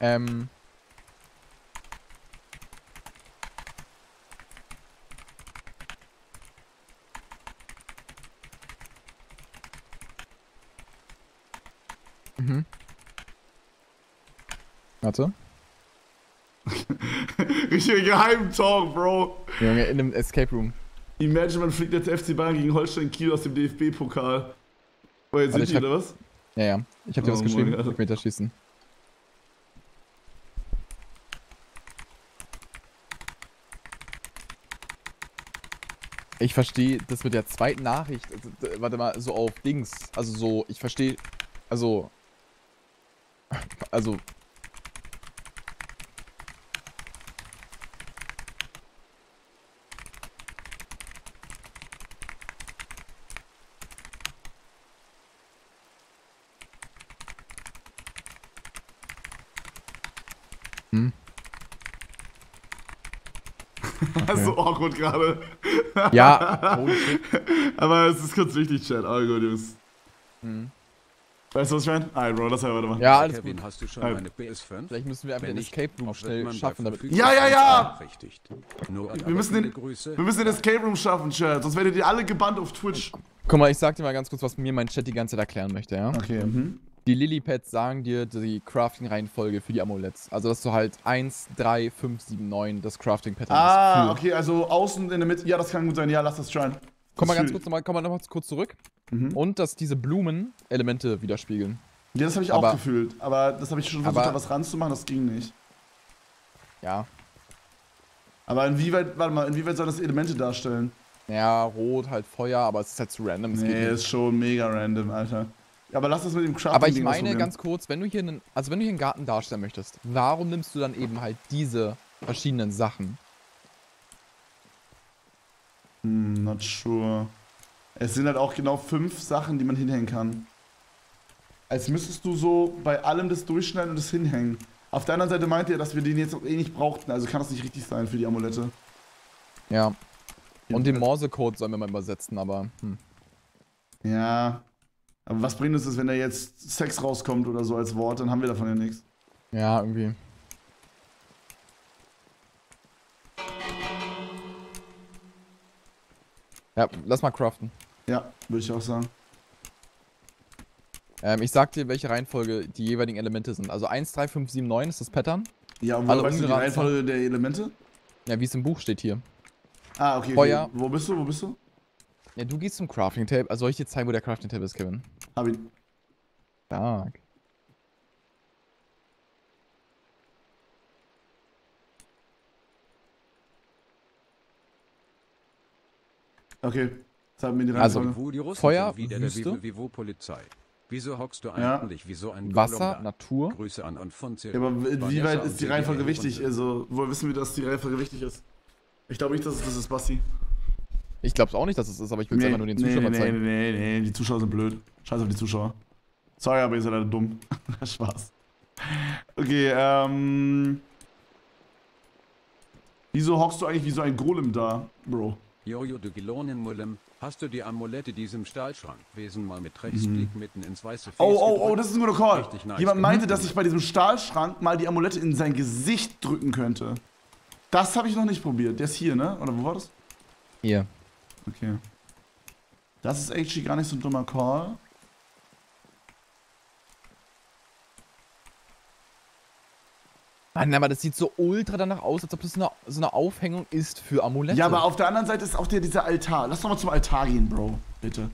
Ähm. Mhm. Warte. [laughs] Richtiger Geheimtalk, Bro. Junge, in einem Escape Room. Imagine, man fliegt jetzt FC Bayern gegen Holstein Kiel aus dem DFB-Pokal. Oh, jetzt Warte, sind ich die, hab- oder was? Ja, ja. Ich hab dir Oh was geschrieben. Gott. Elfmeterschießen. Ich verstehe das mit der zweiten Nachricht. also, Warte mal, so auf Dings. Also so, ich verstehe. Also. Also. Hm. So awkward gerade. Ja. [laughs] Aber es ist kurz wichtig, Chat. Oh gut, Jungs. Hm. Weißt du, was ich meine? Alright, Bro, war warte mal. Ja, alles Kevin, gut. hast du schon Halt. eine PS5? Vielleicht müssen wir einfach Wenn den Escape Room schnell schaffen, damit. Ja, ja, ja! Wir müssen den- Grüße. Wir müssen den Escape Room schaffen, Chat. Sonst werdet ihr alle gebannt auf Twitch. Guck mal, ich sag dir mal ganz kurz, was mir mein Chat die ganze Zeit erklären möchte, ja? Okay, mhm. Die Lilypads sagen dir die Crafting-Reihenfolge für die Amuletts. Also, dass du halt 1, 3, 5, 7, 9 das Crafting-Pattern Ah, ist. für- okay, also außen in der Mitte. Ja, das kann gut sein. Ja, lass das trying. Komm mal ganz kurz nochmal, komm mal noch kurz zurück. Mhm. Und dass diese Blumen Elemente widerspiegeln. Ja, das habe ich auch Aber- gefühlt. Aber das habe ich schon versucht, Aber- da was ranzumachen. Das ging nicht. Ja. Aber inwieweit, warte mal, inwieweit soll das Elemente darstellen? Ja, rot, halt Feuer, aber es ist halt zu random. Es Nee, ist schon mega random, Alter. Aber lass das mit dem Crafting Aber ich meine ganz kurz, wenn du hier einen, also wenn du hier einen Garten darstellen möchtest, warum nimmst du dann eben halt diese verschiedenen Sachen? Hm, not sure. Es sind halt auch genau fünf Sachen, die man hinhängen kann. Als müsstest du so bei allem das durchschneiden und das hinhängen. Auf der anderen Seite meint ihr, dass wir den jetzt auch eh nicht brauchten, also kann das nicht richtig sein für die Amulette. Ja. Und den Morse-Code sollen wir mal übersetzen, aber hm. Ja. Aber was bringt uns das, wenn da jetzt Sex rauskommt oder so als Wort, dann haben wir davon ja nichts. ja, irgendwie. Ja, lass mal craften. Ja, würde ich auch sagen. Ähm, ich sag dir, welche Reihenfolge die jeweiligen Elemente sind. Also 1, 3, 5, 7, 9 ist das Pattern. Ja, und wo weißt du die Reihenfolge der Elemente? Ja, wie es im Buch steht hier. Ah, okay. Feuer. Wo, wo bist du? Wo bist du? Ja, du gehst zum Crafting Table. Also soll ich dir zeigen, wo der Crafting Table ist, Kevin? Hab ich. Stark. Okay. Sag mir die Also, Reihenfolge. Wo die Russen Feuer, sind wieder Wüste. der Vivo, Vivo Polizei. Wieso hockst du Ja. eigentlich wie so ein Wasser, Gollum da? Natur. Grüße an und von Ja, aber wie weit ist die Reihenfolge wichtig? Also, woher wissen wir, dass die Reihenfolge wichtig ist? Ich glaube nicht, dass es das ist, Basti. Ich glaub's auch nicht, dass es ist, aber ich will es einfach nur den Zuschauern nee, zeigen. Nee, nee, nee, die Zuschauer sind blöd. Scheiß auf die Zuschauer. Sorry, aber ihr seid alle dumm. [laughs] Spaß. Okay, ähm. Wieso hockst du eigentlich wie so ein Golem da, Bro? Jojo de Gilonenmullem, hast du die Amulette diesem Stahlschrank Wesen mal mit Rechtsblick mitten ins weiße Mhm. Oh, oh, oh, das ist ein guter Call. Nice Jemand meinte, gemacht. dass ich bei diesem Stahlschrank mal die Amulette in sein Gesicht drücken könnte. Das habe ich noch nicht probiert. Der ist hier, ne? Oder wo war das? Hier. Okay. Das ist actually gar nicht so ein dummer Call. Mann, aber das sieht so ultra danach aus, als ob das eine, so eine Aufhängung ist für Amulette. Ja, aber auf der anderen Seite ist auch der, dieser Altar. Lass doch mal zum Altar gehen, Bro. Bitte.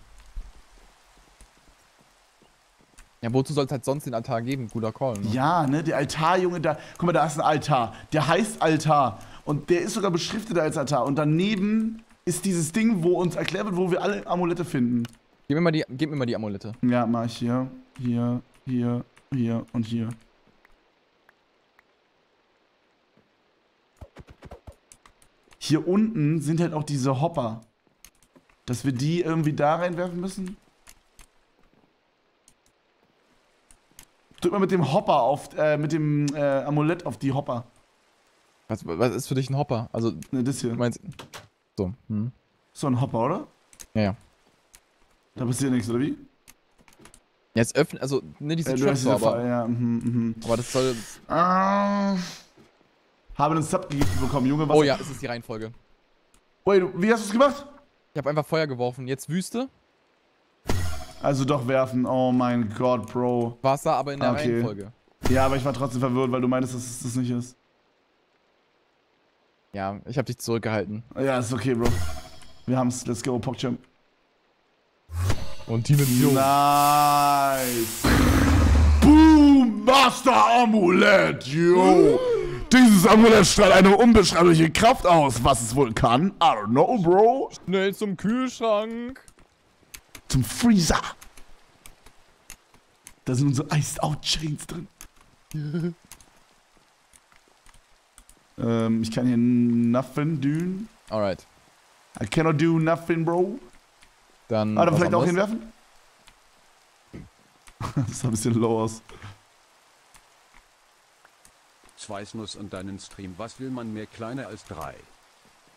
Ja, wozu soll es halt sonst den Altar geben? Guter Call, ne? Ja, ne? Der Altar, Junge, da. Guck mal, da ist ein Altar. Der heißt Altar. Und der ist sogar beschriftet als Altar. Und daneben ist dieses Ding, wo uns erklärt wird, wo wir alle Amulette finden. Gib mir mal die, gib mir mal die Amulette. Ja, mach ich hier. Hier, hier, hier und hier. Hier unten sind halt auch diese Hopper. Dass wir die irgendwie da reinwerfen müssen. Drück mal mit dem Hopper auf, äh, mit dem äh, Amulett auf die Hopper. Was, was ist für dich ein Hopper? Also, Ne, das hier. meinst. So, hm. So ein Hopper, oder? Ja, ja. Da passiert nichts, oder wie? Jetzt öffnen, also, ne, diese Äh, Trap aber, Fa- ja, mhm, mhm. aber das soll. Ah, habe einen Sub gegeben bekommen, Junge. Was Oh ja, es ist die Reihenfolge. Wait, wie hast du es gemacht? Ich habe einfach Feuer geworfen. Jetzt Wüste, Also doch werfen. Oh mein Gott, Bro. Wasser, aber in der Okay. Reihenfolge. Ja, aber ich war trotzdem verwirrt, weil du meintest, dass es das nicht ist. Ja, ich habe dich zurückgehalten. Ja, ist okay, Bro. Wir haben's. Let's go, PogChamp. Und Dimension. Nice. Boom, Master Amulett, yo. Dieses Amulett strahlt eine unbeschreibliche Kraft aus. Was es wohl kann? I don't know, Bro. Schnell zum Kühlschrank. Zum Freezer. Da sind unsere Iced Out Chains drin. [laughs] ähm, ich kann hier nothing do. Alright. I cannot do nothing, Bro. Dann. Ah, dann vielleicht auch anderes. hinwerfen? [laughs] das sah ein bisschen low aus. Schweißnuss und deinen Stream. Was will man mehr kleiner als drei?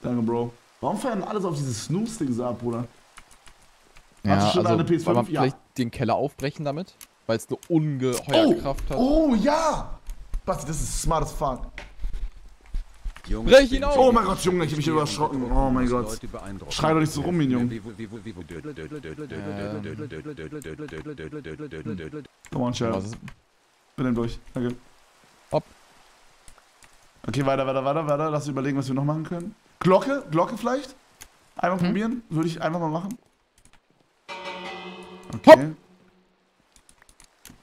Danke, Bro. Warum feiern alles auf dieses Snooze-Ding ab, Bruder? Ja, Hast du schon also, eine PS5? Weil man Ja. vielleicht den Keller aufbrechen damit, weil es eine ungeheure Kraft hat. oh, ja! Basti, das ist smart as fuck. Jungs, Brech ihn bin auf! Oh mein Gott, Junge, ich hab mich überschrocken. Oh mein Gott. Schrei doch nicht so rum, Minion. Come on, ist, Bin dann durch. Danke. Hopp. Okay, weiter, weiter, weiter, weiter. Lass uns überlegen, was wir noch machen können. Glocke? Glocke vielleicht? Einmal Hm? probieren? Würde ich einfach mal machen. Okay.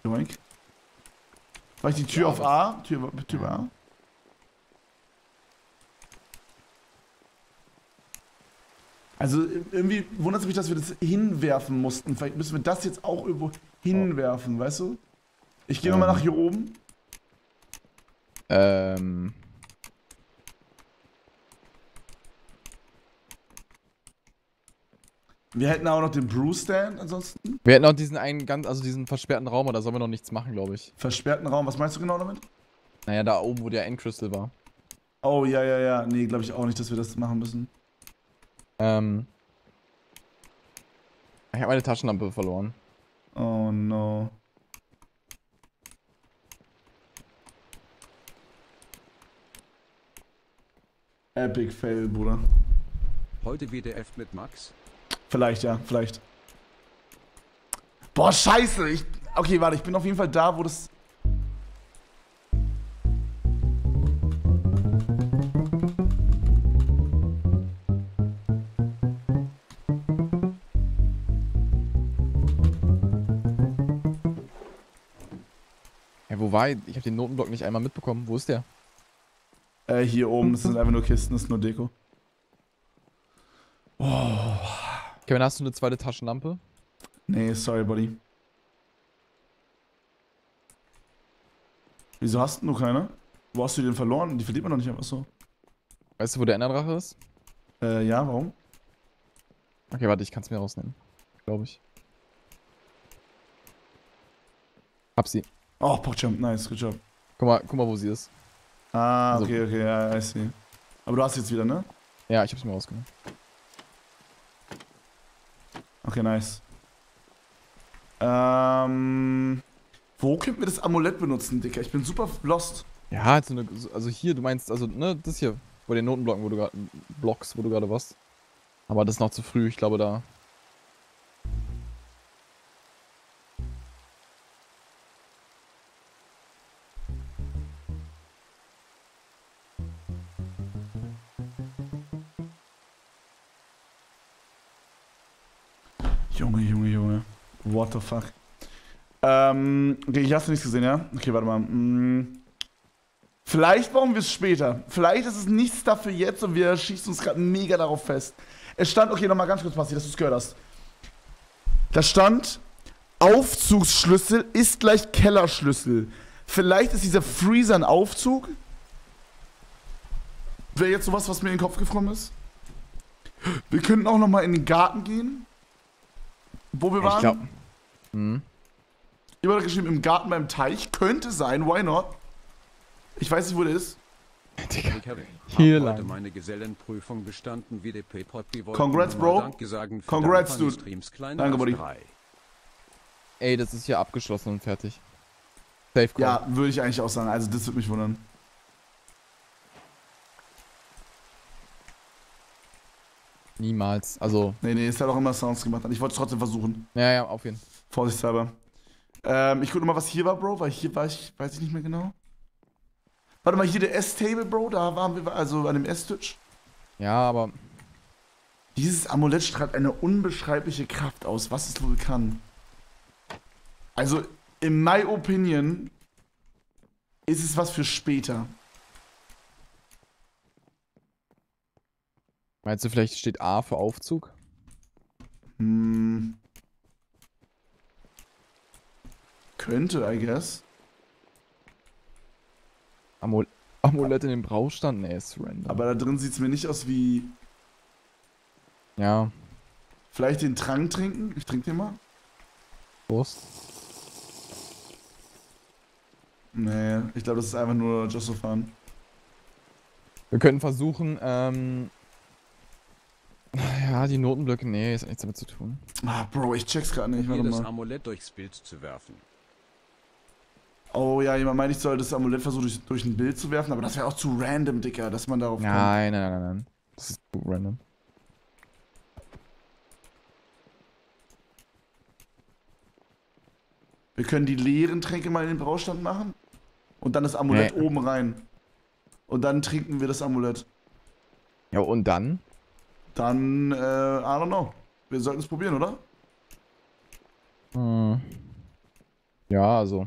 Joink. Vielleicht die Tür Ja, auf A? Tür, Tür A? Also irgendwie wundert es mich, dass wir das hinwerfen mussten. Vielleicht müssen wir das jetzt auch irgendwo hinwerfen, weißt du? Ich gehe nochmal Ähm. nach hier oben. ähm. Wir hätten auch noch den Brew Stand ansonsten. Wir hätten auch diesen einen ganz, also diesen versperrten Raum, aber da sollen wir noch nichts machen, glaube ich. Versperrten Raum. Was meinst du genau damit? Naja, da oben, wo der Endcrystal war. Oh, ja, ja, ja. Nee, glaube ich auch nicht, dass wir das machen müssen. Ähm. Ich habe meine Taschenlampe verloren. Oh no. Epic Fail, Bruder. Heute WDF mit Max. Vielleicht, ja, vielleicht. Boah, scheiße. Ich, okay, warte, ich bin auf jeden Fall da, wo das... Ja, wo war ich? Habe den Notenblock nicht einmal mitbekommen. Wo ist der? Äh, hier oben, das sind einfach nur Kisten, das ist nur Deko. Kevin, hast du eine zweite Taschenlampe? Nee, sorry, Buddy. Wieso hast du keine? Wo hast du die denn verloren? Die verliert man doch nicht einfach so. Weißt du, wo der Enderdrache ist? Äh, ja, warum? Okay, warte, ich kann es mir rausnehmen. Glaube ich. Hab sie. Oh, Pockjump, nice, good job. Guck mal, guck mal, wo sie ist. Ah, Also- okay, okay, ja, I see. Aber du hast jetzt wieder, ne? Ja, ich hab's mir rausgenommen. Okay, nice. Ähm. Wo könnten wir das Amulett benutzen, Dicker? Ich bin super lost. Ja, halt so eine, also hier, du meinst, also, ne, das hier, bei den Notenblocken, wo du gerade, Blocks, wo du gerade warst. Aber das ist noch zu früh, ich glaube, da. The fuck? Ähm, okay, ich hast du nichts gesehen, ja? Okay, warte mal. Mm. Vielleicht brauchen wir es später. Vielleicht ist es nichts dafür jetzt und wir schießen uns gerade mega darauf fest. Es stand, okay, nochmal ganz kurz, Basti, dass du es gehört hast. Da stand, Aufzugsschlüssel ist gleich Kellerschlüssel. Vielleicht ist dieser Freezer ein Aufzug? Wäre jetzt sowas, was mir in den Kopf gekommen ist? Wir könnten auch nochmal in den Garten gehen. Wo wir waren. Ich glaube. Hm. Jemand hat geschrieben, im Garten beim Teich. Könnte sein, why not? Ich weiß nicht, wo der ist. Digga. Ich habe Hier hab heute lang. meine Gesellenprüfung bestanden, Podby wollte Congrats, Bro. Danke sagen für Congrats, dude. Danke, Buddy. ey, das ist hier abgeschlossen und fertig. Safe Call. Ja, würde ich eigentlich auch sagen. Also das würde mich wundern. Niemals. Also, Nee, nee, es hat auch immer Sounds gemacht. Ich wollte es trotzdem versuchen. ja, ja, auf jeden Fall. Vorsichtshalber. Ähm, ich gucke mal, was hier war, Bro, weil hier war ich, weiß ich nicht mehr genau. Warte mal, hier der S-Table, Bro, da waren wir, also an dem Esstisch. Ja, aber Dieses Amulett strahlt eine unbeschreibliche Kraft aus, was es wohl kann. Also, in my opinion, ist es was für später. meinst du, vielleicht steht A für Aufzug? Hm. Könnte, I guess. Amul Amulett in den Braustand? Nee, ist random. Aber da drin sieht es mir nicht aus wie. ja, Vielleicht den Trank trinken? Ich trinke den mal. Prost. Nee, ich glaube, das ist einfach nur Jossophan. Wir können versuchen, ähm. [laughs] Ja, die Notenblöcke, nee, ist nichts damit zu tun. Ah, Bro, ich check's gerade nicht. Warte das mal. Amulett durchs Bild zu werfen. Oh ja, jemand meint, ich soll das Amulett versuchen, durch, durch ein Bild zu werfen, aber das wäre auch zu random, Dicker, dass man darauf kommt. Nein, nein, nein, nein, nein. Das ist zu random. Wir können die leeren Tränke mal in den Braustand machen und dann das Amulett Nee. oben rein. Und dann trinken wir das Amulett. Ja, und dann? Dann, äh, I don't know. Wir sollten es probieren, oder? Hm. Ja, also.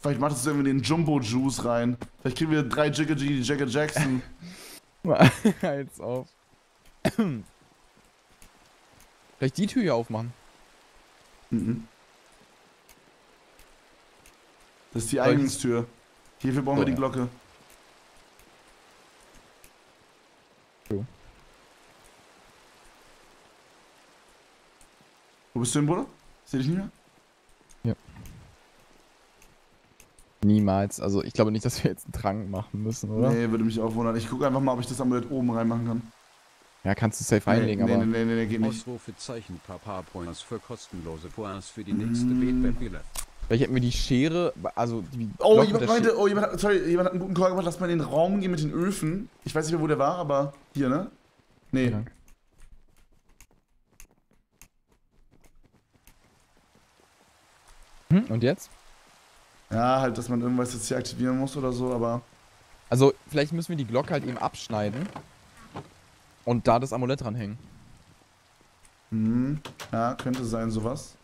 Vielleicht macht es irgendwie den Jumbo-Juice rein. Vielleicht kriegen wir drei Jigga G, Jagger Jackson. [laughs] Halt's auf. Vielleicht die Tür hier aufmachen. Mhm. Das ist die Eingangstür. Hierfür brauchen wir die. Glocke. So. Wo bist du denn, Bruder? Ich seh dich nicht mehr? Niemals. Also ich glaube nicht, dass wir jetzt einen Trank machen müssen, oder? Nee, würde mich auch wundern. Ich gucke einfach mal, ob ich das Amulett oben reinmachen kann. Ja, kannst du safe reinlegen, nee, aber. nee, nee, nee, nee, geht nicht. Ausrufezeichen Papa Points für kostenlose Points für die nächste Mm. Betwebile. Vielleicht hätten wir die Schere, also die Oh, jemand meinte, oh, jemand hat, sorry, jemand hat einen guten Call gemacht, lass mal in den Raum gehen mit den Öfen. Ich weiß nicht mehr, wo der war, aber hier, ne? Nee. Ja. Hm, und jetzt? Ja, halt, dass man irgendwas jetzt hier aktivieren muss oder so, aber. Also, vielleicht müssen wir die Glocke halt eben abschneiden. Und da das Amulett dranhängen. Hm, ja, könnte sein, sowas.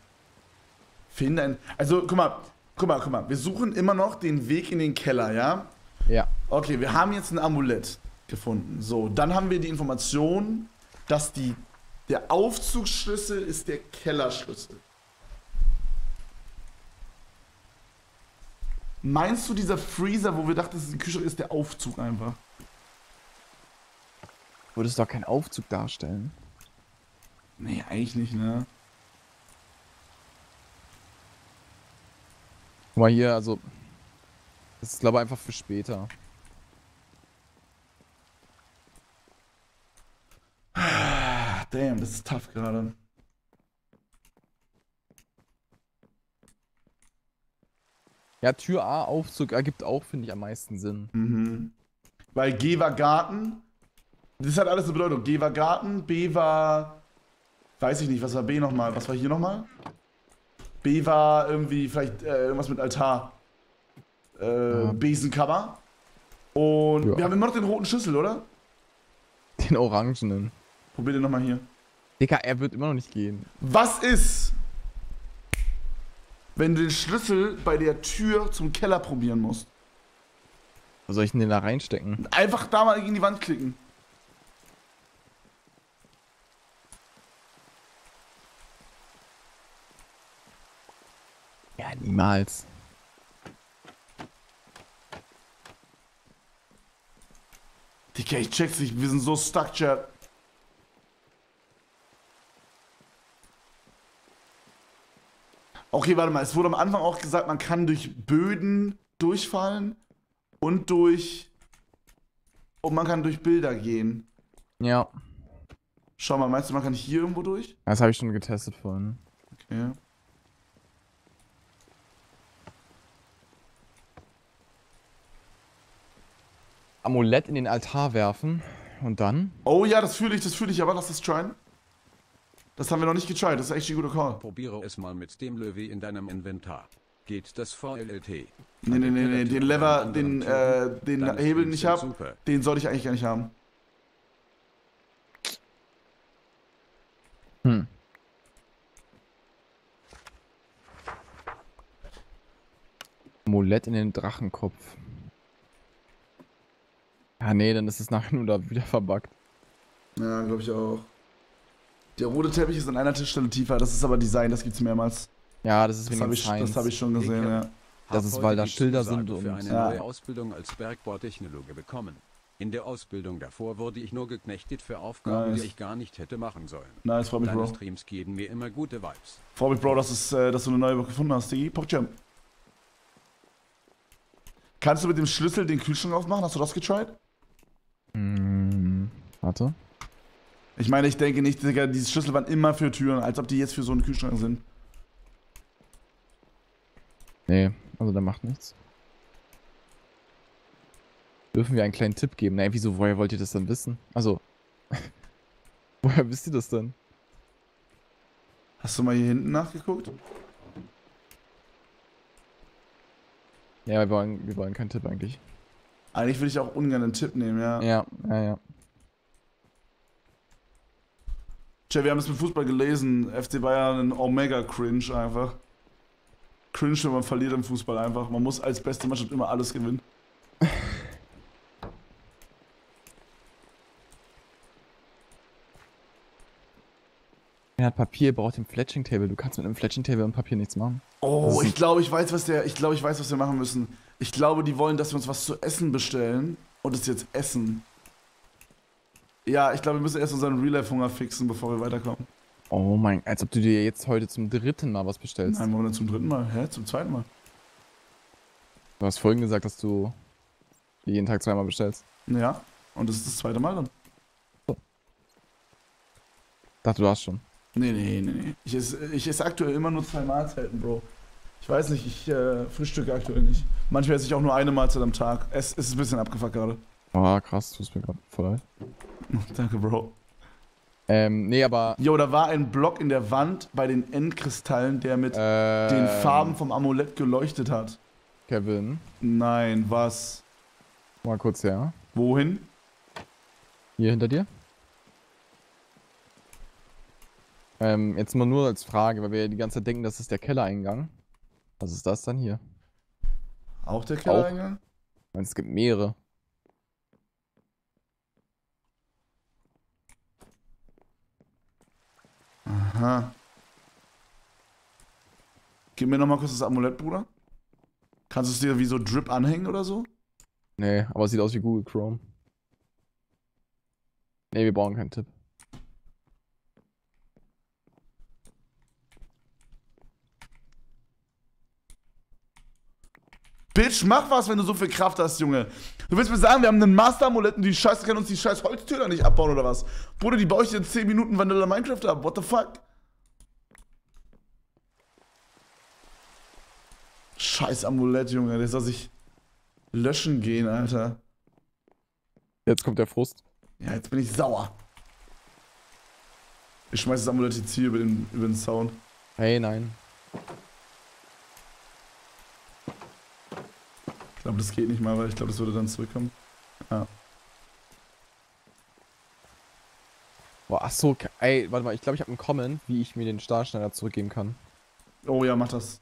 Finde ein. Also, guck mal, guck mal, guck mal. Wir suchen immer noch den Weg in den Keller, ja? Ja. Okay, wir haben jetzt ein Amulett gefunden. So, dann haben wir die Information, dass die, der Aufzugsschlüssel ist der Kellerschlüssel. Meinst du, dieser Freezer, wo wir dachten, das ist ein Kühlschrank, ist der Aufzug einfach? Würde es doch keinen Aufzug darstellen. Nee, eigentlich nicht, ne? Guck mal hier, also. Das ist, glaube ich, einfach für später. Ah, damn, das ist tough gerade. Ja, Tür A, Aufzug ergibt auch, finde ich, am meisten Sinn. Mhm. Weil G war Garten. Das hat alles eine Bedeutung. G war Garten, B war. Weiß ich nicht, was war B nochmal? Was war hier nochmal? B war irgendwie vielleicht äh, irgendwas mit Altar. Äh, Ja. Besenkammer. Und Ja. wir haben immer noch den roten Schlüssel, oder? Den Orangenen. Probier den nochmal hier. Digga, er wird immer noch nicht gehen. Was ist, wenn du den Schlüssel bei der Tür zum Keller probieren musst? Wo soll ich denn den da reinstecken? Einfach da mal gegen die Wand klicken. Ja, niemals. Digga, ich check's nicht. Wir sind so stuck, Chat. Okay, warte mal. Es wurde am Anfang auch gesagt, man kann durch Böden durchfallen und durch. Und man kann durch Bilder gehen. Ja. Schau mal, meinst du, man kann hier irgendwo durch? Das habe ich schon getestet vorhin. Okay. Amulett in den Altar werfen und dann? Oh ja, das fühle ich, das fühle ich, aber lass das tryen. Das haben wir noch nicht getried, das ist echt ein guter Call. Probiere es mal mit dem Löwe in deinem Inventar. Geht das VLLT? Nee, nee, nee, nee, den Lever, den, äh, den Hebel, den ich hab, Super. den sollte ich eigentlich gar nicht haben. Hm. Amulett in den Drachenkopf. Ja, nee, dann ist es nachher nur da wieder verbuggt. Ja, glaube ich auch. Der rote Teppich ist an einer Tischstelle tiefer, das ist aber Design, das gibt's mehrmals. Ja, das ist Das habe dem ich, das hab ich schon gesehen, Ich ja. hab- Das Hab ist, weil da Schilder sind für und- eine Ja. neue Ausbildung als Bergbautechnologe bekommen. In der Ausbildung davor wurde ich nur geknechtet für Aufgaben, Nice. die ich gar nicht hätte machen sollen. Nice, freut mich, Deine Bro. Streams geben mir immer gute Vibes. Freut mich, Bro, dass, es, äh, dass du eine neue gefunden hast, Digi. Popjam. Kannst du mit dem Schlüssel den Kühlschrank aufmachen? Hast du das getried? Hm, warte. Ich meine, ich denke nicht, Digga, diese Schlüssel waren immer für Türen, als ob die jetzt für so einen Kühlschrank sind. Nee, also der macht nichts. Dürfen wir einen kleinen Tipp geben? Nee, wieso, woher wollt ihr das dann wissen? Also, [laughs] woher wisst ihr das denn? Hast du mal hier hinten nachgeguckt? Ja, wir wollen, wir wollen keinen Tipp eigentlich. Eigentlich würde ich auch ungern einen Tipp nehmen, ja. Ja, ja, ja. Tja, wir haben es mit Fußball gelesen. FC Bayern ein Omega-Cringe einfach. Cringe, wenn man verliert im Fußball einfach. Man muss als beste Mannschaft immer alles gewinnen. [laughs] Er hat Papier, braucht den Fletching Table. Du kannst mit einem Fletching Table und Papier nichts machen. Oh, ich glaube, ich weiß, was der. Ich glaube, ich weiß, was wir machen müssen. Ich glaube, die wollen, dass wir uns was zu essen bestellen und es jetzt essen. Ja, ich glaube, wir müssen erst unseren Real-Life-Hunger fixen, bevor wir weiterkommen. Oh mein, als ob du dir jetzt heute zum dritten Mal was bestellst. Nein, warum denn zum dritten Mal? Hä? Zum zweiten Mal? Du hast vorhin gesagt, dass du jeden Tag zweimal bestellst. Ja, und das ist das zweite Mal dann. Dachte, du hast schon. Nee, nee, nee, nee. Ich esse, ich esse aktuell immer nur zwei Mahlzeiten, Bro. Ich weiß nicht, ich äh, frühstücke aktuell nicht. Manchmal esse ich auch nur eine Mahlzeit am Tag. Es, es ist ein bisschen abgefuckt gerade. Oh, krass, tust mir gerade voll leid. [laughs] Danke, Bro. Ähm, nee, aber. Jo, da war ein Block in der Wand bei den Endkristallen, der mit Äh, den Farben vom Amulett geleuchtet hat. Kevin, Nein, was? mal kurz her. Wohin? Hier hinter dir. Ähm, jetzt mal nur als Frage, weil wir ja die ganze Zeit denken, das ist der Kellereingang. Was ist das dann hier? Auch der Kellereingang? Ich meine, es gibt mehrere. Aha. Gib mir nochmal kurz das Amulett, Bruder. Kannst du es dir wie so Drip anhängen oder so? Nee, aber es sieht aus wie Google Chrome. Nee, wir brauchen keinen Tipp. Bitch, mach was, wenn du so viel Kraft hast, Junge. Du willst mir sagen, wir haben einen Master-Amulett und die Scheiße kann uns die scheiß Holztür da nicht abbauen oder was? Bruder, die baue ich dir in 10 Minuten Vanilla Minecraft ab. What the fuck? Scheiß Amulett, Junge. Der soll sich löschen gehen, Alter. Jetzt kommt der Frust. Ja, jetzt bin ich sauer. Ich schmeiß das Amulett jetzt hier über den, über den Sound. Hey, nein. Ich glaube, das geht nicht mal, weil ich glaube, das würde dann zurückkommen. Boah, ach so, ke- ey, warte mal, ich glaube, ich habe einen Comment, wie ich mir den Stahlschneider zurückgeben kann. Oh ja, mach das.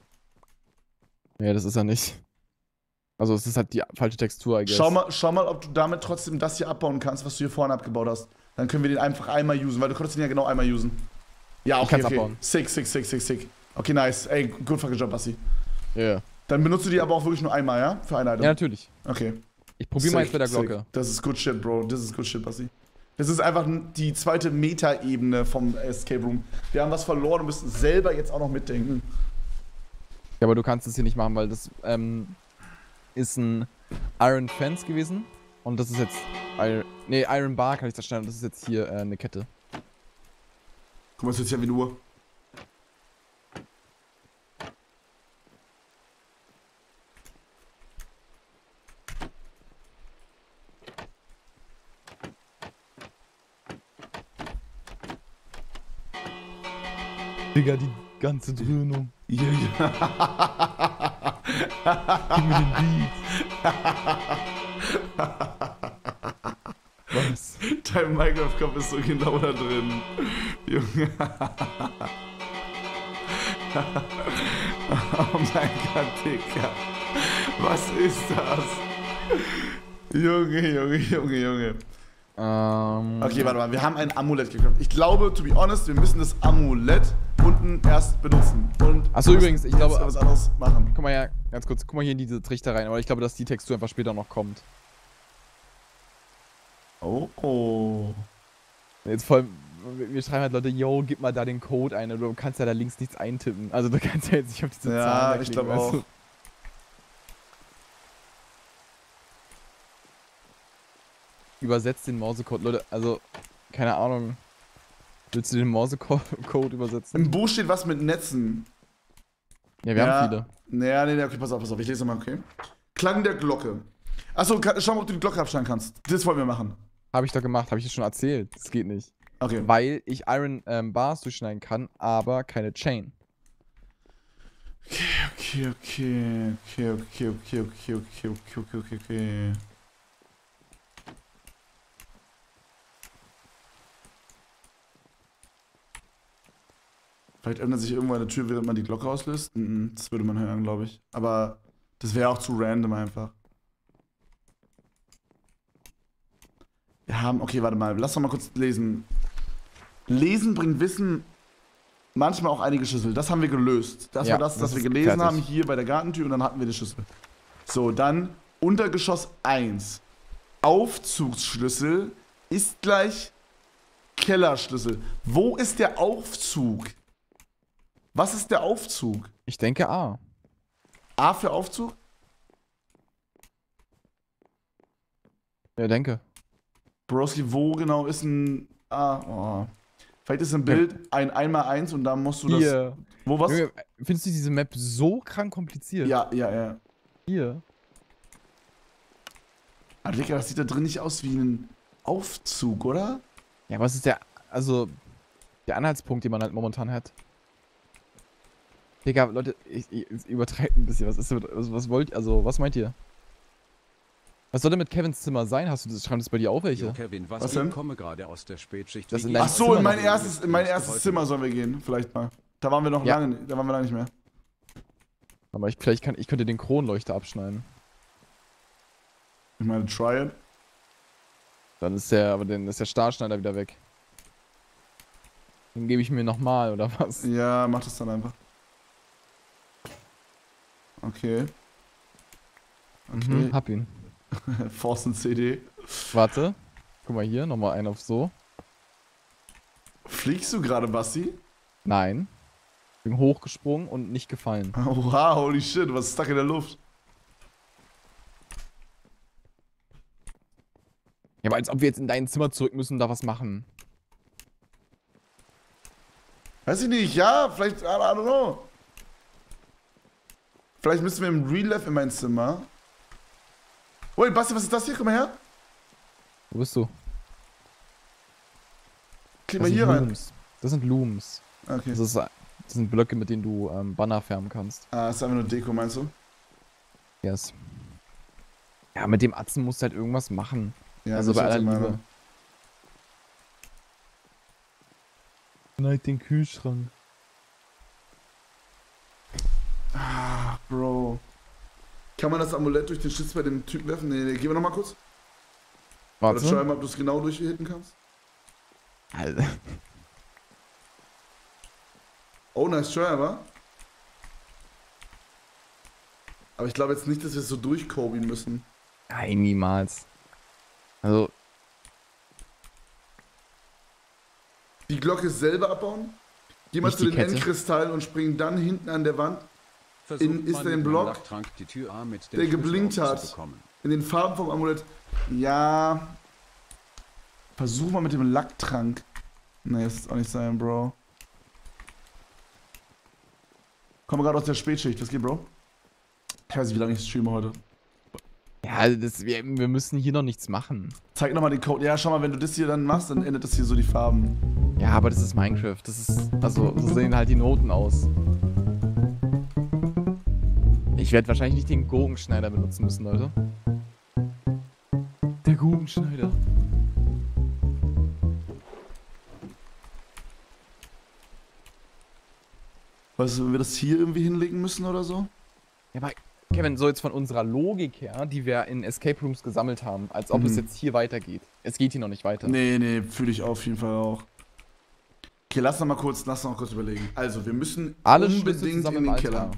Nee, das ist er nicht. Also, es ist halt die falsche Textur, I guess. Schau mal, schau mal, ob du damit trotzdem das hier abbauen kannst, was du hier vorne abgebaut hast. Dann können wir den einfach einmal usen, weil du konntest den ja genau einmal usen. Ja, Ich okay, kann's okay. abbauen. Sick, sick, sick, sick, sick. Okay, nice. Ey, good fucking job, Basti. Ja, ja. Dann benutzt du die aber auch wirklich nur einmal, ja? Für eine Item. Ja, natürlich. Okay. Ich probiere mal Sick, jetzt mit der sick. Glocke. Das ist good shit, Bro. Das ist good shit, Basti. Das ist einfach die zweite Meta-Ebene vom Escape Room. Wir haben was verloren und müssen selber jetzt auch noch mitdenken. Ja, aber du kannst es hier nicht machen, weil das ähm, ist ein Iron Fence gewesen. Und das ist jetzt. Iron, nee, Iron Bar kann ich zerschneiden. Und das ist jetzt hier äh, eine Kette. Guck mal, es ist ja wie eine Uhr. Digga, die ganze Dröhnung. Ja, ja. [laughs] Gib mir den Beat. Was? Dein Minecraft-Kopf ist so genau da drin. Junge. [laughs] oh mein Gott, Digga. Was ist das? Junge, Junge, Junge, Junge. Ähm, Okay, warte mal, wir haben ein Amulett gekauft. Ich glaube, to be honest, wir müssen das Amulett unten erst benutzen. Und Ach so, wir übrigens, ich glaube- was anderes machen. Guck mal ja, ganz kurz, guck mal hier in diese Trichter rein, aber ich glaube, dass die Textur einfach später noch kommt. Oh, oh. Jetzt vor allem, wir schreiben halt Leute, yo, gib mal da den Code ein, du kannst ja da links nichts eintippen. Also du kannst ja jetzt nicht auf diese Ja, Zahlen da ich glaube auch. du? Übersetzt den Morsecode, Leute, also, keine Ahnung. Willst du den Morsecode übersetzen? Im Buch steht was mit Netzen. Ja, wir haben viele. Naja, nee, nee, okay, pass auf, pass auf. Ich lese mal, okay. Klang der Glocke. Achso, schau mal, ob du die Glocke abstellen kannst. Das wollen wir machen. Habe ich doch gemacht, habe ich dir schon erzählt. Das geht nicht. Okay. Weil ich Iron ähm, Bars durchschneiden kann, aber keine Chain. Okay, okay, okay, okay, okay, okay, okay, okay, okay, okay, okay. Vielleicht öffnet sich irgendwo eine Tür, während man die Glocke auslöst. Mhm, das würde man hören, glaube ich. Aber das wäre auch zu random einfach. Wir haben, okay, warte mal, lass doch mal kurz lesen. Lesen bringt Wissen, manchmal auch einige Schlüssel. Das haben wir gelöst. Das Ja, war das, das was wir gelesen fertig. haben hier bei der Gartentür und dann hatten wir die Schlüssel. So, dann Untergeschoss 1. Aufzugsschlüssel ist gleich Kellerschlüssel. Wo ist der Aufzug? Was ist der Aufzug? Ich denke A. A für Aufzug? Ja, denke. Broski, wo genau ist ein A? Oh. Vielleicht ist im Bild ein 1x1 und da musst du das. Hier. Wo was? Findest du diese Map so krank kompliziert? Ja, ja, ja. Hier. Aber Digga, das sieht da drin nicht aus wie ein Aufzug, oder? Ja, was ist der, also, der Anhaltspunkt, den man halt momentan hat? Digga, Leute, ich, ich, ich übertreibe ein bisschen. Was ist mit, was, was wollt also, was meint ihr? Was soll denn mit Kevins Zimmer sein? Hast du das, schreibt das bei dir auf welche? Jo, Kevin, was, Was ich denn? komme gerade aus der Spätschicht. Das in Ach so, Zimmer in mein erstes, in mein erstes Zimmer sollen wir gehen, vielleicht mal. Da waren wir noch Ja. lange, da waren wir lange nicht mehr. Aber ich, vielleicht kann, ich könnte den Kronleuchter abschneiden. Ich meine, try it. Dann ist der, aber dann ist der Stahlschneider wieder weg. Den gebe ich mir nochmal, oder was? Ja, mach das dann einfach. Okay. Okay. Mhm, hab ihn. Force und CD. Warte. Guck mal hier, nochmal einen auf so. Fliegst du gerade, Basti? Nein. Bin hochgesprungen und nicht gefallen. [laughs] Wow, holy shit, was ist stuck in der Luft? Ja, aber als ob wir jetzt in dein Zimmer zurück müssen und da was machen. Weiß ich nicht, ja, vielleicht, I don't know. Vielleicht müssen wir im Real Life in mein Zimmer. Wait, Basti, was ist das hier? Komm mal her. Wo bist du? Klick Das mal sind hier rein. Looms. Das sind Looms. Okay. Das, ist, das sind Blöcke, mit denen du ähm, Banner färben kannst. Ah, ist einfach nur Deko, meinst du? Yes. Ja, mit dem Atzen musst du halt irgendwas machen. Ja, also das bei ist aller meine Liebe. Nein, den Kühlschrank. Ah, Bro. Kann man das Amulett durch den Schlitz bei dem Typen werfen? Nee, nee, gehen wir nochmal kurz. Oder schau Warte. mal, ob du es genau durchhitten kannst. Alter. Oh, nice try, aber. Aber ich glaube jetzt nicht, dass wir es so durchkobien müssen. Nein, niemals. Also, Die Glocke selber abbauen. Geh mal zu den Kette. Endkristallen und spring dann hinten an der Wand in, ist in dem Block, der geblinkt hat. In den Farben vom Amulett. Ja. Versuch mal mit dem Lacktrank. Nee, das ist auch nicht sein, Bro. Komme gerade aus der Spätschicht. Was geht, Bro? Ich weiß nicht, wie lange ich streame heute. Ja, also das, wir, wir, müssen hier noch nichts machen. Zeig nochmal den Code. Ja, schau mal, wenn du das hier dann machst, dann endet das hier so die Farben. Ja, aber das ist Minecraft. Das ist. Also, so sehen halt die Noten aus. Ich werde wahrscheinlich nicht den Gurkenschneider benutzen müssen, Leute. Der Gurkenschneider. Weißt du, wenn wir das hier irgendwie hinlegen müssen oder so? Ja, aber Kevin, so jetzt von unserer Logik her, die wir in Escape Rooms gesammelt haben, als ob es Mhm. jetzt hier weitergeht. Es geht hier noch nicht weiter. Nee, nee, fühle ich auf jeden Fall auch. Okay, lass noch mal kurz, lass noch mal kurz überlegen. Also, wir müssen Alle unbedingt in den Keller.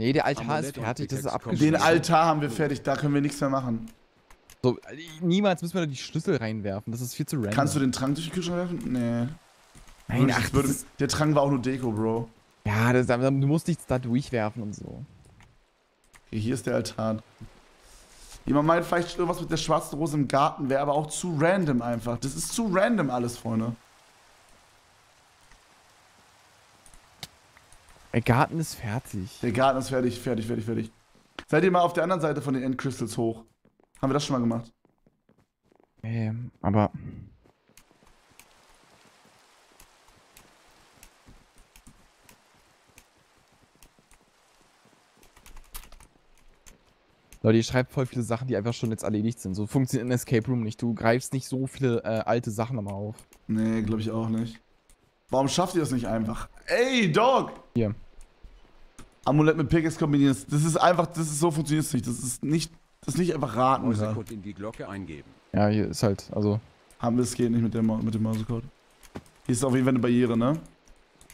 Nee, der Altar Amulett ist fertig, das ist abgeschlossen. Den Altar haben wir fertig, da können wir nichts mehr machen. So, niemals müssen wir da die Schlüssel reinwerfen, das ist viel zu random. Kannst du den Trank durch die Küche werfen? Nee. Nein, ach, würde, der Trank war auch nur Deko, Bro. ja, das, du musst nichts da durchwerfen und so. Okay, hier ist der Altar. Jemand meint vielleicht irgendwas mit der schwarzen Rose im Garten, wäre aber auch zu random einfach. Das ist zu random alles, Freunde. Der Garten ist fertig. Der Garten ist fertig, fertig, fertig, fertig. Seid ihr mal auf der anderen Seite von den Endcrystals hoch? Haben wir das schon mal gemacht? Ähm, aber. Leute, ihr schreibt voll viele Sachen, die einfach schon jetzt erledigt sind. So funktioniert ein Escape Room nicht. Du greifst nicht so viele äh, alte Sachen nochmal auf. Nee, glaube ich auch nicht. Warum schafft ihr das nicht einfach? Ey, Dog! Hier. Amulett mit Pickaxe kombinieren. Das ist einfach, das ist so funktioniert es nicht. Das ist nicht, das ist nicht einfach raten. gerade. Mäusecode in die Glocke eingeben. Ja, hier ist halt, also. Haben wir es geht nicht mit, der, mit dem Mausecode. Hier ist auf jeden Fall eine Barriere, ne?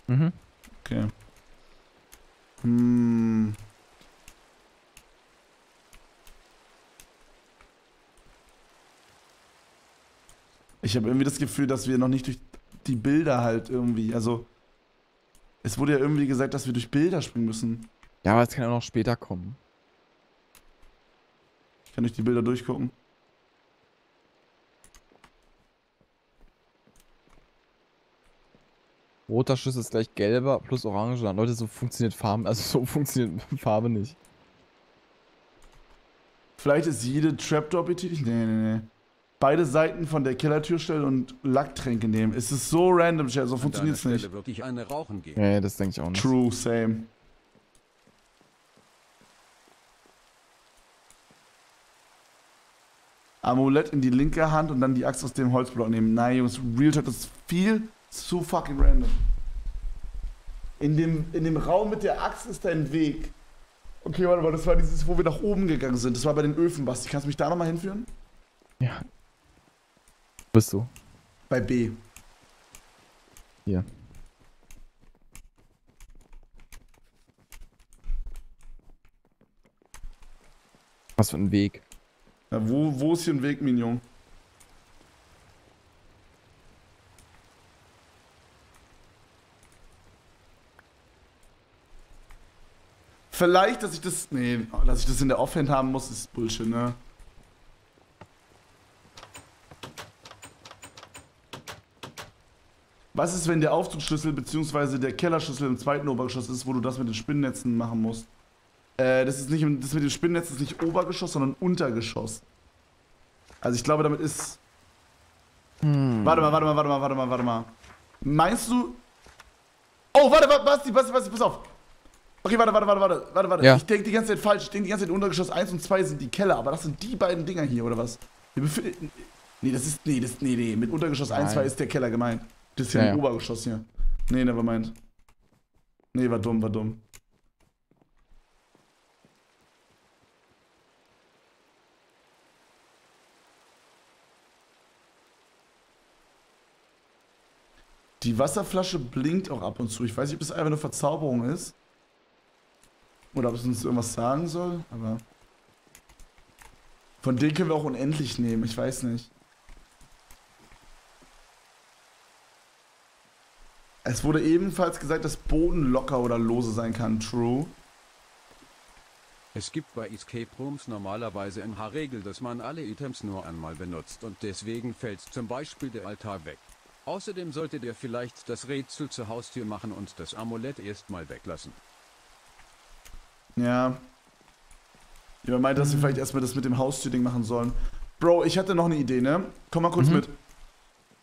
Mhm. Okay. Hm. Ich habe irgendwie das Gefühl, dass wir noch nicht durch die Bilder halt irgendwie, also es wurde ja irgendwie gesagt, dass wir durch Bilder springen müssen. Ja, aber es kann auch noch später kommen. Ich kann durch die Bilder durchgucken. Roter Schlüssel ist gleich gelber plus orange. Leute, so funktioniert Farben, also so [laughs] funktioniert Farbe nicht. Vielleicht ist jede Trapdoor betätigt. Nee, nee, nee. Beide Seiten von der Kellertür stellen und Lacktränke nehmen. Es ist so random, Chat, so funktioniert es nicht. würde ich eine rauchen gehen. Nee, das denke ich auch nicht. True, same. Amulett in die linke Hand und dann die Axt aus dem Holzblock nehmen. Nein, Jungs, Real Talk, das ist viel zu fucking random. In dem, in dem Raum mit der Axt ist dein Weg. Okay, warte mal, das war dieses, wo wir nach oben gegangen sind. Das war bei den Öfen, Basti. Kannst du mich da nochmal hinführen? Ja. Bist du? Bei B. Hier. Was für ein Weg. Ja, wo, wo ist hier ein Weg, Mignon? Vielleicht, dass ich das. Nee, dass ich das in der Offhand haben muss, ist Bullshit, ne? Was ist, wenn der Aufzugschlüssel bzw. der Kellerschlüssel im zweiten Obergeschoss ist, wo du das mit den Spinnnetzen machen musst? Äh, das ist nicht, das mit den Spinnnetzen ist nicht Obergeschoss, sondern Untergeschoss. Also ich glaube, damit ist. Warte mal, warte mal, warte mal, warte mal, warte mal. Meinst du. Oh, warte, warte, Basti, Basti, Basti, pass auf. Okay, warte, warte, warte, warte, warte, warte. Ja. Ich denke die ganze Zeit falsch. Ich denke die ganze Zeit, Untergeschoss 1 und 2 sind die Keller, aber das sind die beiden Dinger hier, oder was? Wir befinden. Nee, das ist. Nee, das. Nee, nee. Mit Untergeschoss 1, Nein. 2 ist der Keller gemeint. Das ist ja, ja. Obergeschoss hier. Nee, never mind. Nee, war dumm, war dumm. Die Wasserflasche blinkt auch ab und zu. Ich weiß nicht, ob das einfach eine Verzauberung ist. Oder ob es uns irgendwas sagen soll, aber. Von denen können wir auch unendlich nehmen, ich weiß nicht. Es wurde ebenfalls gesagt, dass Boden locker oder lose sein kann. True. Es gibt bei Escape Rooms normalerweise in H-Regel, dass man alle Items nur einmal benutzt und deswegen fällt zum Beispiel der Altar weg. Außerdem solltet ihr vielleicht das Rätsel zur Haustür machen und das Amulett erstmal weglassen. Ja. Jemand meinte, dass wir vielleicht erstmal das mit dem Haustür-Ding machen sollen. Bro, ich hatte noch eine Idee, ne? Komm mal kurz Mhm. mit.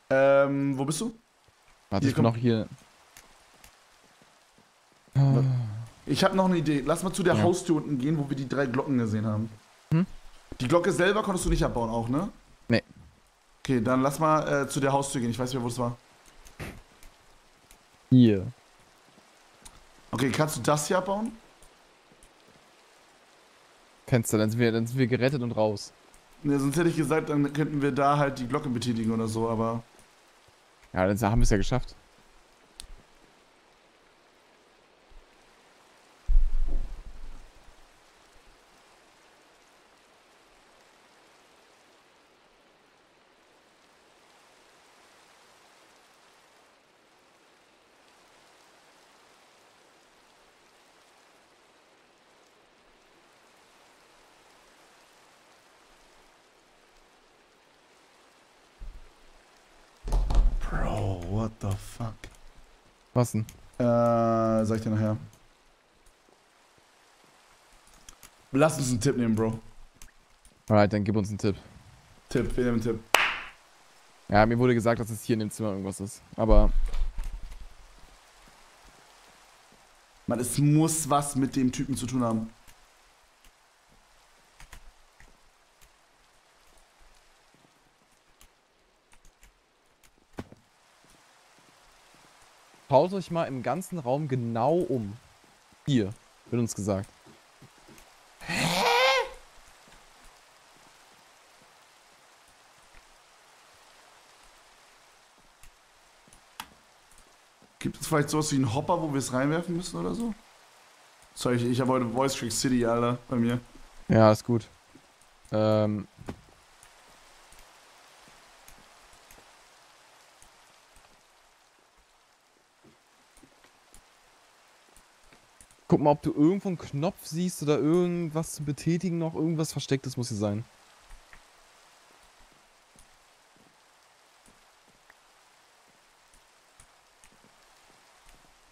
Ähm, wo bist du? Warte, Hier, ich bin noch hier. Ich habe noch eine Idee. Lass mal zu der Ja. Haustür unten gehen, wo wir die drei Glocken gesehen haben. Hm? Die Glocke selber konntest du nicht abbauen, auch, ne? Nee. Okay, dann lass mal äh, zu der Haustür gehen. Ich weiß nicht mehr, wo das war. Hier. Okay, kannst du das hier abbauen? Fenster, dann sind, wir, dann sind wir gerettet und raus. Ne, sonst hätte ich gesagt, dann könnten wir da halt die Glocke betätigen oder so, aber. Ja, dann haben wir es ja geschafft. Bro, what the fuck? Was denn? Äh, sag ich dir nachher. Lass uns einen Tipp nehmen, Bro. Alright, dann gib uns einen Tipp. Tipp, wir nehmen einen Tipp. Ja, mir wurde gesagt, dass es hier in dem Zimmer irgendwas ist. Aber Mann, es muss was mit dem Typen zu tun haben. Schaut euch mal im ganzen Raum genau um. Hier, wird uns gesagt. Gibt es vielleicht sowas wie einen Hopper, wo wir es reinwerfen müssen oder so? Sorry, ich, ich habe heute Voice Trick City, Alter, bei mir. Ja, ist gut. Ähm. Guck mal, ob du irgendwo einen Knopf siehst oder irgendwas zu betätigen noch. Irgendwas Verstecktes muss hier sein.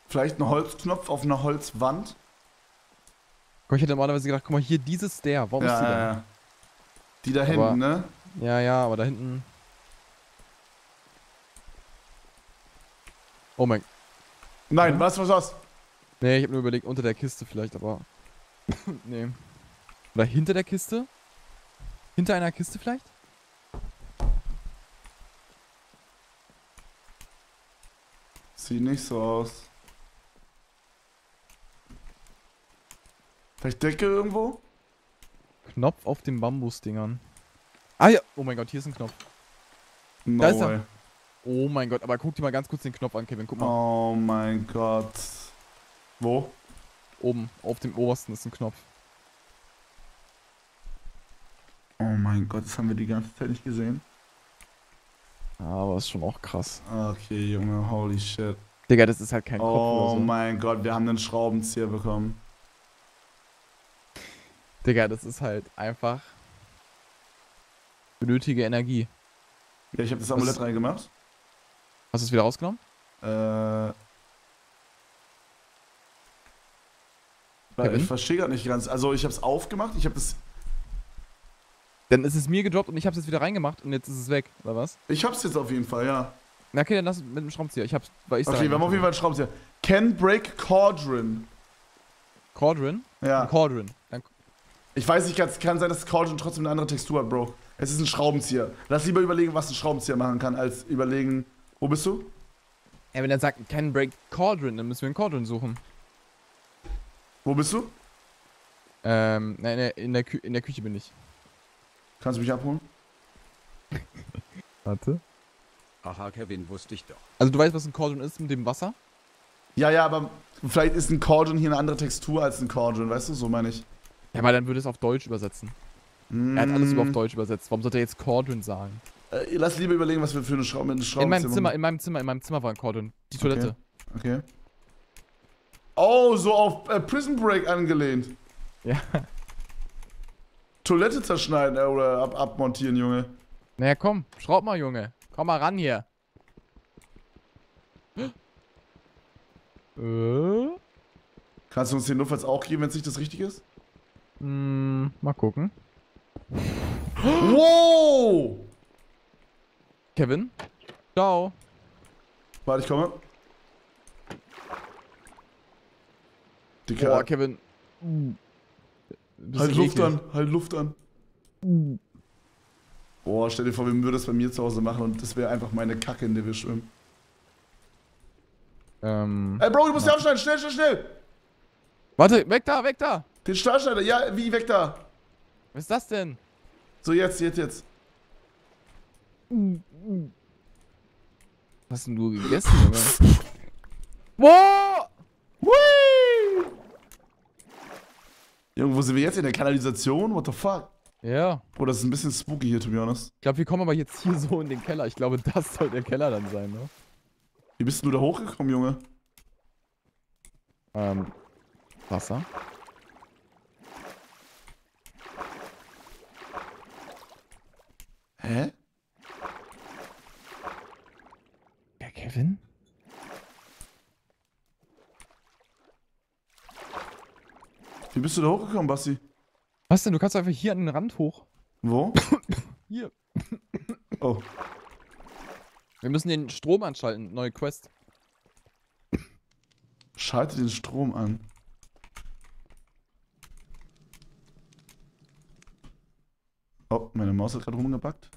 Vielleicht ein Holzknopf auf einer Holzwand. Ich hätte normalerweise gedacht, guck mal, hier dieses der. Warum ist Ja, die ja, da? ja. Die da Aber- hinten, ne? Ja, ja, aber da hinten. Oh mein. Nein, was, was, was? Nee, ich habe nur überlegt, unter der Kiste vielleicht, aber. [coughs] nee. Oder hinter der Kiste? Hinter einer Kiste vielleicht? Sieht nicht so aus. Vielleicht Decke irgendwo? Knopf auf den Bambusdingern. Ah ja. Oh mein Gott, hier ist ein Knopf. No Da ist er. Oh mein Gott, aber guck dir mal ganz kurz den Knopf an, Kevin. Guck mal. Oh mein Gott. Wo? Oben, auf dem obersten ist ein Knopf. Oh mein Gott, das haben wir die ganze Zeit nicht gesehen. Aber ist schon auch krass. Okay, Junge, holy shit. Digga, das ist halt kein Kopf Oh oder so. mein Gott, wir haben einen Schraubenzieher bekommen. Digga, das ist halt einfach. Benötige Energie. Ja, ich habe das Amulett reingemacht. Hast du es wieder rausgenommen? Äh. Kevin? ich verstehe gerade nicht ganz. Also, ich habe es aufgemacht, ich habe das. Dann ist es mir gedroppt und ich hab's jetzt wieder reingemacht und jetzt ist es weg, oder was? Ich hab's jetzt auf jeden Fall, ja. Na okay, dann lass mit dem Schraubenzieher. Ich hab's, weil ich's da Okay, wir haben auf jeden Fall einen Schraubenzieher. Can break Cauldron. Cauldron? Ja. Cauldron. Dann, Ich weiß nicht, ganz, kann sein, dass Cauldron trotzdem eine andere Textur hat, Bro. Es ist ein Schraubenzieher. Lass lieber überlegen, was ein Schraubenzieher machen kann, als überlegen. Wo bist du? ja, wenn er sagt, can break Cauldron, dann müssen wir einen Cauldron suchen. Wo bist du? Ähm, nein, nein, in der, Kü in der Küche bin ich. Kannst du mich abholen? [laughs] Warte. Aha, Kevin, wusste ich doch. Also du weißt, was ein Cauldron ist mit dem Wasser? Ja, ja, aber vielleicht ist ein Cauldron hier eine andere Textur als ein Cauldron, weißt du? So meine ich. Ja, aber dann würde es auf Deutsch übersetzen. Er hat alles über auf Mm, Deutsch übersetzt. Warum sollte er jetzt Cauldron sagen? Äh, lass lieber überlegen, was wir für eine Schraube mit einem In meinem Zimmer, in meinem Zimmer, in meinem Zimmer war ein Cauldron. Die Toilette. Okay. Oh, so auf äh, Prison Break angelehnt. Ja. Toilette zerschneiden äh, oder ab abmontieren, Junge. Na ja, komm, schraub mal, Junge. Komm mal ran hier. Äh? Kannst du uns den notfalls auch geben, wenn es nicht das Richtige ist? Mm, mal gucken. Wow! Kevin? Ciao. Warte, ich komme. Dicker, Boah, Kevin. Halt Luft eklig. an, halt Luft an. Boah, stell dir vor, wir würden das bei mir zu Hause machen und das wäre einfach meine Kacke, in der wir schwimmen. Ähm. Ey, Bro, du musst ja aufschneiden, schnell, schnell, schnell! Warte, weg da, weg da! Den Stahlschneider, ja, wie, weg da! Was ist das denn? So, jetzt, jetzt, jetzt. Was hast denn du gegessen? Wow! [laughs] Junge, wo sind wir jetzt? In der Kanalisation? What the fuck? Ja. Bro, das ist ein bisschen spooky hier, to be honest. Ich glaube, wir kommen aber jetzt hier so in den Keller. Ich glaube, das soll der Keller dann sein, ne? Wie bist du da hochgekommen, Junge? Ähm. Wasser. Hä? Ja, Kevin? Wie bist du da hochgekommen, Basti? Was denn? Du kannst einfach hier an den Rand hoch. Wo? [coughs] Hier. Oh. Wir müssen den Strom anschalten. Neue Quest. Schalte den Strom an. Oh, meine Maus hat gerade rumgebackt.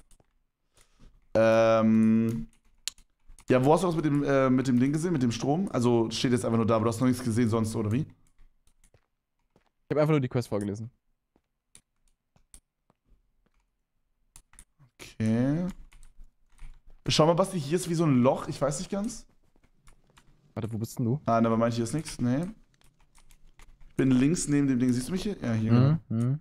Ähm. Ja, wo hast du das mit dem, äh, mit dem Ding gesehen, mit dem Strom? Also steht jetzt einfach nur da, aber du hast noch nichts gesehen sonst, oder wie? Ich habe einfach nur die Quest vorgelesen. Okay. Schau mal, Basti, hier ist wie so ein Loch, ich weiß nicht ganz. Warte, wo bist denn du? Ah, aber meint hier ist nichts, nee. Ich bin links neben dem Ding, siehst du mich hier? Ja, hier. genau. Mhm.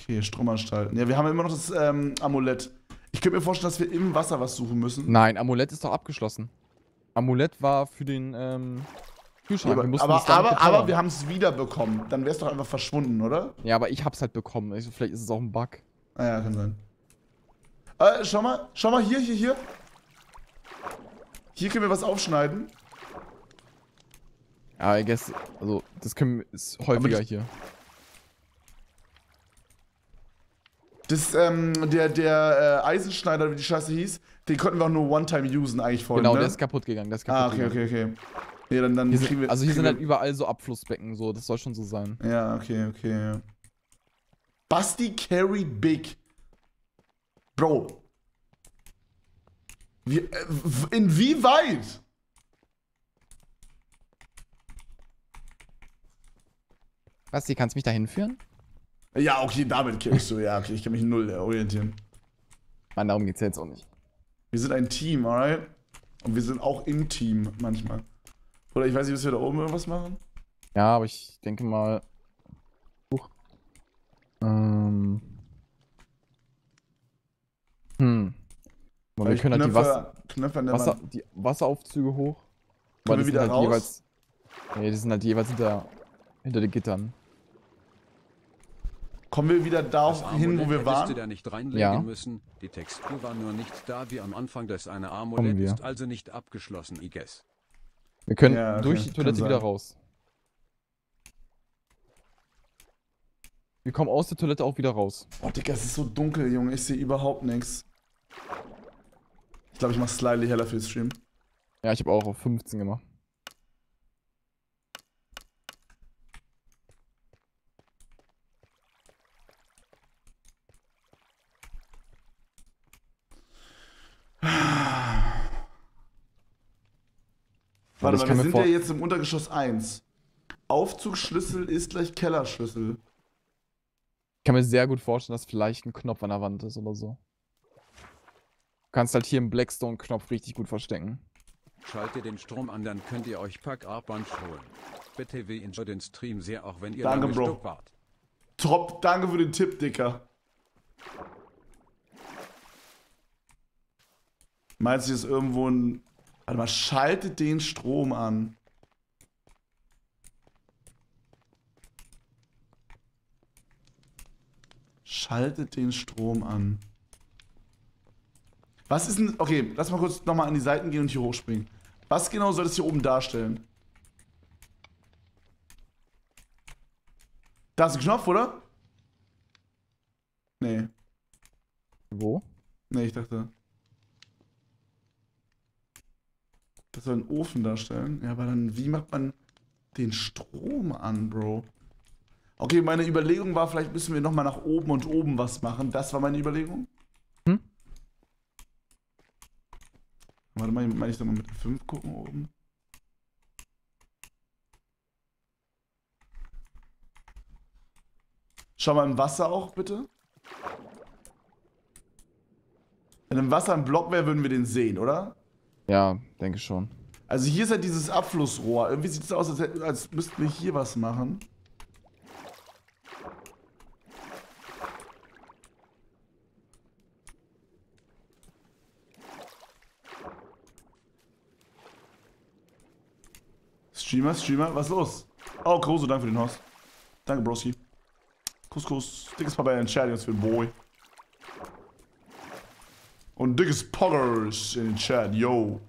Okay, Stromanstalten. Ja, wir haben immer noch das ähm, Amulett. Ich könnte mir vorstellen, dass wir im Wasser was suchen müssen. Nein, Amulett ist doch abgeschlossen. Amulett war für den ähm, Ja, Kühlschrank. aber wir mussten aber, aber, bezaubern. aber wir haben es wiederbekommen. Dann wäre es doch einfach verschwunden, oder? Ja, aber ich hab's halt bekommen. Also, vielleicht ist es auch ein Bug. Ah ja, kann sein. Äh, schau mal, schau mal hier, hier, hier. Hier können wir was aufschneiden. Ja, I guess, also, das können, ist häufiger hier. Das, ähm, der, der äh, Eisenschneider, wie die Scheiße hieß, den konnten wir auch nur One-Time usen eigentlich vorhin, Genau, ne? der ist kaputt gegangen. Der ist kaputt Ah, okay, gegangen. okay, okay. Nee, dann, dann Hier kriegen wir... also hier sind halt überall so Abflussbecken, so, das soll schon so sein. Ja, okay, okay. Basti Carry Big. Bro. Wie, äh, inwieweit? Basti, kannst du mich da hinführen? Ja, okay, damit kenn ich so. Ja, okay, ich kann mich null orientieren. Mann, darum geht's ja jetzt auch nicht. Wir sind ein Team, alright? Und wir sind auch im Team manchmal. Oder ich weiß nicht, bis wir da oben irgendwas machen. Ja, aber ich denke mal. Huch. Ähm. Hm. Und wir Weil können halt die, Wasser, Wasser, die Wasseraufzüge hoch. Können wir die wieder sind halt raus? jeweils. Nee, die sind halt jeweils hinter, hinter den Gittern. Kommen wir wieder da hin, wo wir waren? da nicht reinlegen Ja. müssen. Die Textur war nur nicht da wie am Anfang des eine Amulett ist also nicht abgeschlossen, I guess. Wir können Ja, okay, durch die Toilette wieder raus. Wir kommen aus der Toilette auch wieder raus. Oh, Digga, es ist so dunkel, Junge. Ich sehe überhaupt nichts. Ich glaube, ich mach slightly heller für den Stream. Ja, ich habe auch auf 15 gemacht. Warte ich mal, kann wir sind ja jetzt im Untergeschoss 1. Aufzugsschlüssel ist gleich Kellerschlüssel. Ich kann mir sehr gut vorstellen, dass vielleicht ein Knopf an der Wand ist oder so. Du kannst halt hier im Blackstone-Knopf richtig gut verstecken. Schaltet den Strom an, dann könnt ihr euch Pack A-Bunch holen. Bitte wir enjoy den Stream sehr, auch wenn ihr Danke, lange Bro. Stück wart. Top, danke für den Tipp, Dicker. Meinst du, hier ist irgendwo ein. Warte mal, schaltet den Strom an. Schaltet den Strom an. Was ist denn... Okay, lass mal kurz nochmal an die Seiten gehen und hier hochspringen. Was genau soll das hier oben darstellen? Da ist ein Knopf, oder? Nee. Wo? Nee, ich dachte. Das soll einen Ofen darstellen. Ja, aber dann, wie macht man den Strom an, Bro? Okay, meine Überlegung war, vielleicht müssen wir nochmal nach oben und oben was machen. Das war meine Überlegung. Hm? Warte mal, meine ich doch mal mit 5 gucken oben. Schau mal im Wasser auch, bitte. Wenn im Wasser ein Block wäre, würden wir den sehen, oder? Ja, denke schon. Also hier ist halt dieses Abflussrohr. Irgendwie sieht es aus, als, als müssten wir hier was machen. Streamer, Streamer, was ist los? Oh, Kruse, danke für den Host. Danke, Broski. Kuss, Kuss. Dickes Papa Entscheidung für den Boy. Und dickes Poggers in den Chat, yo.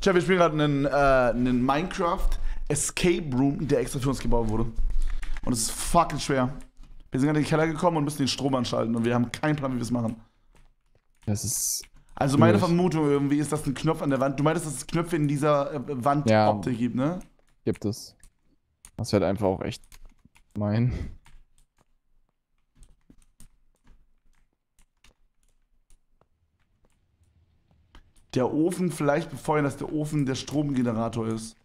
Tja, wir spielen gerade einen, äh, einen Minecraft Escape Room, der extra für uns gebaut wurde. Und es ist fucking schwer. Wir sind gerade in den Keller gekommen und müssen den Strom anschalten und wir haben keinen Plan, wie wir es machen. Das ist. Also meine Schwierig. Vermutung irgendwie ist, dass ein Knopf an der Wand. Du meintest, dass es Knöpfe in dieser äh, Wandoptik gibt, ne? Gibt es. Das wird einfach auch echt mein. Der Ofen vielleicht befeuern, dass der Ofen der Stromgenerator ist.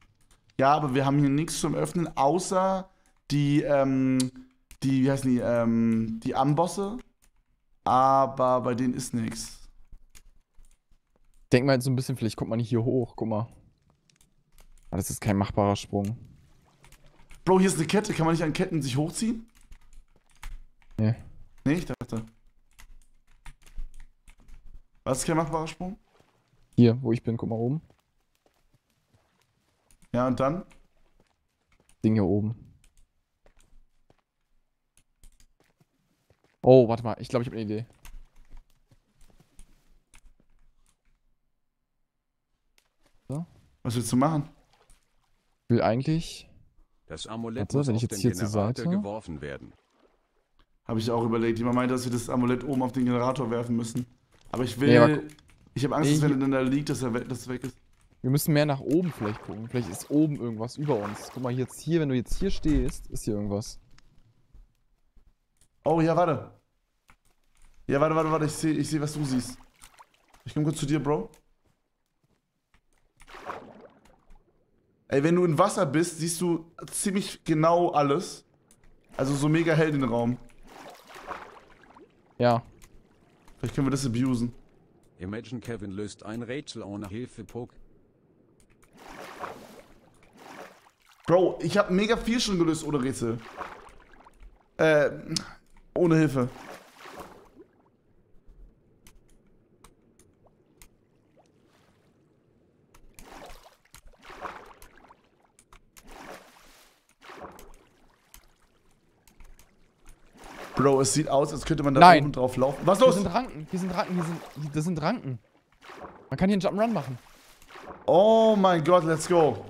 Ja, aber wir haben hier nichts zum Öffnen, außer die, ähm, die, wie heißen die, ähm, die Ambosse. Aber bei denen ist nichts. Denk mal jetzt so ein bisschen, vielleicht kommt man nicht hier hoch. Guck mal. Aber das ist kein machbarer Sprung. Bro, hier ist eine Kette. Kann man nicht an Ketten sich hochziehen? Nee. Nee, ich dachte. Was ist kein machbarer Sprung? Hier, wo ich bin, guck mal oben. Ja, und dann? Ding hier oben. Oh, warte mal. Ich glaube, ich habe eine Idee. Was willst du machen? Ich will eigentlich. Das Amulett Warte, muss wenn ich jetzt hier zur Generator Seite- geworfen werden. Habe ich auch überlegt. Jemand meinte, dass wir das Amulett oben auf den Generator werfen müssen. Aber ich will. Nee, aber gu- ich habe Angst, Nee, dass wenn er dann da liegt, dass er weg, dass weg ist. Wir müssen mehr nach oben vielleicht gucken. Vielleicht ist oben irgendwas über uns. Guck mal, jetzt hier, wenn du jetzt hier stehst, ist hier irgendwas. Oh, ja, warte. Ja, warte, warte, warte. Ich sehe, ich seh, was du siehst. Ich komme kurz zu dir, Bro. Ey, wenn du in Wasser bist, siehst du ziemlich genau alles. Also so mega hell den Raum. Ja. Vielleicht können wir das abusen. Imagine Kevin löst ein Rätsel ohne Hilfe Poke. Bro, ich habe mega viel schon gelöst ohne Rätsel. Äh, ohne Hilfe. Bro, es sieht aus, als könnte man da Nein. oben drauf laufen. Was Hier los? sind Ranken, hier sind Ranken, hier sind. Hier, das sind Ranken. Man kann hier einen Jump'n'Run machen. Oh mein Gott, let's go.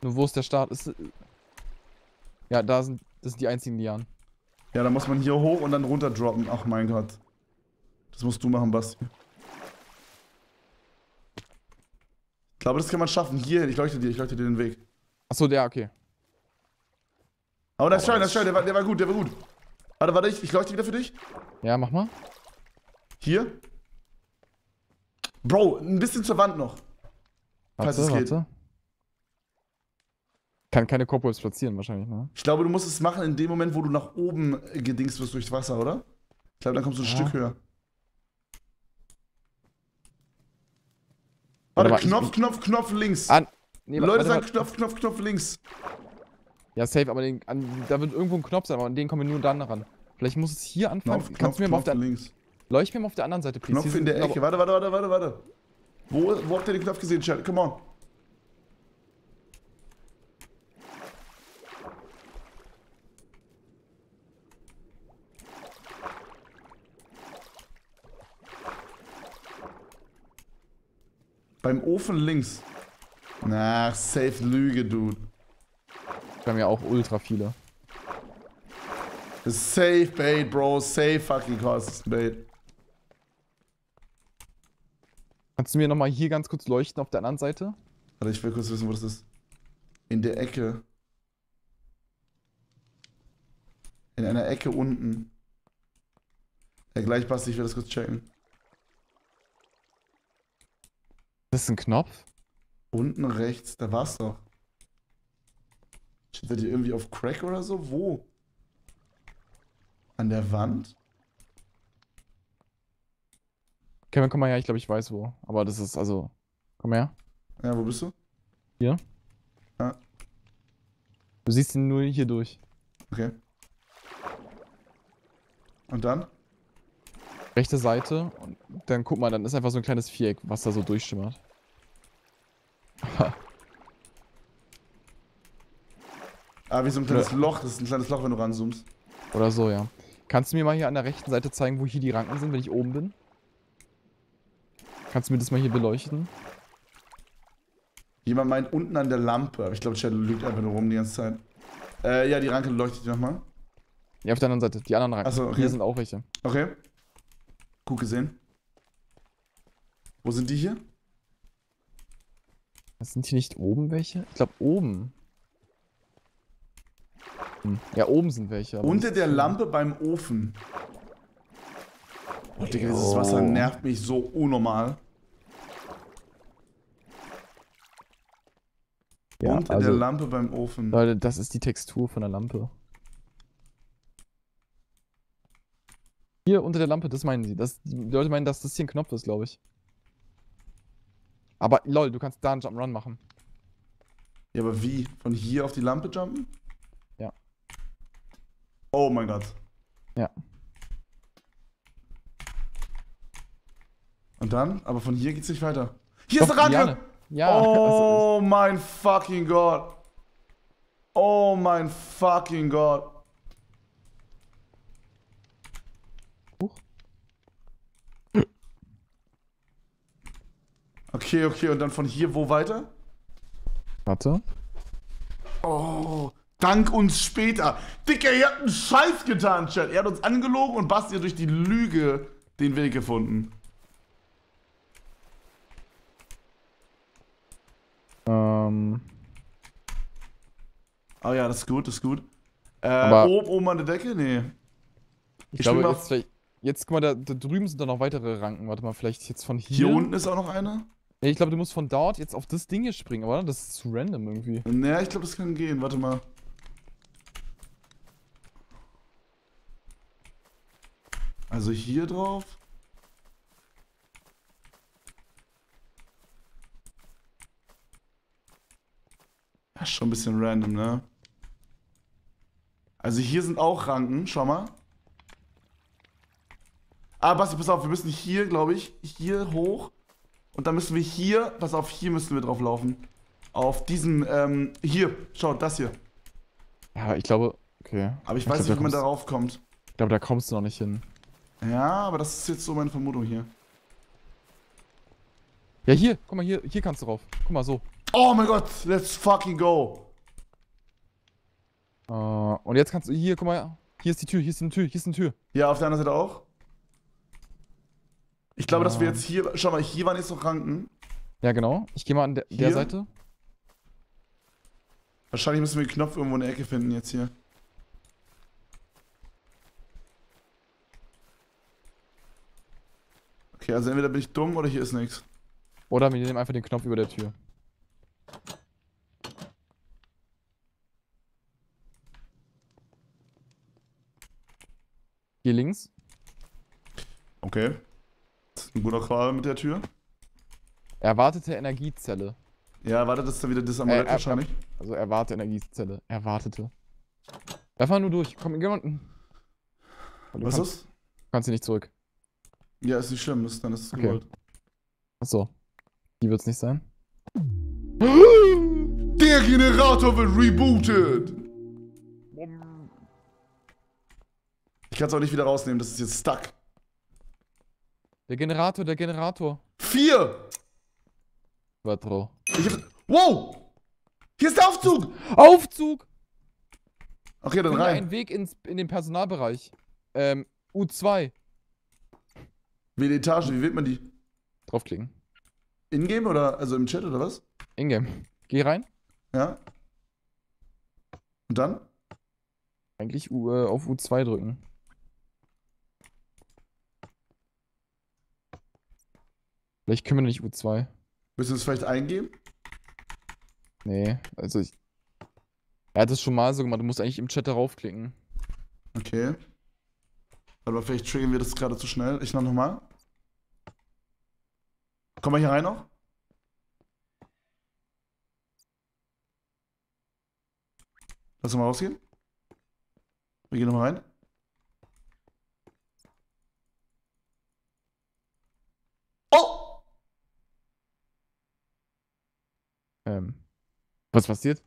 Nur wo ist der Start? Ist, ja, da sind. Das sind die einzigen Lianen. Ja, dann muss man hier hoch und dann runter droppen. Ach mein Gott. Das musst du machen, Basti. Ich glaube, das kann man schaffen. Hier, ich leuchte dir, ich leuchte dir den Weg. Achso, der, okay. Aber das schön, das schön, der war, der war gut, der war gut. Warte, warte, ich, ich leuchte wieder für dich. Ja, mach mal. Hier. Bro, ein bisschen zur Wand noch. Falls Warte, es geht. warte. Kann keine Cobwebs platzieren, wahrscheinlich, ne? Ich glaube, du musst es machen in dem Moment, wo du nach oben äh, gedingst wirst durchs Wasser, oder? Ich glaube, dann kommst du ein Ja. Stück höher. Warte Warte, mal, Knopf, Knopf, Knopf links. Ah, Nee, Leute warte, sagen warte. Knopf, Knopf, Knopf links. Ja, safe, aber den, an, da wird irgendwo ein Knopf sein, aber an den kommen wir nur dann ran. Vielleicht muss es hier anfangen. Knopf, Kannst Knopf, du mir mal auf der links. Leucht mir mal auf der anderen Seite, please. Knopf in der Ecke. Warte, warte, warte, warte, warte. Wo, wo habt ihr den Knopf gesehen, Chat? Come on. Beim Ofen links. Na, safe Lüge, Dude. Wir haben ja auch ultra viele. Das ist safe Bait, Bro. Safe fucking cost Bait. Kannst du mir nochmal hier ganz kurz leuchten auf der anderen Seite? Warte, ich will kurz wissen, wo das ist. In der Ecke. In einer Ecke unten. Ja, gleich, Basti, ich will das kurz checken. Das ist ein Knopf. Unten rechts, da war's doch. Steht ihr irgendwie auf Crack oder so? Wo? An der Wand? Kevin, komm mal her, ich glaube, ich weiß wo. Aber das ist also. Komm her. Ja, wo bist du? Hier. Ja. Du siehst ihn nur hier durch. Okay. Und dann? Rechte Seite. Und dann guck mal, dann ist einfach so ein kleines Viereck, was da so durchschimmert. [laughs] Ah, wie so ein kleines Loch. Das ist ein kleines Loch, wenn du ranzoomst. Oder so, ja. Kannst du mir mal hier an der rechten Seite zeigen, wo hier die Ranken sind, wenn ich oben bin? Kannst du mir das mal hier beleuchten? Jemand meint unten an der Lampe. Aber ich glaube, Shadow lügt einfach nur rum die ganze Zeit. Äh, ja, die Ranke leuchtet nochmal. Ja, auf der anderen Seite. Die anderen Ranken. Ach so, okay. Hier sind auch welche. Okay. Gut gesehen. Wo sind die hier? Sind hier nicht oben welche? Ich glaube oben. Ja, oben sind welche. Unter der. Lampe beim Ofen. Oh, Digga, dieses. Wasser nervt mich so unnormal. Ja, Unter also, der Lampe beim Ofen. Leute, das ist die Textur von der Lampe. Hier unter der Lampe, das meinen sie. Das, die Leute meinen, dass das hier ein Knopf ist, glaube ich. Aber lol, du kannst da einen Jump'n'Run machen. Ja, aber wie? Von hier auf die Lampe jumpen? Oh mein Gott. Ja. Und dann? Aber von hier geht's nicht weiter. Hier Doch, ist eine Ranke! Ja, also, Oh mein fucking Gott. Oh mein fucking Gott. Huch. Okay, okay, und dann von hier wo weiter? warte. Oh, dank uns später. Dicker, ihr habt einen Scheiß getan, Chat. Er hat uns angelogen und Basti hat durch die Lüge den Weg gefunden. Ähm, Oh ja, das ist gut, das ist gut. Äh, Aber- oben, oben an der Decke? Nee. ich, Ich glaube, jetzt, vielleicht, jetzt, guck mal, da, da drüben sind da noch weitere Ranken. Warte mal, vielleicht jetzt von hier. Hier unten ist auch noch eine. Nee, ich glaube, du musst von dort jetzt auf das Ding hier springen, oder? Das ist zu random irgendwie. Naja, ich glaube, das kann gehen. Warte mal. Also hier drauf. Ja, schon ein bisschen random, ne? Also hier sind auch Ranken, schau mal. Ah, Basti, pass auf, wir müssen hier, glaube ich, hier hoch. Und dann müssen wir hier, pass auf, hier müssen wir drauf laufen. Auf diesen, ähm, hier, schau, das hier. Ja, ich glaube. Okay. Aber ich Ich weiß glaub, nicht, da wie man kommst- darauf kommt. Ich glaube, da kommst du noch nicht hin. Ja, aber das ist jetzt so meine Vermutung hier. Ja, hier, guck mal, hier, hier kannst du drauf. Guck mal, so. Oh mein Gott, let's fucking go. Äh, und jetzt kannst du, hier, guck mal, hier ist die Tür, hier ist eine Tür, hier ist eine Tür. Ja, auf der anderen Seite auch. Ich glaube, dass wir Ah. jetzt hier, schau mal, hier waren jetzt noch Ranken. Ja, genau. Ich gehe mal an der, der? Seite. Wahrscheinlich müssen wir den Knopf irgendwo in der Ecke finden jetzt hier. Okay, also entweder bin ich dumm oder hier ist nichts. Oder wir nehmen einfach den Knopf über der Tür. Hier links. Okay. Das ist ein guter Call mit der Tür. Erwartete Energiezelle. Ja, warte, das ist dann wieder das Amulett Äh, äh, wahrscheinlich. Also erwarte Energiezelle. Erwartete. Lauf mal nur durch. Komm, geh unten. Du Was kannst, ist? kannst hier nicht zurück. Ja, ist nicht schlimm, ist, dann ist es Okay. gewollt. Achso. Die wird's nicht sein. Der Generator wird rebooted! Ich kann es auch nicht wieder rausnehmen, das ist jetzt stuck. Der Generator, der Generator. Vier! Quattro. Ich hab, wow! Hier ist der Aufzug! Aufzug! Okay, dann Finde rein. einen Weg ins, in den Personalbereich. Ähm, U2. Wähle Etage, wie wählt man die? Draufklicken. Ingame oder also im Chat oder was? Ingame. Geh rein. Ja. Und dann? Eigentlich U, äh, auf U2 drücken. Vielleicht können wir nicht U2. Willst du es vielleicht eingeben? Nee, also ich. Er hat das schon mal so gemacht. Du musst eigentlich im Chat darauf klicken. Okay. Aber vielleicht triggern wir das gerade zu schnell. Ich mach nochmal. Kommen wir hier rein noch? Lass uns mal rausgehen. Wir gehen nochmal rein. Oh! Ähm. Was passiert?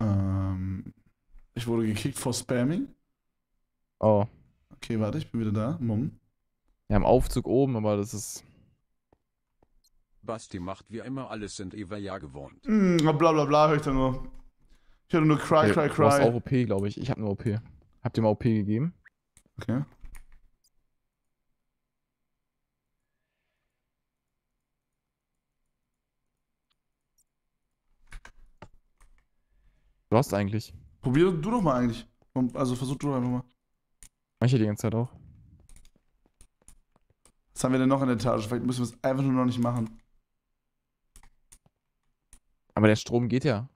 Ähm, ich wurde gekickt vor Spamming. Oh. Okay, warte, ich bin wieder da. Mumm. Ja, im Aufzug oben, aber das ist. Basti macht wie immer alles sind Eva ja gewohnt. Mm, bla bla bla, höre ich da nur. Ich höre nur Cry, Cry, Du hast auch Cry. OP, glaube ich. Ich habe eine OP. Habt ihr mal OP gegeben? Okay. Du hast eigentlich. Probier du doch mal eigentlich. Also versuch du einfach mal. Mach ich ja die ganze Zeit auch. Was haben wir denn noch in der Etage? Vielleicht müssen wir es einfach nur noch nicht machen. Aber der Strom geht ja.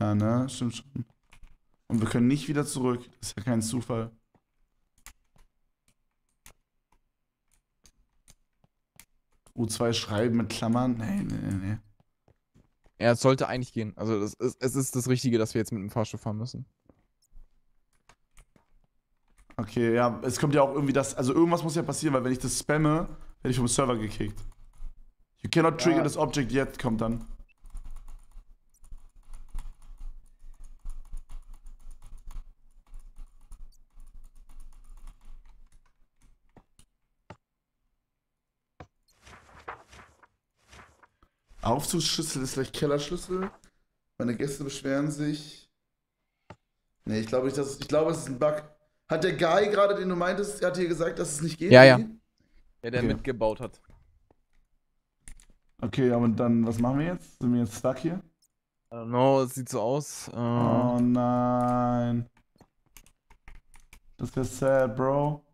Ja, ne? Stimmt schon. Und wir können nicht wieder zurück. Das ist ja kein Zufall. U2 schreiben mit Klammern? Nee, nee, nee, nee. Ja, es sollte eigentlich gehen. Also das ist, es ist das Richtige, dass wir jetzt mit dem Fahrstuhl fahren müssen. Okay, ja, es kommt ja auch irgendwie das. Also irgendwas muss ja passieren, weil wenn ich das spamme, werde ich vom Server gekickt. You cannot trigger Ja. this object yet, kommt dann. Aufzugsschlüssel ist gleich Kellerschlüssel. Meine Gäste beschweren sich. Nee, ich glaube nicht, dass ich glaube, es ist ein Bug. Hat der Guy gerade, den du meintest, er hat dir gesagt, dass es nicht geht? Ja, ja. Ja, der Okay. mitgebaut hat. Okay, aber dann, was machen wir jetzt? Sind wir jetzt stuck hier? I don't know, es sieht so aus. Äh, Oh nein. Das wäre sad, Bro.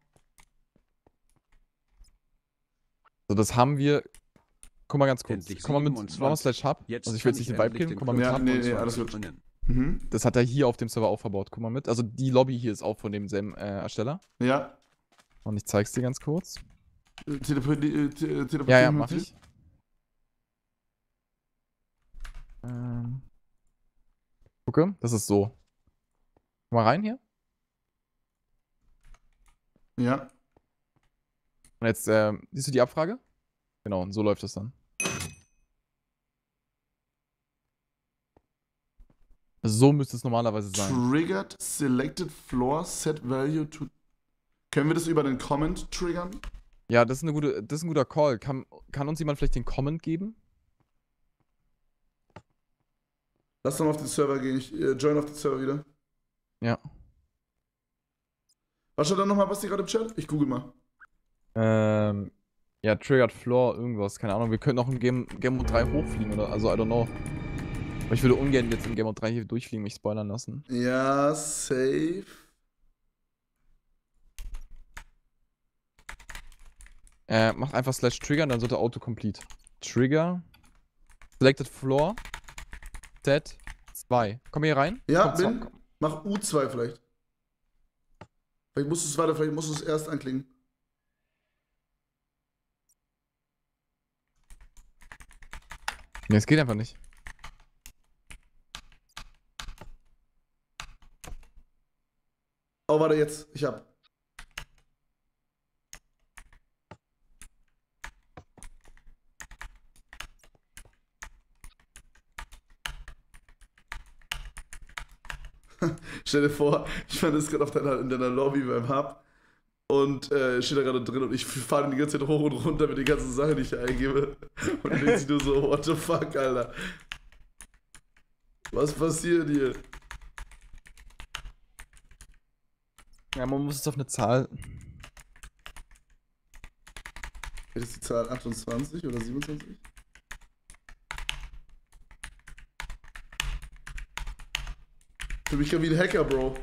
So, das haben wir. Guck mal ganz kurz. Endlich Komm mal mit 27. Mama slash Hub. Jetzt also ich will jetzt nicht den Vibe den Guck mal mit Ja, Hub. nee, nee, alles gut. öffnen. Mhm. Das hat er hier auf dem Server auch verbaut. Guck mal mit. Also die Lobby hier ist auch von demselben äh, Ersteller. Ja. Und ich zeig's dir ganz kurz. Äh, äh, te- äh, Ja, ja, mach ich. Ähm. Gucke, das ist so. Mal rein hier. Ja. Und jetzt, ähm, siehst du die Abfrage? Genau, und so läuft das dann. Also so müsste es normalerweise sein. Triggered selected floor set value to. Können wir das über den Comment triggern? Ja, das ist, eine gute, das ist ein guter Call. Kann, kann uns jemand vielleicht den Comment geben? Lass doch mal auf den Server gehen. Ich äh, join auf den Server wieder. Ja. Was steht da nochmal, was die gerade im Chat? Ich google mal. Ähm, ja, Triggered Floor, irgendwas, keine Ahnung. Wir könnten auch in Game, Game Mode 3 hochfliegen oder, also I don't know. Aber ich würde ungern jetzt in Game Mode 3 hier durchfliegen, mich spoilern lassen. Ja, safe. Äh, macht einfach slash Trigger und dann sollte Autocomplete. Trigger. Selected Floor. Set 2. Komm hier rein. Ja, Komm, bin. Mach U2 vielleicht. Vielleicht musst du es weiter, vielleicht musst du es erst anklicken. Nee, es geht einfach nicht. Oh, warte, jetzt. Ich hab. [laughs] Stell dir vor, ich fand das gerade in deiner Lobby beim Hub. Und äh, steht da gerade drin und ich fahre die ganze Zeit hoch und runter mit den ganzen Sachen, die ich eingebe. Und dann denkt sich nur so, what the fuck, Alter. Was passiert hier? Ja, man muss es auf eine Zahl. Ist das die Zahl 28 oder 27? Für mich wie ein Hacker, Bro.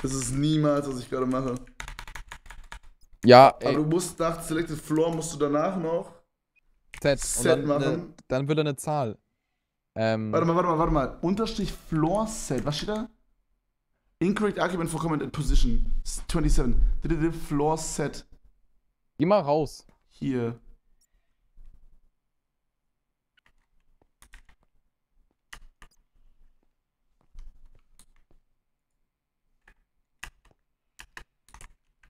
Das ist niemals, was ich gerade mache. Ja, Aber ey, du musst nach Selected Floor musst du danach noch. Set. Set und dann, machen. ne, dann wird er eine Zahl. Ähm, Warte mal, warte mal, warte mal. Unterstrich Floor Set. Was steht da? Incorrect argument for comment at position. 27. Did Floor Set. geh mal raus. Hier.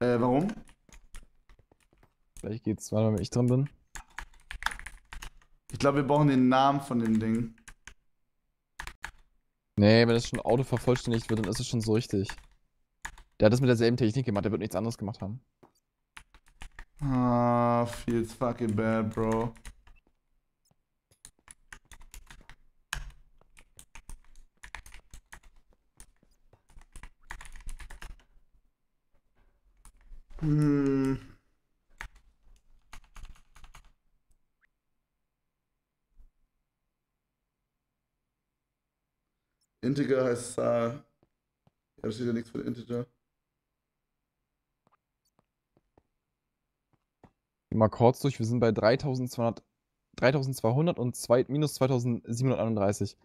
Äh, warum? Vielleicht geht's, warte mal, wenn ich drin bin. Ich glaube, wir brauchen den Namen von dem Ding. Nee, wenn das schon Auto vervollständigt wird, dann ist es schon so richtig. Der hat das mit derselben Technik gemacht, der wird nichts anderes gemacht haben. Ah, feels fucking bad, bro. Hm. Integer heißt Zahl. Ja, da steht ja nichts für Integer. Geh Mal kurz durch, wir sind bei 3200, 3200 und zwei, minus 2731.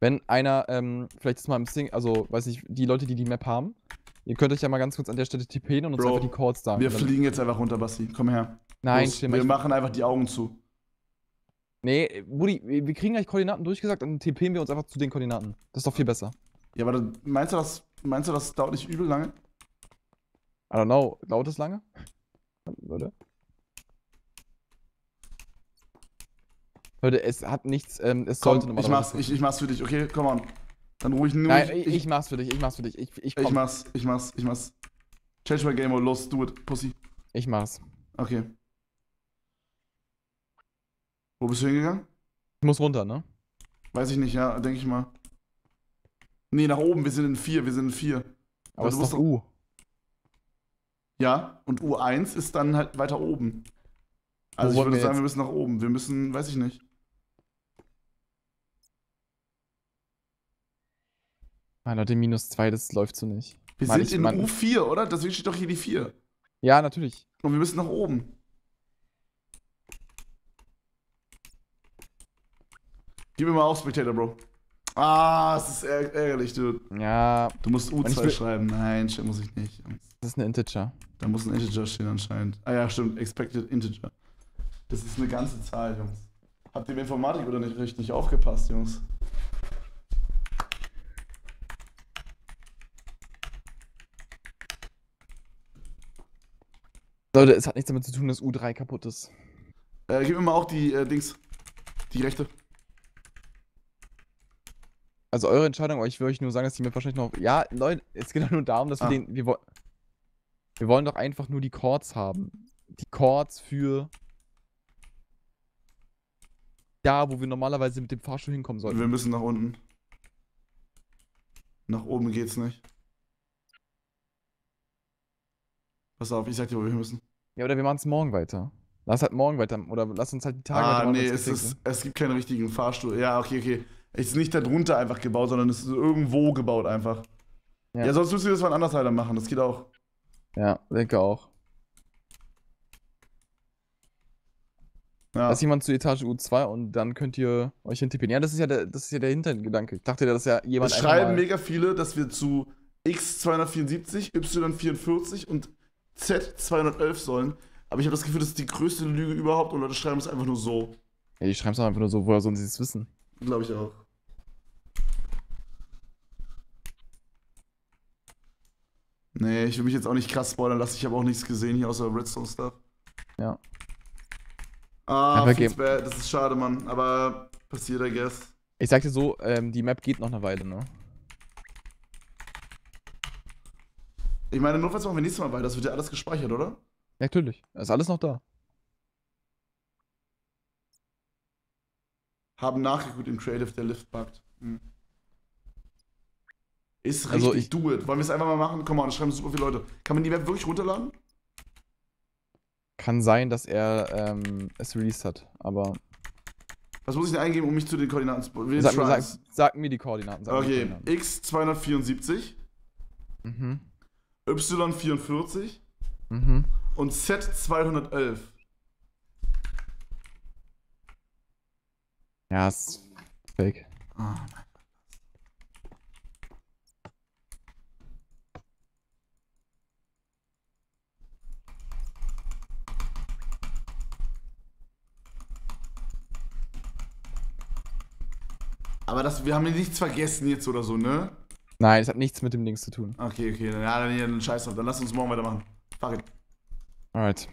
Wenn einer, ähm, vielleicht ist mal im Sing, also, weiß nicht, die Leute, die die Map haben, ihr könnt euch ja mal ganz kurz an der Stelle tippen und uns Bro, einfach die Chords sagen. Wir fliegen jetzt einfach runter, Basti. Komm her. Nein, Los, Tim, Wir machen einfach die Augen zu. Nee, Buddy, wir kriegen gleich Koordinaten durchgesagt und tippen wir uns einfach zu den Koordinaten. Das ist doch viel besser. Ja, aber dann- meinst du das, meinst du, das dauert nicht übel lange? I don't know, dauert das lange? Leute? Leute, es hat nichts, ähm, es sollte Komm, ich mach's, ich, ich mach's für dich, okay? Komm on. Dann ruhig nur. Nein, ich, ich, ich mach's für dich, ich mach's für dich. Ich, ich, ich komm, mach's, ich mach's, ich mach's. Change my game mode, los, do it, Pussy. ich mach's. Okay. Wo bist du hingegangen? Ich muss runter, ne? Weiß ich nicht, ja, denke ich mal. Nee, nach oben, wir sind in 4, wir sind in 4. Aber es ist doch U. Ja, und U1 ist dann halt weiter oben. Wo Also ich wollen würde sagen, jetzt? wir müssen nach oben. Wir müssen, weiß ich nicht. Nein, Leute, minus 2, das läuft so nicht. Wir Mann, sind ich- in Mann- U4, oder? Deswegen steht doch hier die 4. Ja, natürlich. Und wir müssen nach oben. Gib mir mal auf, Spectator, Bro. Ah, es ist ärg ärgerlich, dude. Ja, Du musst ich U2 will- schreiben. Nein, shit, muss ich nicht. das ist eine Integer. Da muss ein Integer stehen anscheinend. Ah ja, stimmt. Expected Integer. Das ist eine ganze Zahl, Jungs. Habt ihr im Informatik oder nicht richtig aufgepasst, Jungs? Leute, es hat nichts damit zu tun, dass U3 kaputt ist. Äh, gib mir mal auch die äh, Dings. Die rechte. Also eure Entscheidung, aber ich will euch nur sagen, dass die mir wahrscheinlich noch. Ja, Leute, es geht doch nur darum, dass wir Ah. den. Wir, woll- wir wollen doch einfach nur die Chords haben. Die Chords für. Da, wo wir normalerweise mit dem Fahrstuhl hinkommen sollten. Wir müssen nach unten. Nach oben geht's nicht. Pass auf, ich sag dir, wo wir müssen. Ja, oder wir machen es morgen weiter. Lass halt morgen weiter. Oder lass uns halt die Tage ah, nee, es, ist, es gibt keinen richtigen Fahrstuhl. Ja, okay, okay. Es ist nicht darunter einfach gebaut, sondern es ist irgendwo gebaut einfach. Ja, Ja. sonst müssen wir das mal anders weiter machen. Das geht auch. Ja, denke auch. Ja. Lass jemand zu Etage U2 und dann könnt ihr euch hintippen. Ja, das ist ja der, das ist ja der Hintergedanke. Ich dachte, dass ja jemand Es schreiben mega viele, dass wir zu X274, Y44 und Z211 sollen. Aber ich habe das Gefühl, das ist die größte Lüge überhaupt und Leute schreiben es einfach nur so. Ja, die schreiben es einfach nur so, woher sollen sie es wissen? Glaube ich auch. Nee, ich will mich jetzt auch nicht krass spoilern lassen. Ich habe auch nichts gesehen hier außer Redstone-Stuff. Ja. Ah, das ist schade, Mann. Aber passiert, I guess. Ich sag dir so, ähm, die Map geht noch eine Weile, ne? Ich meine, notfalls machen wir nächstes Mal weiter. Das wird ja alles gespeichert, oder? Ja, natürlich. Ist alles noch da. Haben nachgeguckt im Creative, der Lift buggt. Hm. Ist richtig, Also ich- do it. Wollen wir es einfach mal machen? Komm mal, das schreiben super viele Leute. Kann man die Map wirklich runterladen? Kann sein, dass er ähm, es released hat, aber. Was muss ich denn eingeben, um mich zu den Koordinaten zu... Sag, mir- sag, sag mir die Koordinaten. Mir die Okay, Koordinaten. X274, Mhm. Y44 Mhm. und Z211. Ja, ist fake. Ah, Aber das, wir haben ja nichts vergessen jetzt oder so, ne? Nein, es hat nichts mit dem Dings zu tun. Okay, okay, dann, ja, dann, ja, dann scheiß drauf. Dann lass uns morgen weitermachen. Fuck it. Alright.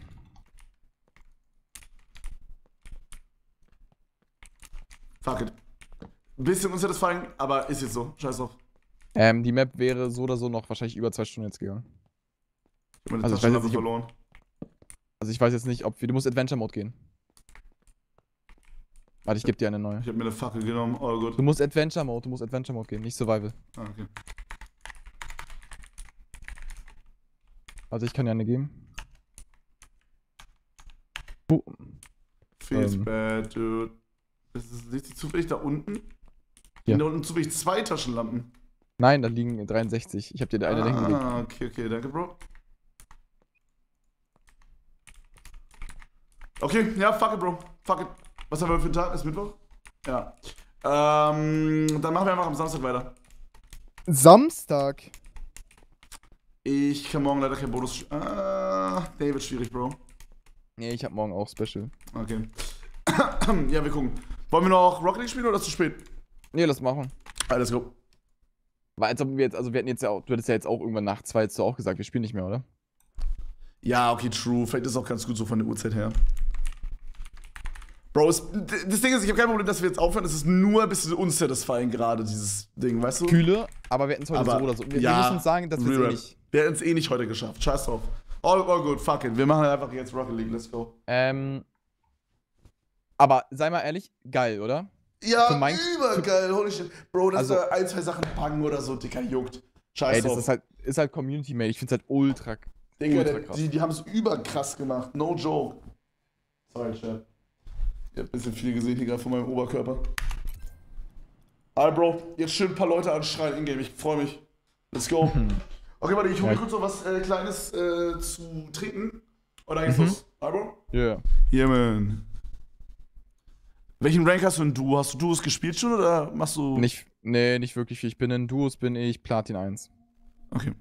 Fuck it. Bisschen unsatisfying, aber ist jetzt so. Scheiß drauf. Ähm, die Map wäre so oder so noch wahrscheinlich über zwei Stunden jetzt gegangen. Ich hab meine Also Taschenlampe verloren. Also ich weiß jetzt nicht, ob wir. Du musst Adventure Mode gehen. Warte, ich gebe dir eine neue. Ich hab mir eine Fackel genommen. Oh gut. Du musst Adventure Mode, du musst Adventure Mode gehen, nicht Survival. Ah, okay. Also ich kann dir eine geben. Oh, Feels Ähm. bad, dude. Das ist, liegt die zufällig da unten? Ja. Da unten zufällig zwei Taschenlampen. nein, da liegen 63. Ich habe dir eine dahin gelegt. Ah, okay, okay, danke, Bro. Okay, ja, fuck it, Bro. Fuck it. Was haben wir für einen Tag? Ist Mittwoch? Ja. Ähm, dann machen wir einfach am Samstag weiter. Samstag. Ich kann morgen leider kein Bonus. Ah, nee, wird schwierig, Bro. Nee, ich habe morgen auch Special. Okay. [clears throat] ja, wir gucken. Wollen wir noch Rocket League spielen oder ist es zu spät? Nee, lass machen. Alles go. Weil als ob wir jetzt, also wir hätten jetzt ja auch, du hättest ja jetzt auch irgendwann nach zwei jetzt auch gesagt, wir spielen nicht mehr, oder? Ja, okay, true. Vielleicht ist es auch ganz gut so von der Uhrzeit her. Bro, es, das Ding ist, ich habe kein Problem, dass wir jetzt aufhören. Es ist nur ein bisschen unsatisfying gerade, dieses Ding, weißt du? Kühle, aber wir hätten es heute Aber, so oder so. Wir, ja, wir müssen sagen, dass wir es eh nicht. Wir hätten es eh nicht heute geschafft. Scheiß drauf. All, all good, fuck it. Wir machen einfach jetzt Rocket League, let's go. Ähm. Aber sei mal ehrlich, geil, oder? Ja, Für mein- übergeil, holy shit. Bro, dass Also- da ein, zwei Sachen packen oder so, Dicker, juckt. Scheiß Ey, das drauf. ist halt, ist halt Community-Made. Ich find's halt ultra. Digga, ultra krass. die, die haben es überkrass gemacht. No joke. Sorry, Chat. Ihr habt ein bisschen viel gesehen hier gerade von meinem Oberkörper. Alright, Bro. Jetzt schön ein paar Leute anschreien in-game. Ich freue mich. Let's go. Okay, warte, ich hole mir Ja. kurz noch was äh, Kleines äh, zu trinken. Und dann geht's Mhm. los. Alright, Bro? Yeah. Yeah, man. Welchen Rank hast du in Duo? Hast du Duos gespielt schon oder machst du. Nicht, nee, nicht wirklich viel. Ich bin in Duos, bin ich Platin 1. Okay.